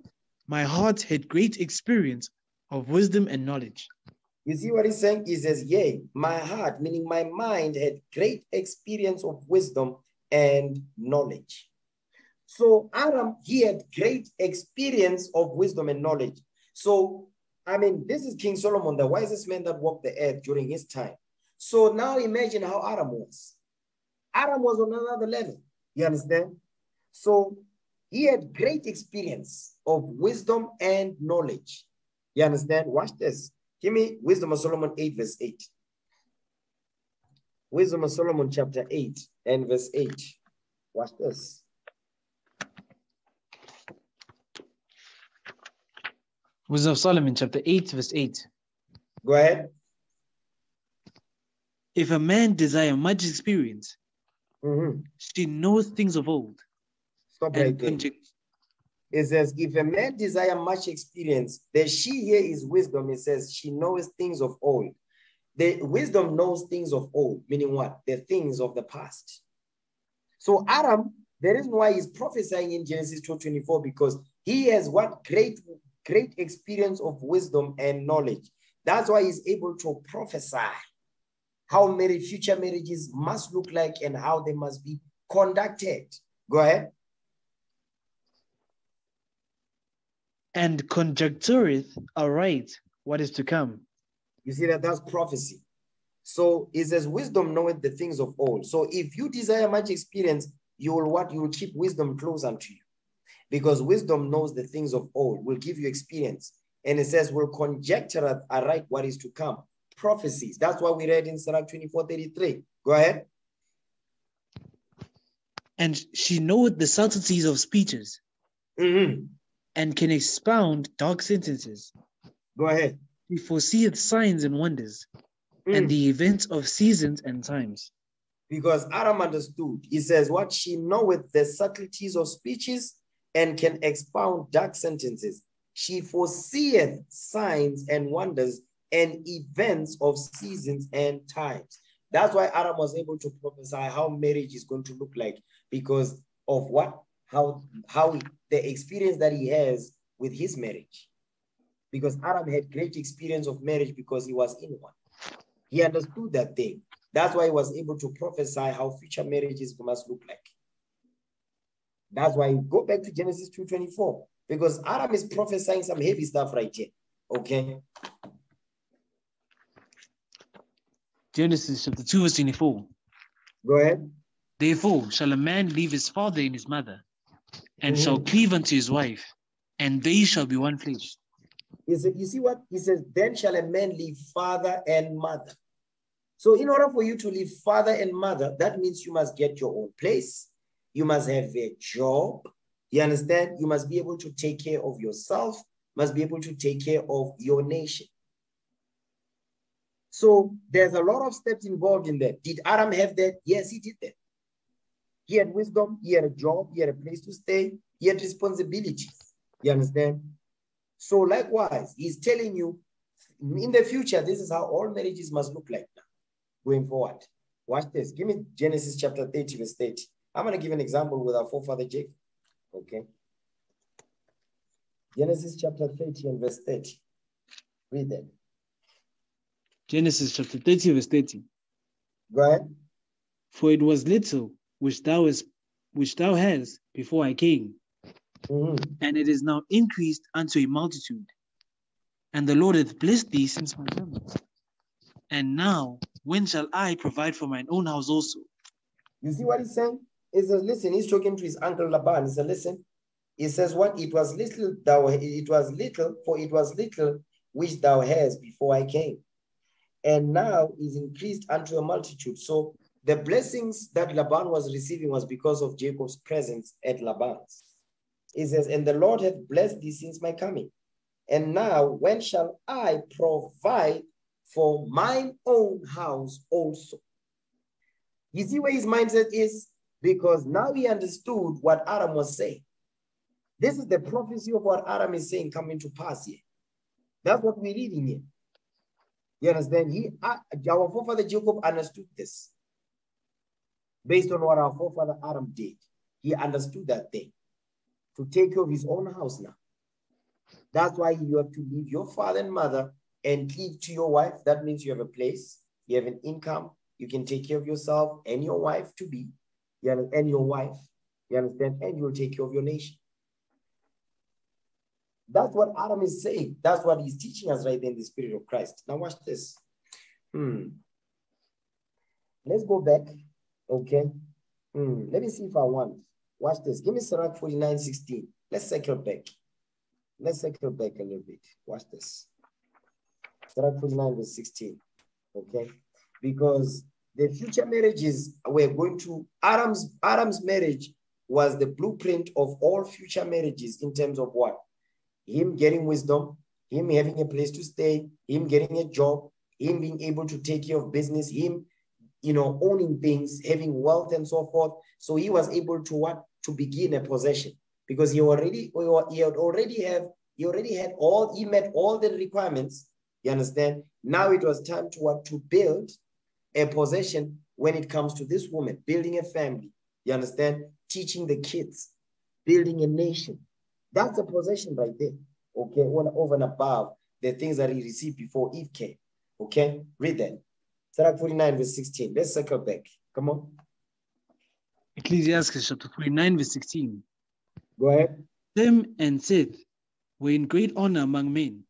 my heart had great experience of wisdom and knowledge. You see what he's saying? He says, Yea, my heart, meaning my mind, had great experience of wisdom and knowledge. So Adam, he had great experience of wisdom and knowledge. So, I mean, this is King Solomon, the wisest man that walked the earth during his time. So now imagine how Adam was. Adam was on another level. You understand? So he had great experience of wisdom and knowledge. You understand? Watch this. Give me Wisdom of Solomon 8, verse 8. Wisdom of Solomon chapter 8 and verse 8. Watch this. Wisdom of Solomon, chapter 8, verse 8. Go ahead. If a man desire much experience, Mhm. she knows things of old. Stop right there. It says, if a man desire much experience, the she here is wisdom. It says she knows things of old. The wisdom knows things of old, meaning what? The things of the past. So Adam, the reason why he's prophesying in Genesis 2:24, because he has what great, great experience of wisdom and knowledge. That's why he's able to prophesy how marriage, future marriages must look like and how they must be conducted. Go ahead. and conjectureth aright what is to come. You see that that's prophecy. So it says, wisdom knoweth the things of old. So if you desire much experience, you will what? You will keep wisdom close unto you. Because wisdom knows the things of old, will give you experience. And it says, will conjecture aright what is to come. Prophecies. That's what we read in Sirach 24 33. Go ahead. And she knoweth the subtleties of speeches, Mhm. and can expound dark sentences. Go ahead. She foreseeth signs and wonders, Mm. and the events of seasons and times. because Adam understood. He says, What she knoweth the subtleties of speeches and can expound dark sentences. She foreseeth signs and wonders and events of seasons and times. That's why Adam was able to prophesy how marriage is going to look like because of what? How, how the experience that he has with his marriage. Because Adam had great experience of marriage because he was in one. He understood that thing. That's why he was able to prophesy how future marriages must look like. That's why go back to Genesis 2:24 because Adam is prophesying some heavy stuff right here. Okay. Genesis chapter 2, verse 24. Go ahead. Therefore shall a man leave his father and his mother, and Mhm. shall cleave unto his wife, and they shall be one flesh. He said, you see what? He says, then shall a man leave father and mother. So, in order for you to leave father and mother, that means you must get your own place. You must have a job. You understand? You must be able to take care of yourself, must be able to take care of your nation. So, there's a lot of steps involved in that. Did Adam have that? Yes, he did that. He had wisdom, he had a job, he had a place to stay, he had responsibilities. You understand? So likewise, he's telling you in the future, this is how all marriages must look like now, going forward. Watch this. Give me Genesis chapter 30, verse 30. I'm going to give an example with our forefather Jacob. Okay. Genesis chapter 30 and verse 30. Read that. Genesis chapter 30, verse 30. Go ahead. For it was little which thou hast, which thou hast before I came, Mhm. and it is now increased unto a multitude. And the Lord hath blessed thee since my coming. And now, when shall I provide for mine own house also? You see what he's saying? He says, listen, he's talking to his uncle Laban. He said, listen, he says, what it was little thou it was little, for it was little which thou hast before I came. And now is increased unto a multitude. So the blessings that Laban was receiving was because of Jacob's presence at Laban's. He says, and the Lord hath blessed thee since my coming. And now, when shall I provide for mine own house also? You see where his mindset is? Because now he understood what Adam was saying. This is the prophecy of what Adam is saying coming to pass here. That's what we're reading here. You understand? He, uh, our forefather Jacob understood this based on what our forefather Adam did. He understood that thing to take care of his own house now. That's why you have to leave your father and mother and cleave to your wife, that means you have a place, you have an income, you can take care of yourself and your wife to be, you and your wife, you understand, and you will take care of your nation. That's what Adam is saying. That's what he's teaching us right in the spirit of Christ. Now watch this. Hmm. Let's go back. Okay. Hmm. Let me see if I want. Watch this. Give me Sirach 49, 16. Let's cycle back. Let's cycle back a little bit. Watch this. Sirach 49, verse 16. Okay. Because the future marriages we're going to Adam's Adam's marriage was the blueprint of all future marriages in terms of what? Him getting wisdom, him having a place to stay, him getting a job, him being able to take care of business, him, you know, owning things, having wealth and so forth. So he was able to what? To begin a possession because he already he had already have he already had all he met all the requirements. You understand? Now it was time to what to build a possession when it comes to this woman, building a family. You understand? Teaching the kids, building a nation. That's a possession right there. Okay, over and above the things that he received before Eve came. Okay, read that. Sirach 49, verse 16. Let's circle back. Come on. Ecclesiasticus chapter 49, verse 16. Go ahead. Sem and Seth were in great honor among men.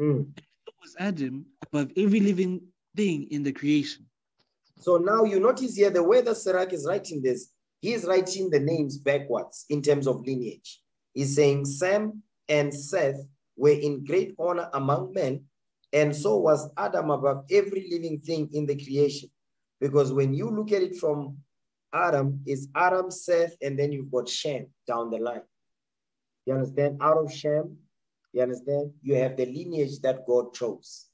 Mm. So was Adam above every living thing in the creation. So now you notice here the way that Sirach is writing this, he is writing the names backwards in terms of lineage. He's saying Sam and Seth were in great honor among men, and so was Adam above every living thing in the creation. Because when you look at it from Adam, it's Adam, Seth, and then you've got Shem down the line. You understand? Out of Shem, you understand? You have the lineage that God chose.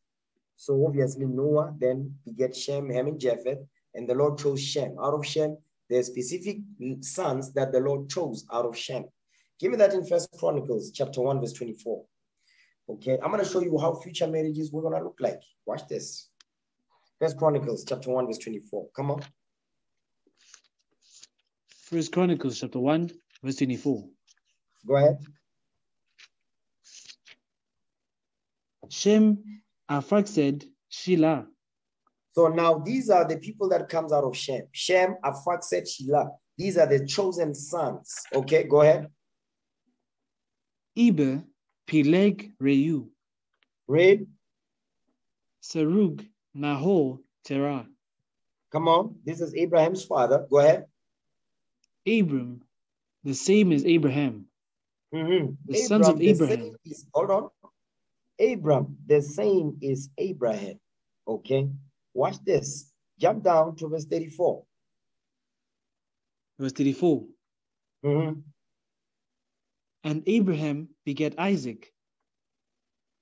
So obviously Noah then beget Shem, Ham, and Japheth, and the Lord chose Shem. Out of Shem, there are specific sons that the Lord chose out of Shem. Give me that in First Chronicles chapter 1, verse 24. Okay, I'm going to show you how future marriages were going to look like. Watch this. First Chronicles chapter 1, verse 24. Come on. First Chronicles chapter 1, verse 24. Go ahead. Shem, Arphaxad, Shelah. So now these are the people that comes out of Shem. Shem, Arphaxad, Shelah. These are the chosen sons. Okay, go ahead. Eber, Peleg, Reu. Read. Serug, Nahor, Terah. Come on. This is Abraham's father. Go ahead. Abram, the same as Abraham. Mm-hmm. The sons of Abraham. Is, hold on. Abram, the same is Abraham. Okay. Watch this. Jump down to verse 34. Verse 34. Mm-hmm. And Abraham begat Isaac.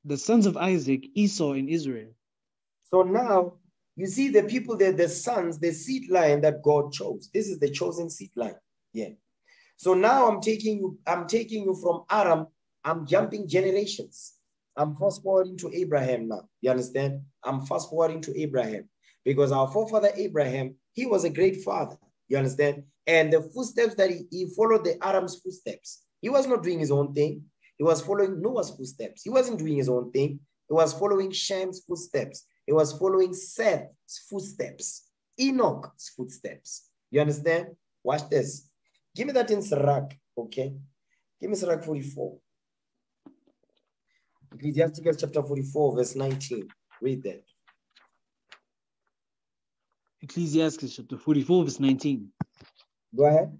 The sons of Isaac, Esau and Israel. So now you see the people there, the sons, the seed line that God chose. This is the chosen seed line. Yeah. So now I'm taking you, I'm taking you from Adam, I'm jumping generations. I'm fast forwarding to Abraham now. You understand? I'm fast forwarding to Abraham because our forefather Abraham, he was a great father. You understand? And the footsteps that he, he followed the Adam's footsteps. He was not doing his own thing. He was following Noah's footsteps. He wasn't doing his own thing. He was following Shem's footsteps. He was following Seth's footsteps, Enoch's footsteps. You understand? Watch this. Give me that in Sirach, okay? Give me Sirach 44. Ecclesiasticus chapter 44, verse 19. Read that. Ecclesiasticus chapter 44, verse 19. Go ahead.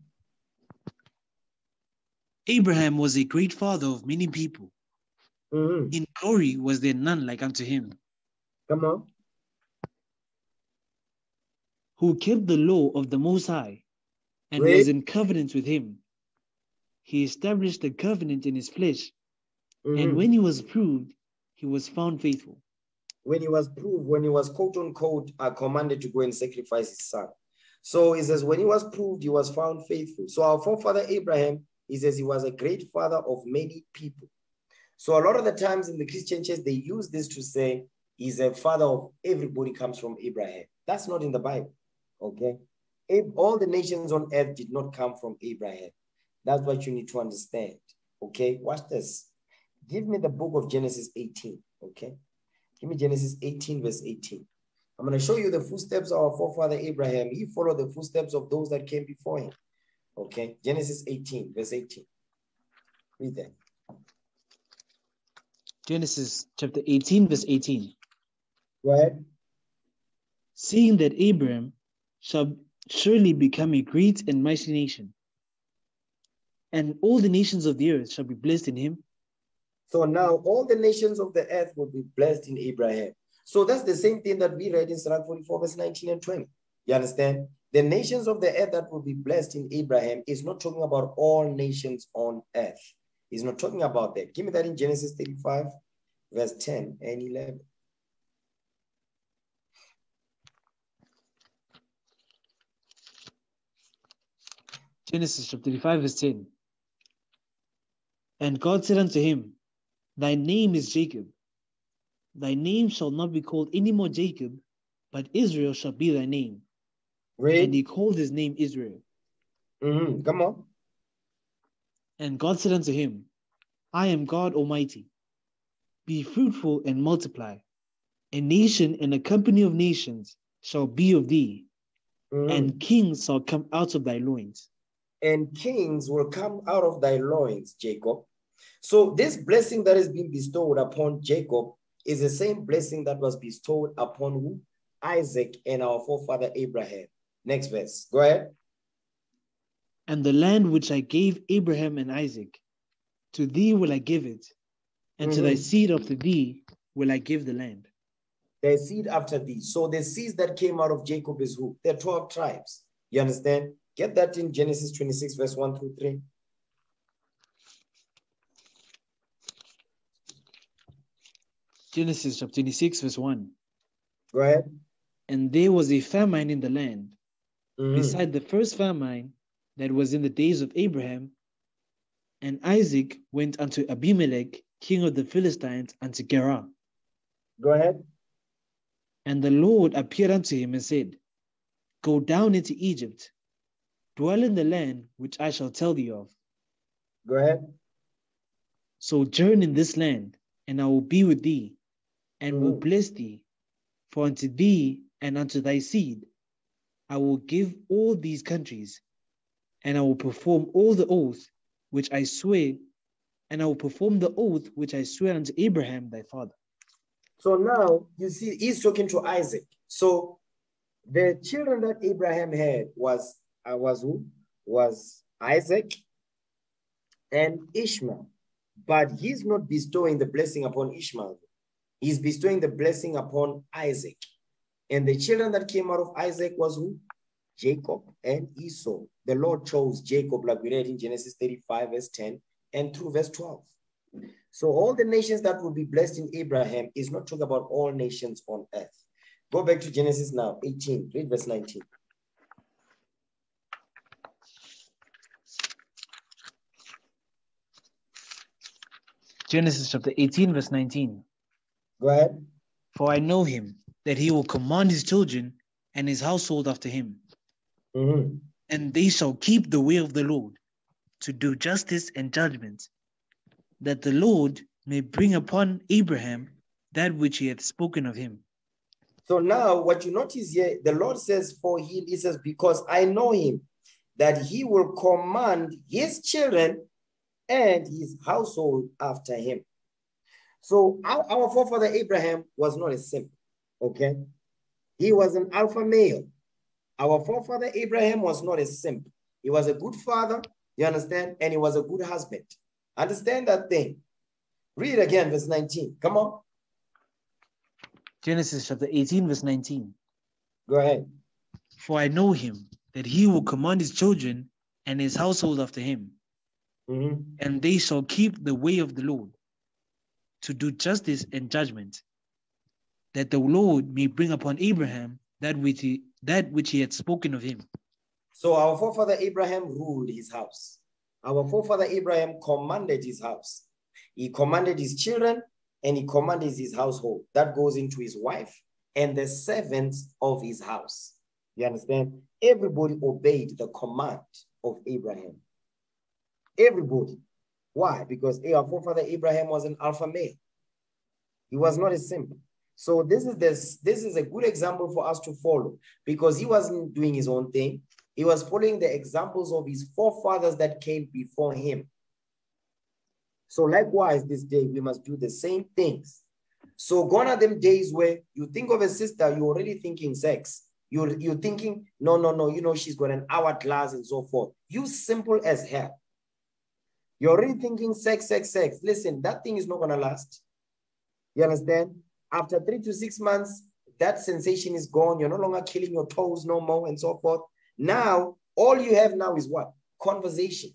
Abraham was a great father of many people. Mm-hmm. In glory was there none like unto him, Come on. who kept the law of the Most High and was in covenant with him. He established a covenant in his flesh, Mhm. and when he was proved, he was found faithful. when he was proved, when he was quote unquote uh, commanded to go and sacrifice his son. So he says, when he was proved, he was found faithful. So our forefather Abraham, he says he was a great father of many people. So a lot of the times in the Christian church, they use this to say he's a father of everybody comes from Abraham. That's not in the Bible. Okay. All the nations on earth did not come from Abraham. That's what you need to understand. Okay. Watch this. Give me the book of Genesis 18. Okay. Give me Genesis 18, verse 18. I'm going to show you the footsteps of our forefather Abraham. He followed the footsteps of those that came before him. Okay, Genesis 18, verse 18. Read that. Genesis chapter 18, verse 18. Go ahead. Seeing that Abraham shall surely become a great and mighty nation, and all the nations of the earth shall be blessed in him. So now all the nations of the earth will be blessed in Abraham. So that's the same thing that we read in Psalm 44, verse 19 and 20. You understand? The nations of the earth that will be blessed in Abraham is not talking about all nations on earth. He's not talking about that. Give me that in Genesis 35, verse 10 and 11. Genesis chapter 35, verse 10. And God said unto him, Thy name is Jacob. Thy name shall not be called any more Jacob, but Israel shall be thy name. Read. And he called his name Israel. Mhm, Come on. And God said unto him, I am God Almighty. Be fruitful and multiply. A nation and a company of nations shall be of thee, Mhm. and kings shall come out of thy loins. and kings will come out of thy loins, Jacob. So this blessing that is being bestowed upon Jacob is the same blessing that was bestowed upon who? Isaac and our forefather Abraham. Next verse. Go ahead. And the land which I gave Abraham and Isaac, to thee will I give it, and to thy Mhm. seed after thee will I give the land. The seed after thee. So the seeds that came out of Jacob is who? The 12 tribes. You understand? Get that in Genesis 26, verse 1 through 3. Genesis chapter 26, verse 1. Go ahead. And there was a famine in the land, Mhm. beside the first famine that was in the days of Abraham. And Isaac went unto Abimelech, king of the Philistines, unto Gerar. Go ahead. And the Lord appeared unto him and said, Go down into Egypt, dwell in the land which I shall tell thee of. Go ahead. Sojourn in this land, and I will be with thee, and will Mhm. bless thee. For unto thee and unto thy seed I will give all these countries, and I will perform all the oath which I swear, and I will perform the oath which I swear unto Abraham thy father. So now you see, he's talking to Isaac. So the children that Abraham had was uh, was who? Was Isaac and Ishmael. But he's not bestowing the blessing upon Ishmael. He's bestowing the blessing upon Isaac. And the children that came out of Isaac was who? Jacob and Esau. The Lord chose Jacob, like we read in Genesis 35, verse 10, and through verse 12. So all the nations that will be blessed in Abraham is not talking about all nations on earth. Go back to Genesis now, 18, read verse 19. Genesis chapter 18, verse 19. Go ahead. For I know him, that he will command his children and his household after him, Mhm. and they shall keep the way of the Lord, to do justice and judgment, that the Lord may bring upon Abraham that which he hath spoken of him. So now what you notice here, the Lord says for him, he says, because I know him, that he will command his children and his household after him. So our, our forefather Abraham was not a simp, okay? He was an alpha male. Our forefather Abraham was not a simp. He was a good father, you understand? And he was a good husband. Understand that thing. Read again, verse 19. Come on, Genesis chapter 18, verse 19. go ahead. For I know him, that he will command his children and his household after him, Mhm. and they shall keep the way of the Lord, to do justice and judgment, that the Lord may bring upon Abraham that which he, that which he had spoken of him. So our forefather Abraham ruled his house. Our forefather Abraham commanded his house. He commanded his children and he commanded his household. That goes into his wife and the servants of his house. You understand? Everybody obeyed the command of Abraham. Everybody. Why? Because our forefather Abraham was an alpha male. He was not a simp. So this is this this is a good example for us to follow because he wasn't doing his own thing. He was following the examples of his forefathers that came before him. So likewise, this day we must do the same things. So gone are them days where you think of a sister, you're already thinking sex. You're, you're thinking, no, no, no, you know, she's got an hourglass and so forth. You simple as hell. You're already thinking sex, sex, sex. Listen, that thing is not going to last. You understand? After three to six months, that sensation is gone. You're no longer killing your toes no more and so forth. Now, all you have now is what? Conversation.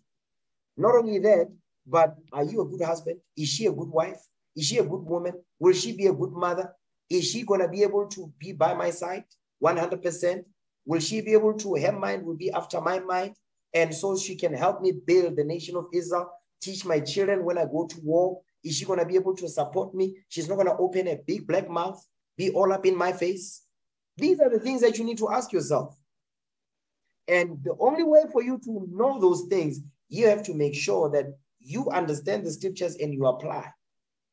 Not only that, but are you a good husband? Is she a good wife? Is she a good woman? Will she be a good mother? Is she going to be able to be by my side 100%? Will she be able to, her mind will be after my mind? And so she can help me build the nation of Israel, teach my children when I go to war. Is she going to be able to support me? She's not going to open a big black mouth, be all up in my face. These are the things that you need to ask yourself. And the only way for you to know those things, you have to make sure that you understand the scriptures and you apply.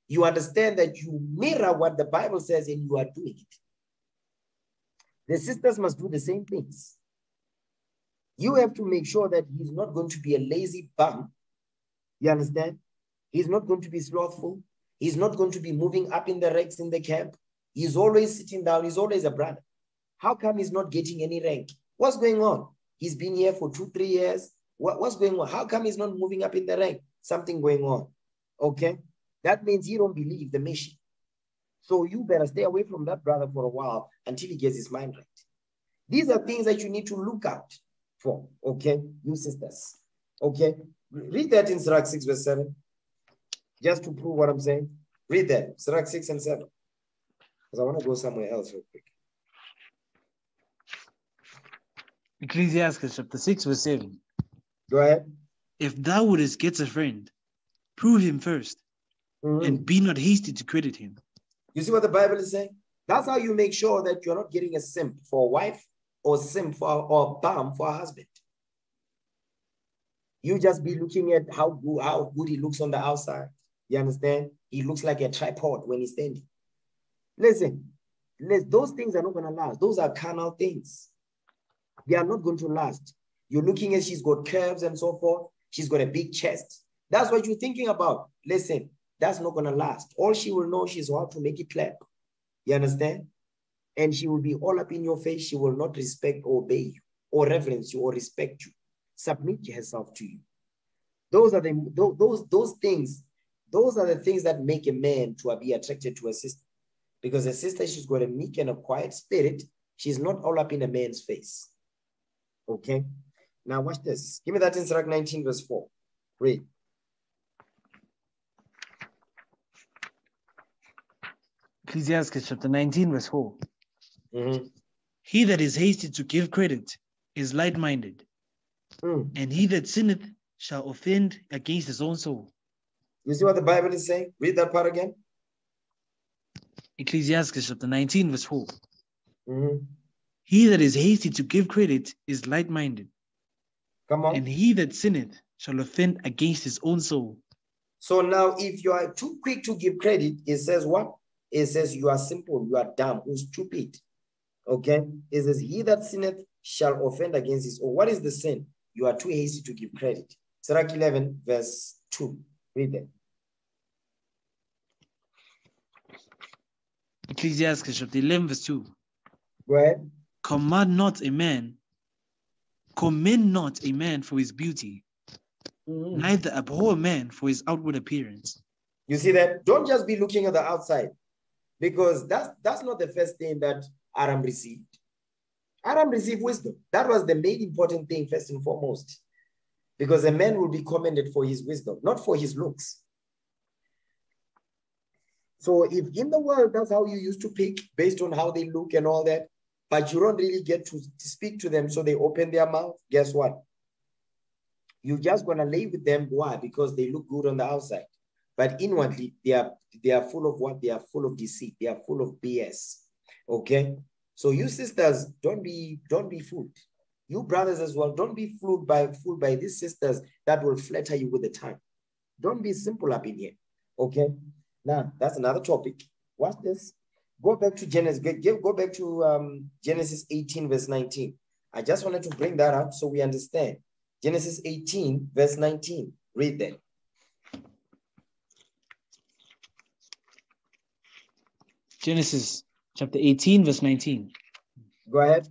You understand that you mirror what the Bible says and you are doing it. The sisters must do the same things. You have to make sure that he's not going to be a lazy bum. You understand? He's not going to be slothful. He's not going to be moving up in the ranks in the camp. He's always sitting down. He's always a brother. How come he's not getting any rank? What's going on? He's been here for two, three years. What, what's going on? How come he's not moving up in the rank? Something going on. Okay. That means you don't believe the mission. So you better stay away from that brother for a while until he gets his mind right. These are things that you need to look out for, okay, you sisters. Okay, read that in Sirach 6, verse 7, just to prove what I'm saying. Read that, Sirach 6 and 7, because I want to go somewhere else real quick. Ecclesiasticus chapter 6, verse 7. Go ahead. If thou wouldest get a friend, prove him 1st Mhm. and be not hasty to credit him. You see what the Bible is saying? That's how you make sure that you're not getting a simp for a wife or simp for or a bum for a husband. You just be looking at how good, how good he looks on the outside. You understand? He looks like a tripod when he's standing. Listen, those things are not going to last. Those are carnal things. They are not going to last. You're looking at she's got curves and so forth. She's got a big chest. That's what you're thinking about. Listen, that's not going to last. All she will know is how to make it clap. You understand? And she will be all up in your face. She will not respect or obey you or reverence you or respect you. Submit herself to you. Those are the those those things. Those are the things that make a man to be attracted to a sister. Because a sister, she's got a meek and a quiet spirit. She's not all up in a man's face. Okay. Now watch this. Give me that in Sirach 19, verse 4. Read. Ecclesiasticus chapter 19, verse 4. Mhm. He that is hasty to give credit is light minded, Mm. and he that sinneth shall offend against his own soul. You see what the Bible is saying? Read that part again. Ecclesiasticus chapter 19, verse 4. Mhm. He that is hasty to give credit is light minded, Come on. and he that sinneth shall offend against his own soul. So now, if you are too quick to give credit, it says what? It says you are simple, you are dumb, or stupid. Okay? It says, He that sinneth shall offend against his own. What is the sin? You are too hasty to give credit. Sirach 11, verse 2. Read that. Ecclesiasticus chapter 11, verse 2. Go ahead. Command not a man, commend not a man for his beauty, Mhm. neither abhor a man for his outward appearance. You see that? Don't just be looking at the outside because that's that's not the first thing that Adam received. Adam received wisdom. That was the main important thing, first and foremost. Because a man will be commended for his wisdom, not for his looks. So if in the world that's how you used to pick based on how they look and all that, but you don't really get to speak to them so they open their mouth, guess what? You're just gonna lay with them. Why? Because they look good on the outside. But inwardly they are they are full of what? They are full of deceit. They are full of bs okay? So you sisters don't be don't be fooled. You brothers as well don't be fooled by fooled by these sisters that will flatter you with the tongue don't be simple up in here. Okay now that's another topic watch this Go back to Genesis. Get, get- go back to um, Genesis 18, verse 19. I just wanted to bring that up so we understand. Genesis 18, verse 19. Read that. Genesis chapter 18, verse 19. Go ahead.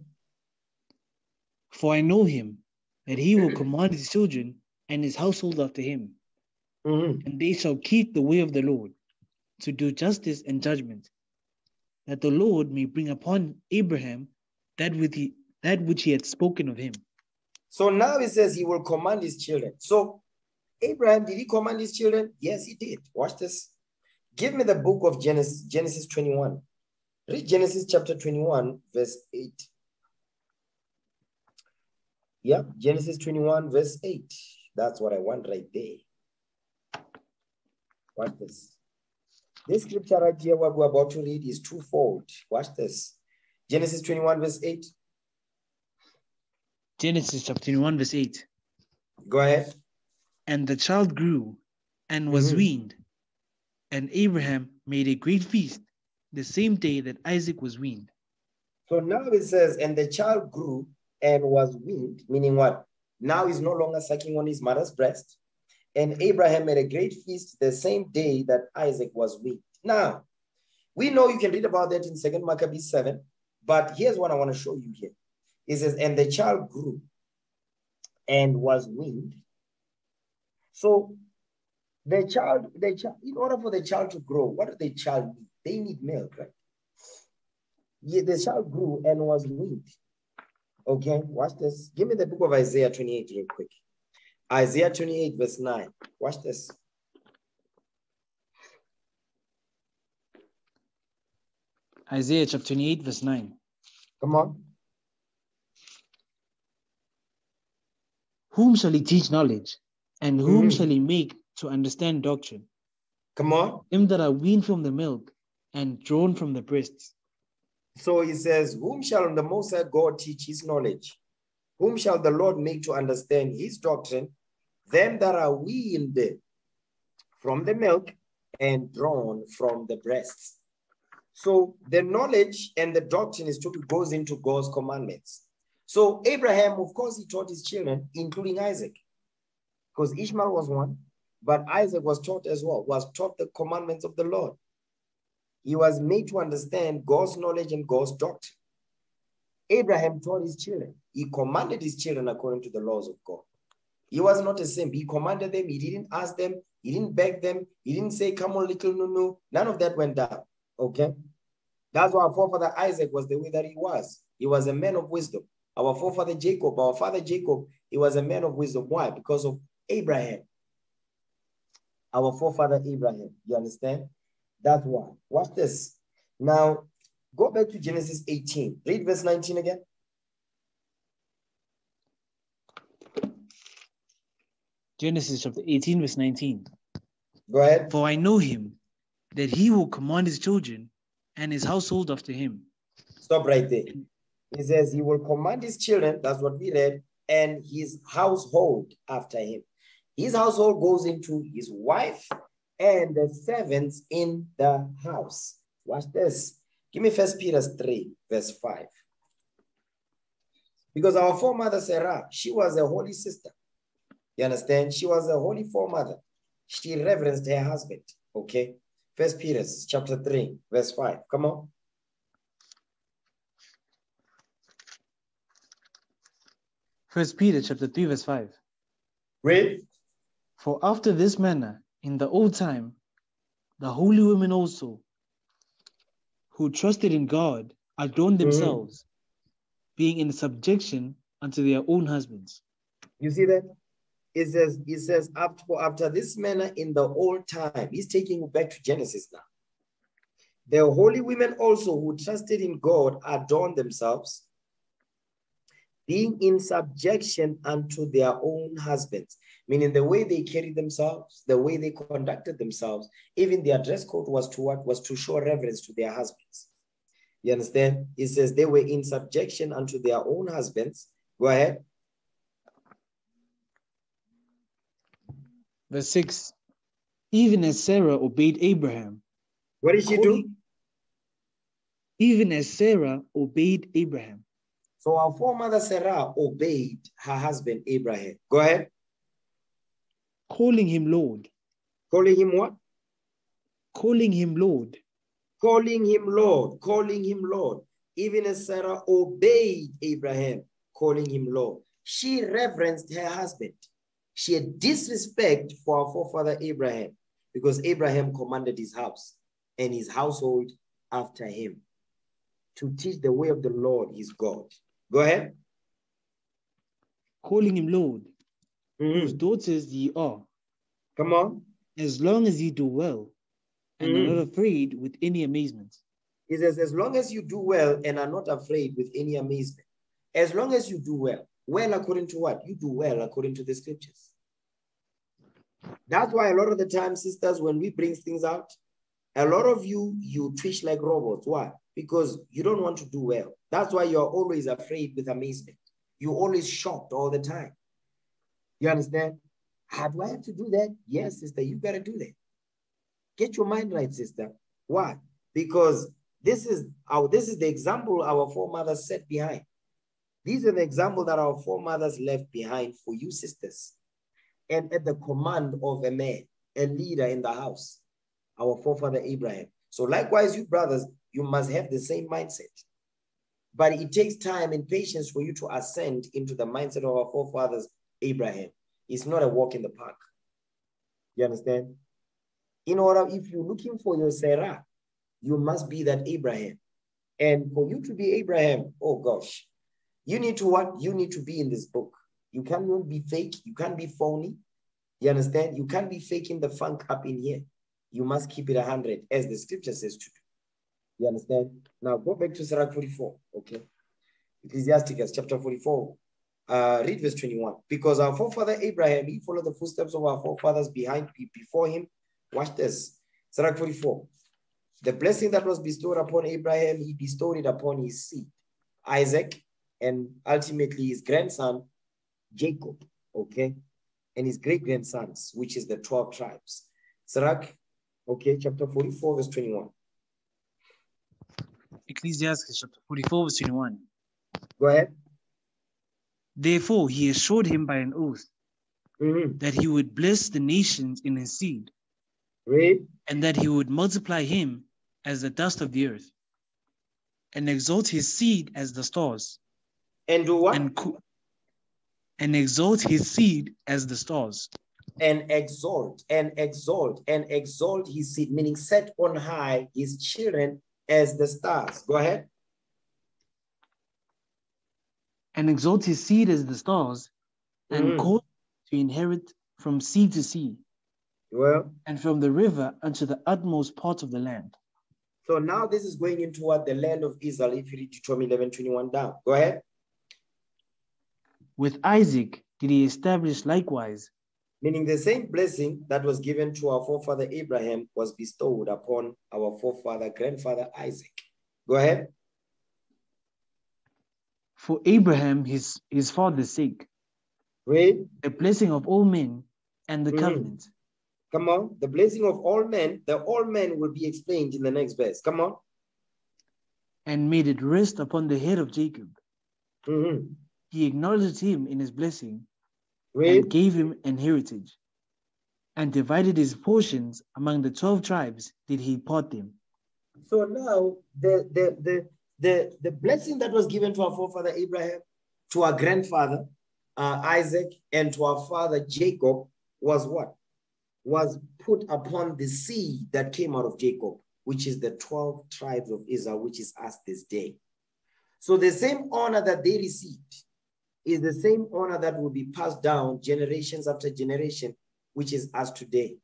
For I know him, that he will command his children and his household after him, Mhm. and they shall keep the way of the Lord, to do justice and judgment, that the Lord may bring upon Abraham that with he, that which he had spoken of him. So now he says he will command his children. So Abraham, did he command his children? Yes, he did. Watch this. Give me the book of Genesis, Genesis 21. Read Genesis chapter 21, verse 8. Yeah, Genesis 21, verse 8. That's what I want right there. Watch this. This scripture right here, what we're about to read, is twofold. Watch this. Genesis 21, verse 8. Genesis chapter 21, verse 8. Go ahead. And the child grew and was Mhm. weaned, and Abraham made a great feast the same day that Isaac was weaned. So now it says, and the child grew and was weaned, meaning what? Now he's no longer sucking on his mother's breast. And Abraham made a great feast the same day that Isaac was weaned. Now, we know you can read about that in Second Maccabees 7, but here's what I want to show you here. It says, and the child grew and was weaned. So the child, the child, in order for the child to grow, what do the child need? They need milk, right? Yeah, the child grew and was weaned. Okay, watch this. Give me the book of Isaiah 28 real quick. Isaiah 28, verse 9. Watch this. Isaiah chapter 28, verse 9. Come on. Whom shall he teach knowledge? And whom Mhm. shall he make to understand doctrine? Come on. Him that are weaned from the milk and drawn from the breasts. So he says, Whom shall the Most High God teach his knowledge? Whom shall the Lord make to understand his doctrine? Them that are weaned from the milk and drawn from the breasts. So the knowledge and the doctrine is to goes into God's commandments. So Abraham, of course, he taught his children, including Isaac, because Ishmael was one, but Isaac was taught as well, was taught the commandments of the Lord. He was made to understand God's knowledge and God's doctrine. Abraham taught his children. He commanded his children according to the laws of God. He was not a simp. He commanded them. He didn't ask them. He didn't beg them. He didn't say, come on, little no, no. None of that went down. Okay. That's why our forefather Isaac was the way that he was. He was a man of wisdom. Our forefather Jacob, our father Jacob, he was a man of wisdom. Why? Because of Abraham. Our forefather Abraham. You understand? That's why. Watch this. Now, go back to Genesis 18. Read verse 19 again. Genesis chapter 18, verse 19. Go ahead. For I know him, that he will command his children and his household after him. Stop right there. He says he will command his children, that's what we read, and his household after him. His household goes into his wife and the servants in the house. Watch this. Give me First Peter 3, verse 5. Because our foremother Sarah, she was a holy sister. You understand? She was a holy foremother. She reverenced her husband. Okay. First Peter chapter 3, verse 5. Come on. First Peter chapter 3, verse 5. Read. For after this manner, in the old time, the holy women also, who trusted in God, adorned mm. themselves, being in subjection unto their own husbands. You see that? It says, it says, after, after this manner in the old time, he's taking you back to Genesis now. The holy women also who trusted in God adorned themselves, being in subjection unto their own husbands, meaning the way they carried themselves, the way they conducted themselves, even their dress code was to what was to show reverence to their husbands. You understand? It says they were in subjection unto their own husbands. Go ahead. Verse 6 Even as Sarah obeyed Abraham. What did she do? even as Sarah obeyed Abraham. So our foremother Sarah obeyed her husband Abraham. Go ahead. calling him Lord, Calling him what? calling him Lord, Calling him Lord. Calling him Lord. Even as Sarah obeyed Abraham, calling him Lord. She reverenced her husband. She had disrespect for our forefather Abraham because Abraham commanded his house and his household after him to teach the way of the Lord his God. Go ahead. calling him Lord, Mhm. whose daughters ye are, Come on. as long as ye do well, and are Mhm. not afraid with any amazement. He says, as long as you do well and are not afraid with any amazement, as long as you do well, well according to what? You do well according to the scriptures. That's why a lot of the time, sisters, when we bring things out, a lot of you, you twitch like robots. Why? Because you don't want to do well. That's why you're always afraid with amazement. You're always shocked all the time. You understand? How do I have to do that? Yes, sister, you got to do that. Get your mind right, sister. Why? Because this is our this is the example our foremothers set behind. These are the example that our foremothers left behind for you, sisters. And at the command of a man, a leader in the house, our forefather Abraham. So, likewise, you brothers, you must have the same mindset. But it takes time and patience for you to ascend into the mindset of our forefathers Abraham. It's not a walk in the park. You understand? In order, if you're looking for your Sarah, you must be that Abraham. And for you to be Abraham, oh gosh, you need to what? You need to be in this book. You cannot be fake. You can't be phony. You understand? You can't be faking the funk up in here. You must keep it 100 as the scripture says to do. You understand? Now go back to Sirach 44, okay? Ecclesiasticus chapter 44. Uh, read verse 21. Because our forefather Abraham, he followed the footsteps of our forefathers behind, before him. Watch this. Sirach 44. The blessing that was bestowed upon Abraham, he bestowed it upon his seed, Isaac, and ultimately his grandson, Jacob, okay? And his great grandsons, which is the 12 tribes. Sirach, okay, chapter 44, verse 21. Ecclesiasticus chapter 44, verse 21. Go ahead. Therefore, he assured him by an oath Mhm. that he would bless the nations in his seed, Read. and that he would multiply him as the dust of the earth, and exalt his seed as the stars, And do what? and, and exalt his seed as the stars, and exalt and exalt and exalt his seed, meaning set on high his children as the stars. Go ahead. and exalt his seed as the stars, and Mhm. cause to inherit from sea to sea, Well, and from the river unto the utmost part of the land. so now this is going into what the land of Israel, if you read Deuteronomy 11 21 down. Go ahead. With Isaac did he establish likewise, Meaning the same blessing that was given to our forefather Abraham was bestowed upon our forefather, grandfather Isaac. Go ahead. for Abraham his, his father's sake, Read. the blessing of all men and the Mhm. covenant, Come on. The blessing of all men, the all men will be explained in the next verse. Come on. and made it rest upon the head of Jacob. Mhm. He acknowledged him in his blessing Read. and gave him an heritage, and divided his portions among the twelve tribes did he part them. So now the the the the, the blessing that was given to our forefather Abraham, to our grandfather uh, Isaac, and to our father Jacob was what? Was put upon the seed that came out of Jacob, which is the 12 tribes of Israel, which is us this day. So the same honor that they received is the same honor that will be passed down generations after generation, which is us today.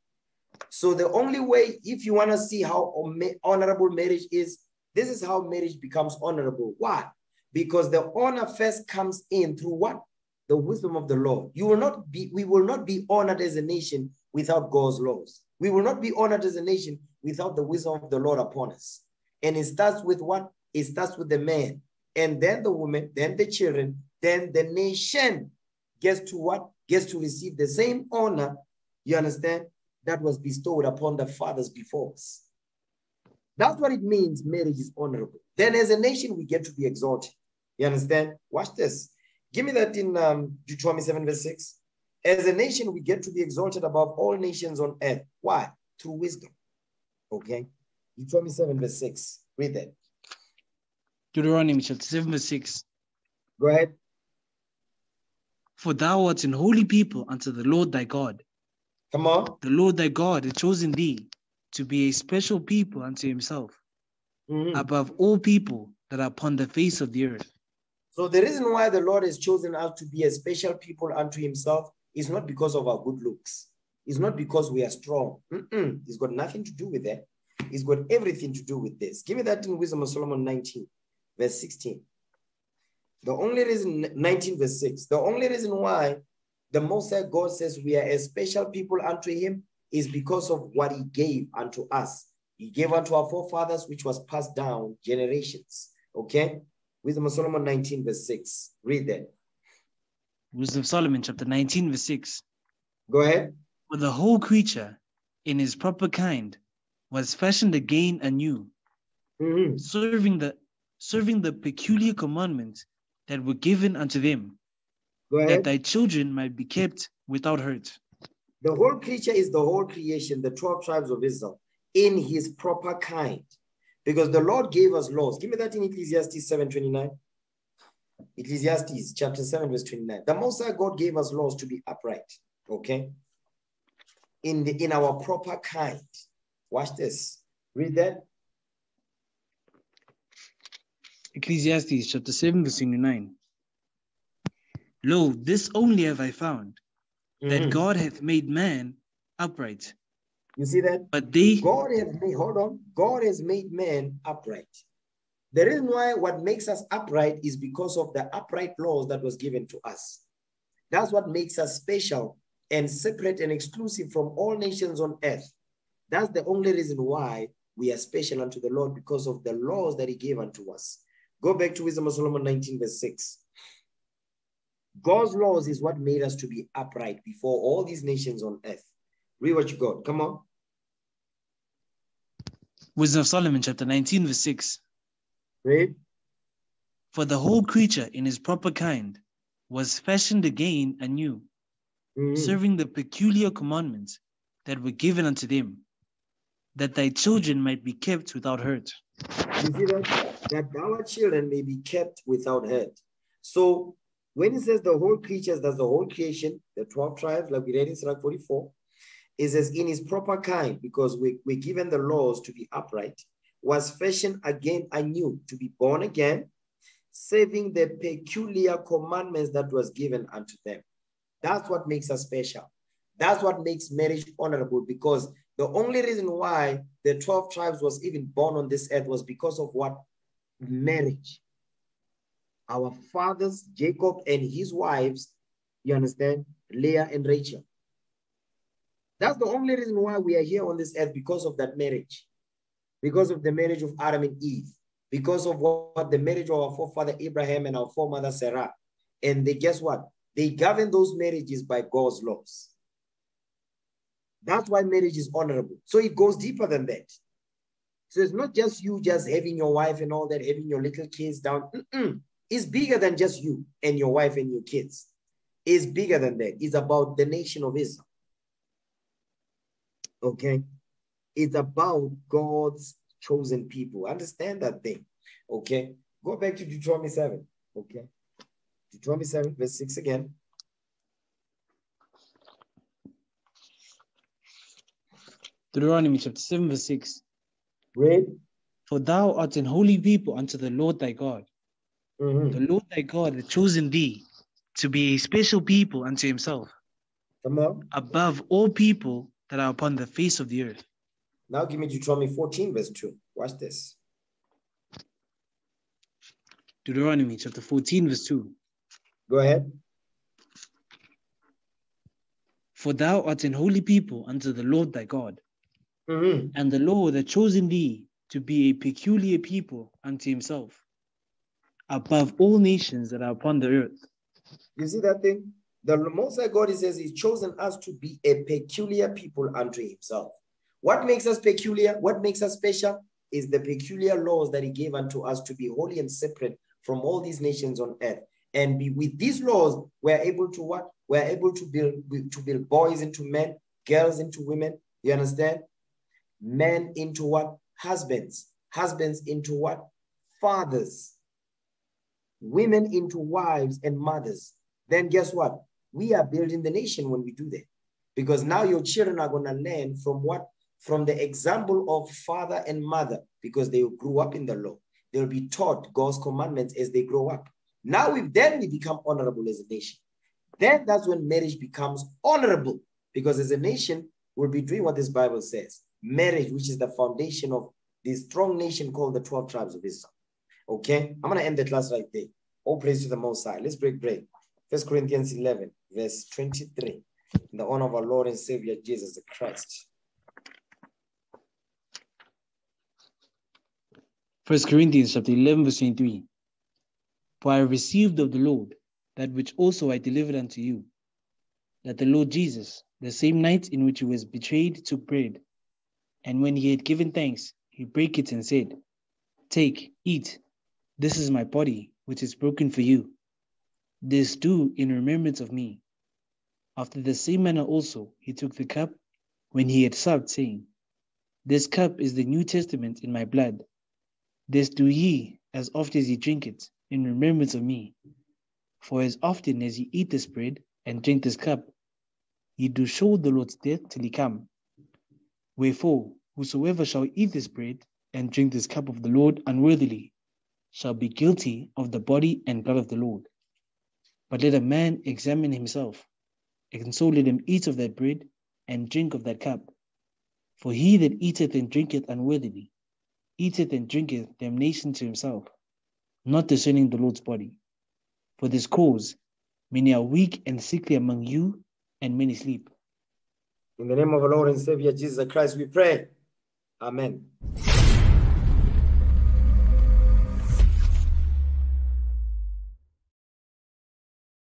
So the only way, if you want to see how hon- marriage is, this is how marriage becomes honorable. Why? Because the honor first comes in through what? The wisdom of the Lord. You will not be, we will not be honored as a nation without God's laws. We will not be honored as a nation without the wisdom of the Lord upon us. And it starts with what? It starts with the man, and then the woman, then the children, then the nation gets to what? Gets to receive the same honor, you understand, that was bestowed upon the fathers before us. That's what it means marriage is honorable. then as a nation we get to be exalted. You understand? Watch this. Give me that in um, Deuteronomy 7, verse 6. As a nation, we get to be exalted above all nations on earth. Why? Through wisdom. Okay? Deuteronomy 7, verse 6. Read that. Deuteronomy chapter 7, verse 6. Go ahead. For thou art an holy people unto the Lord thy God. Come on. The Lord thy God hath chosen thee to be a special people unto himself, Mhm. above all people that are upon the face of the earth. So the reason why the Lord has chosen us to be a special people unto himself is not because of our good looks. It's not because we are strong. Mm-mm. It's got nothing to do with that. It's got everything to do with this. Give me that in Wisdom of Solomon 19, verse 16. The only reason, 19 verse 6, the only reason why the Most High God says we are a special people unto him is because of what he gave unto us. He gave unto our forefathers, which was passed down generations. Okay? Wisdom of Solomon 19, verse 6. Read that. Wisdom of Solomon chapter 19, verse 6. Go ahead. For the whole creature in his proper kind was fashioned again anew, Mhm. serving the serving the peculiar commandments that were given unto them, that thy children might be kept without hurt. The whole creature is the whole creation, the 12 tribes of Israel, in his proper kind. Because the Lord gave us laws. Give me that in Ecclesiastes 7:29. Ecclesiastes chapter 7, verse 29. The Most High God gave us laws to be upright. Okay. In the in our proper kind. Watch this. Read that. Ecclesiastes chapter 7, verse 29. Lo, this only have I found, that Mhm. God hath made man upright, You see that? but they God has made, hold on, God has made man upright. The reason why what makes us upright is because of the upright laws that was given to us. That's what makes us special and separate and exclusive from all nations on earth. That's the only reason why we are special unto the Lord because of the laws that he gave unto us. Go back to Wisdom of Solomon 19, verse 6. God's laws is what made us to be upright before all these nations on earth. Read what you got. Come on. Wisdom of Solomon chapter 19, verse 6. Read. For the whole creature in his proper kind was fashioned again anew, Mhm. serving the peculiar commandments that were given unto them, that thy children might be kept without hurt. You see that? That our children may be kept without hurt. So when it says the whole creatures, that's the whole creation, the 12 tribes, like we read in Sirach 44, it says in his proper kind, because we, we're given the laws to be upright, was fashioned again anew, to be born again, saving the peculiar commandments that was given unto them. That's what makes us special. That's what makes marriage honorable because the only reason why the 12 tribes was even born on this earth was because of what? Marriage. Our fathers, Jacob and his wives, you understand? Leah and Rachel. That's the only reason why we are here on this earth because of that marriage. Because of the marriage of Adam and Eve. Because of what, the marriage of our forefather Abraham and our foremother Sarah. And they guess what? They govern those marriages by God's laws. That's why marriage is honorable. So it goes deeper than that. So it's not just you just having your wife and all that, having your little kids down. Mm-mm. It's bigger than just you and your wife and your kids. It's bigger than that. It's about the nation of Israel. Okay? It's about God's chosen people. Understand that thing. Okay? Go back to Deuteronomy 7. Okay? Deuteronomy 7, verse 6 again. Deuteronomy chapter 7, verse 6. Read. For thou art an holy people unto the Lord thy God. Mhm. The Lord thy God hath chosen thee to be a special people unto himself, Come on. above all people that are upon the face of the earth. Now give me Deuteronomy 14, verse 2. Watch this. Deuteronomy chapter 14, verse 2. Go ahead. For thou art an holy people unto the Lord thy God, Mhm. and the Lord hath chosen thee to be a peculiar people unto himself, above all nations that are upon the earth. You see that thing? The Most High God he says He's chosen us to be a peculiar people unto Himself. What makes us peculiar? What makes us special? is the peculiar laws that he gave unto us to be holy and separate from all these nations on earth. And be, with these laws, we're able to what? We're able to build to build boys into men, girls into women. You understand? Men into what? Husbands. Husbands into what? Fathers. Women into wives and mothers. Then guess what? We are building the nation when we do that. Because now your children are going to learn from what? From the example of father and mother, because they grew up in the law. They'll be taught God's commandments as they grow up. Now, we then we become honorable as a nation. Then that's when marriage becomes honorable, because as a nation, we'll be doing what this Bible says marriage, which is the foundation of this strong nation called the 12 tribes of Israel. Okay, I'm going to end the class right there. All praise to the Most High. Let's break bread. First Corinthians 11, verse 23. In the honor of our Lord and Savior Jesus Christ. First Corinthians chapter 11, verse 23. For I received of the Lord that which also I delivered unto you, that the Lord Jesus, the same night in which he was betrayed, took bread, and when he had given thanks, he brake it and said, Take, eat, this is my body, which is broken for you. This do in remembrance of me. After the same manner also he took the cup when he had supped, saying, This cup is the New Testament in my blood. This do ye as oft as ye drink it, in remembrance of me. For as often as ye eat this bread and drink this cup, ye do show the Lord's death till he come. Wherefore, whosoever shall eat this bread and drink this cup of the Lord unworthily shall be guilty of the body and blood of the Lord. But let a man examine himself, and so let him eat of that bread and drink of that cup. For he that eateth and drinketh unworthily eateth and drinketh damnation to himself, not discerning the Lord's body. For this cause, many are weak and sickly among you, and many sleep. In the name of our Lord and Savior Jesus Christ, we pray. Amen.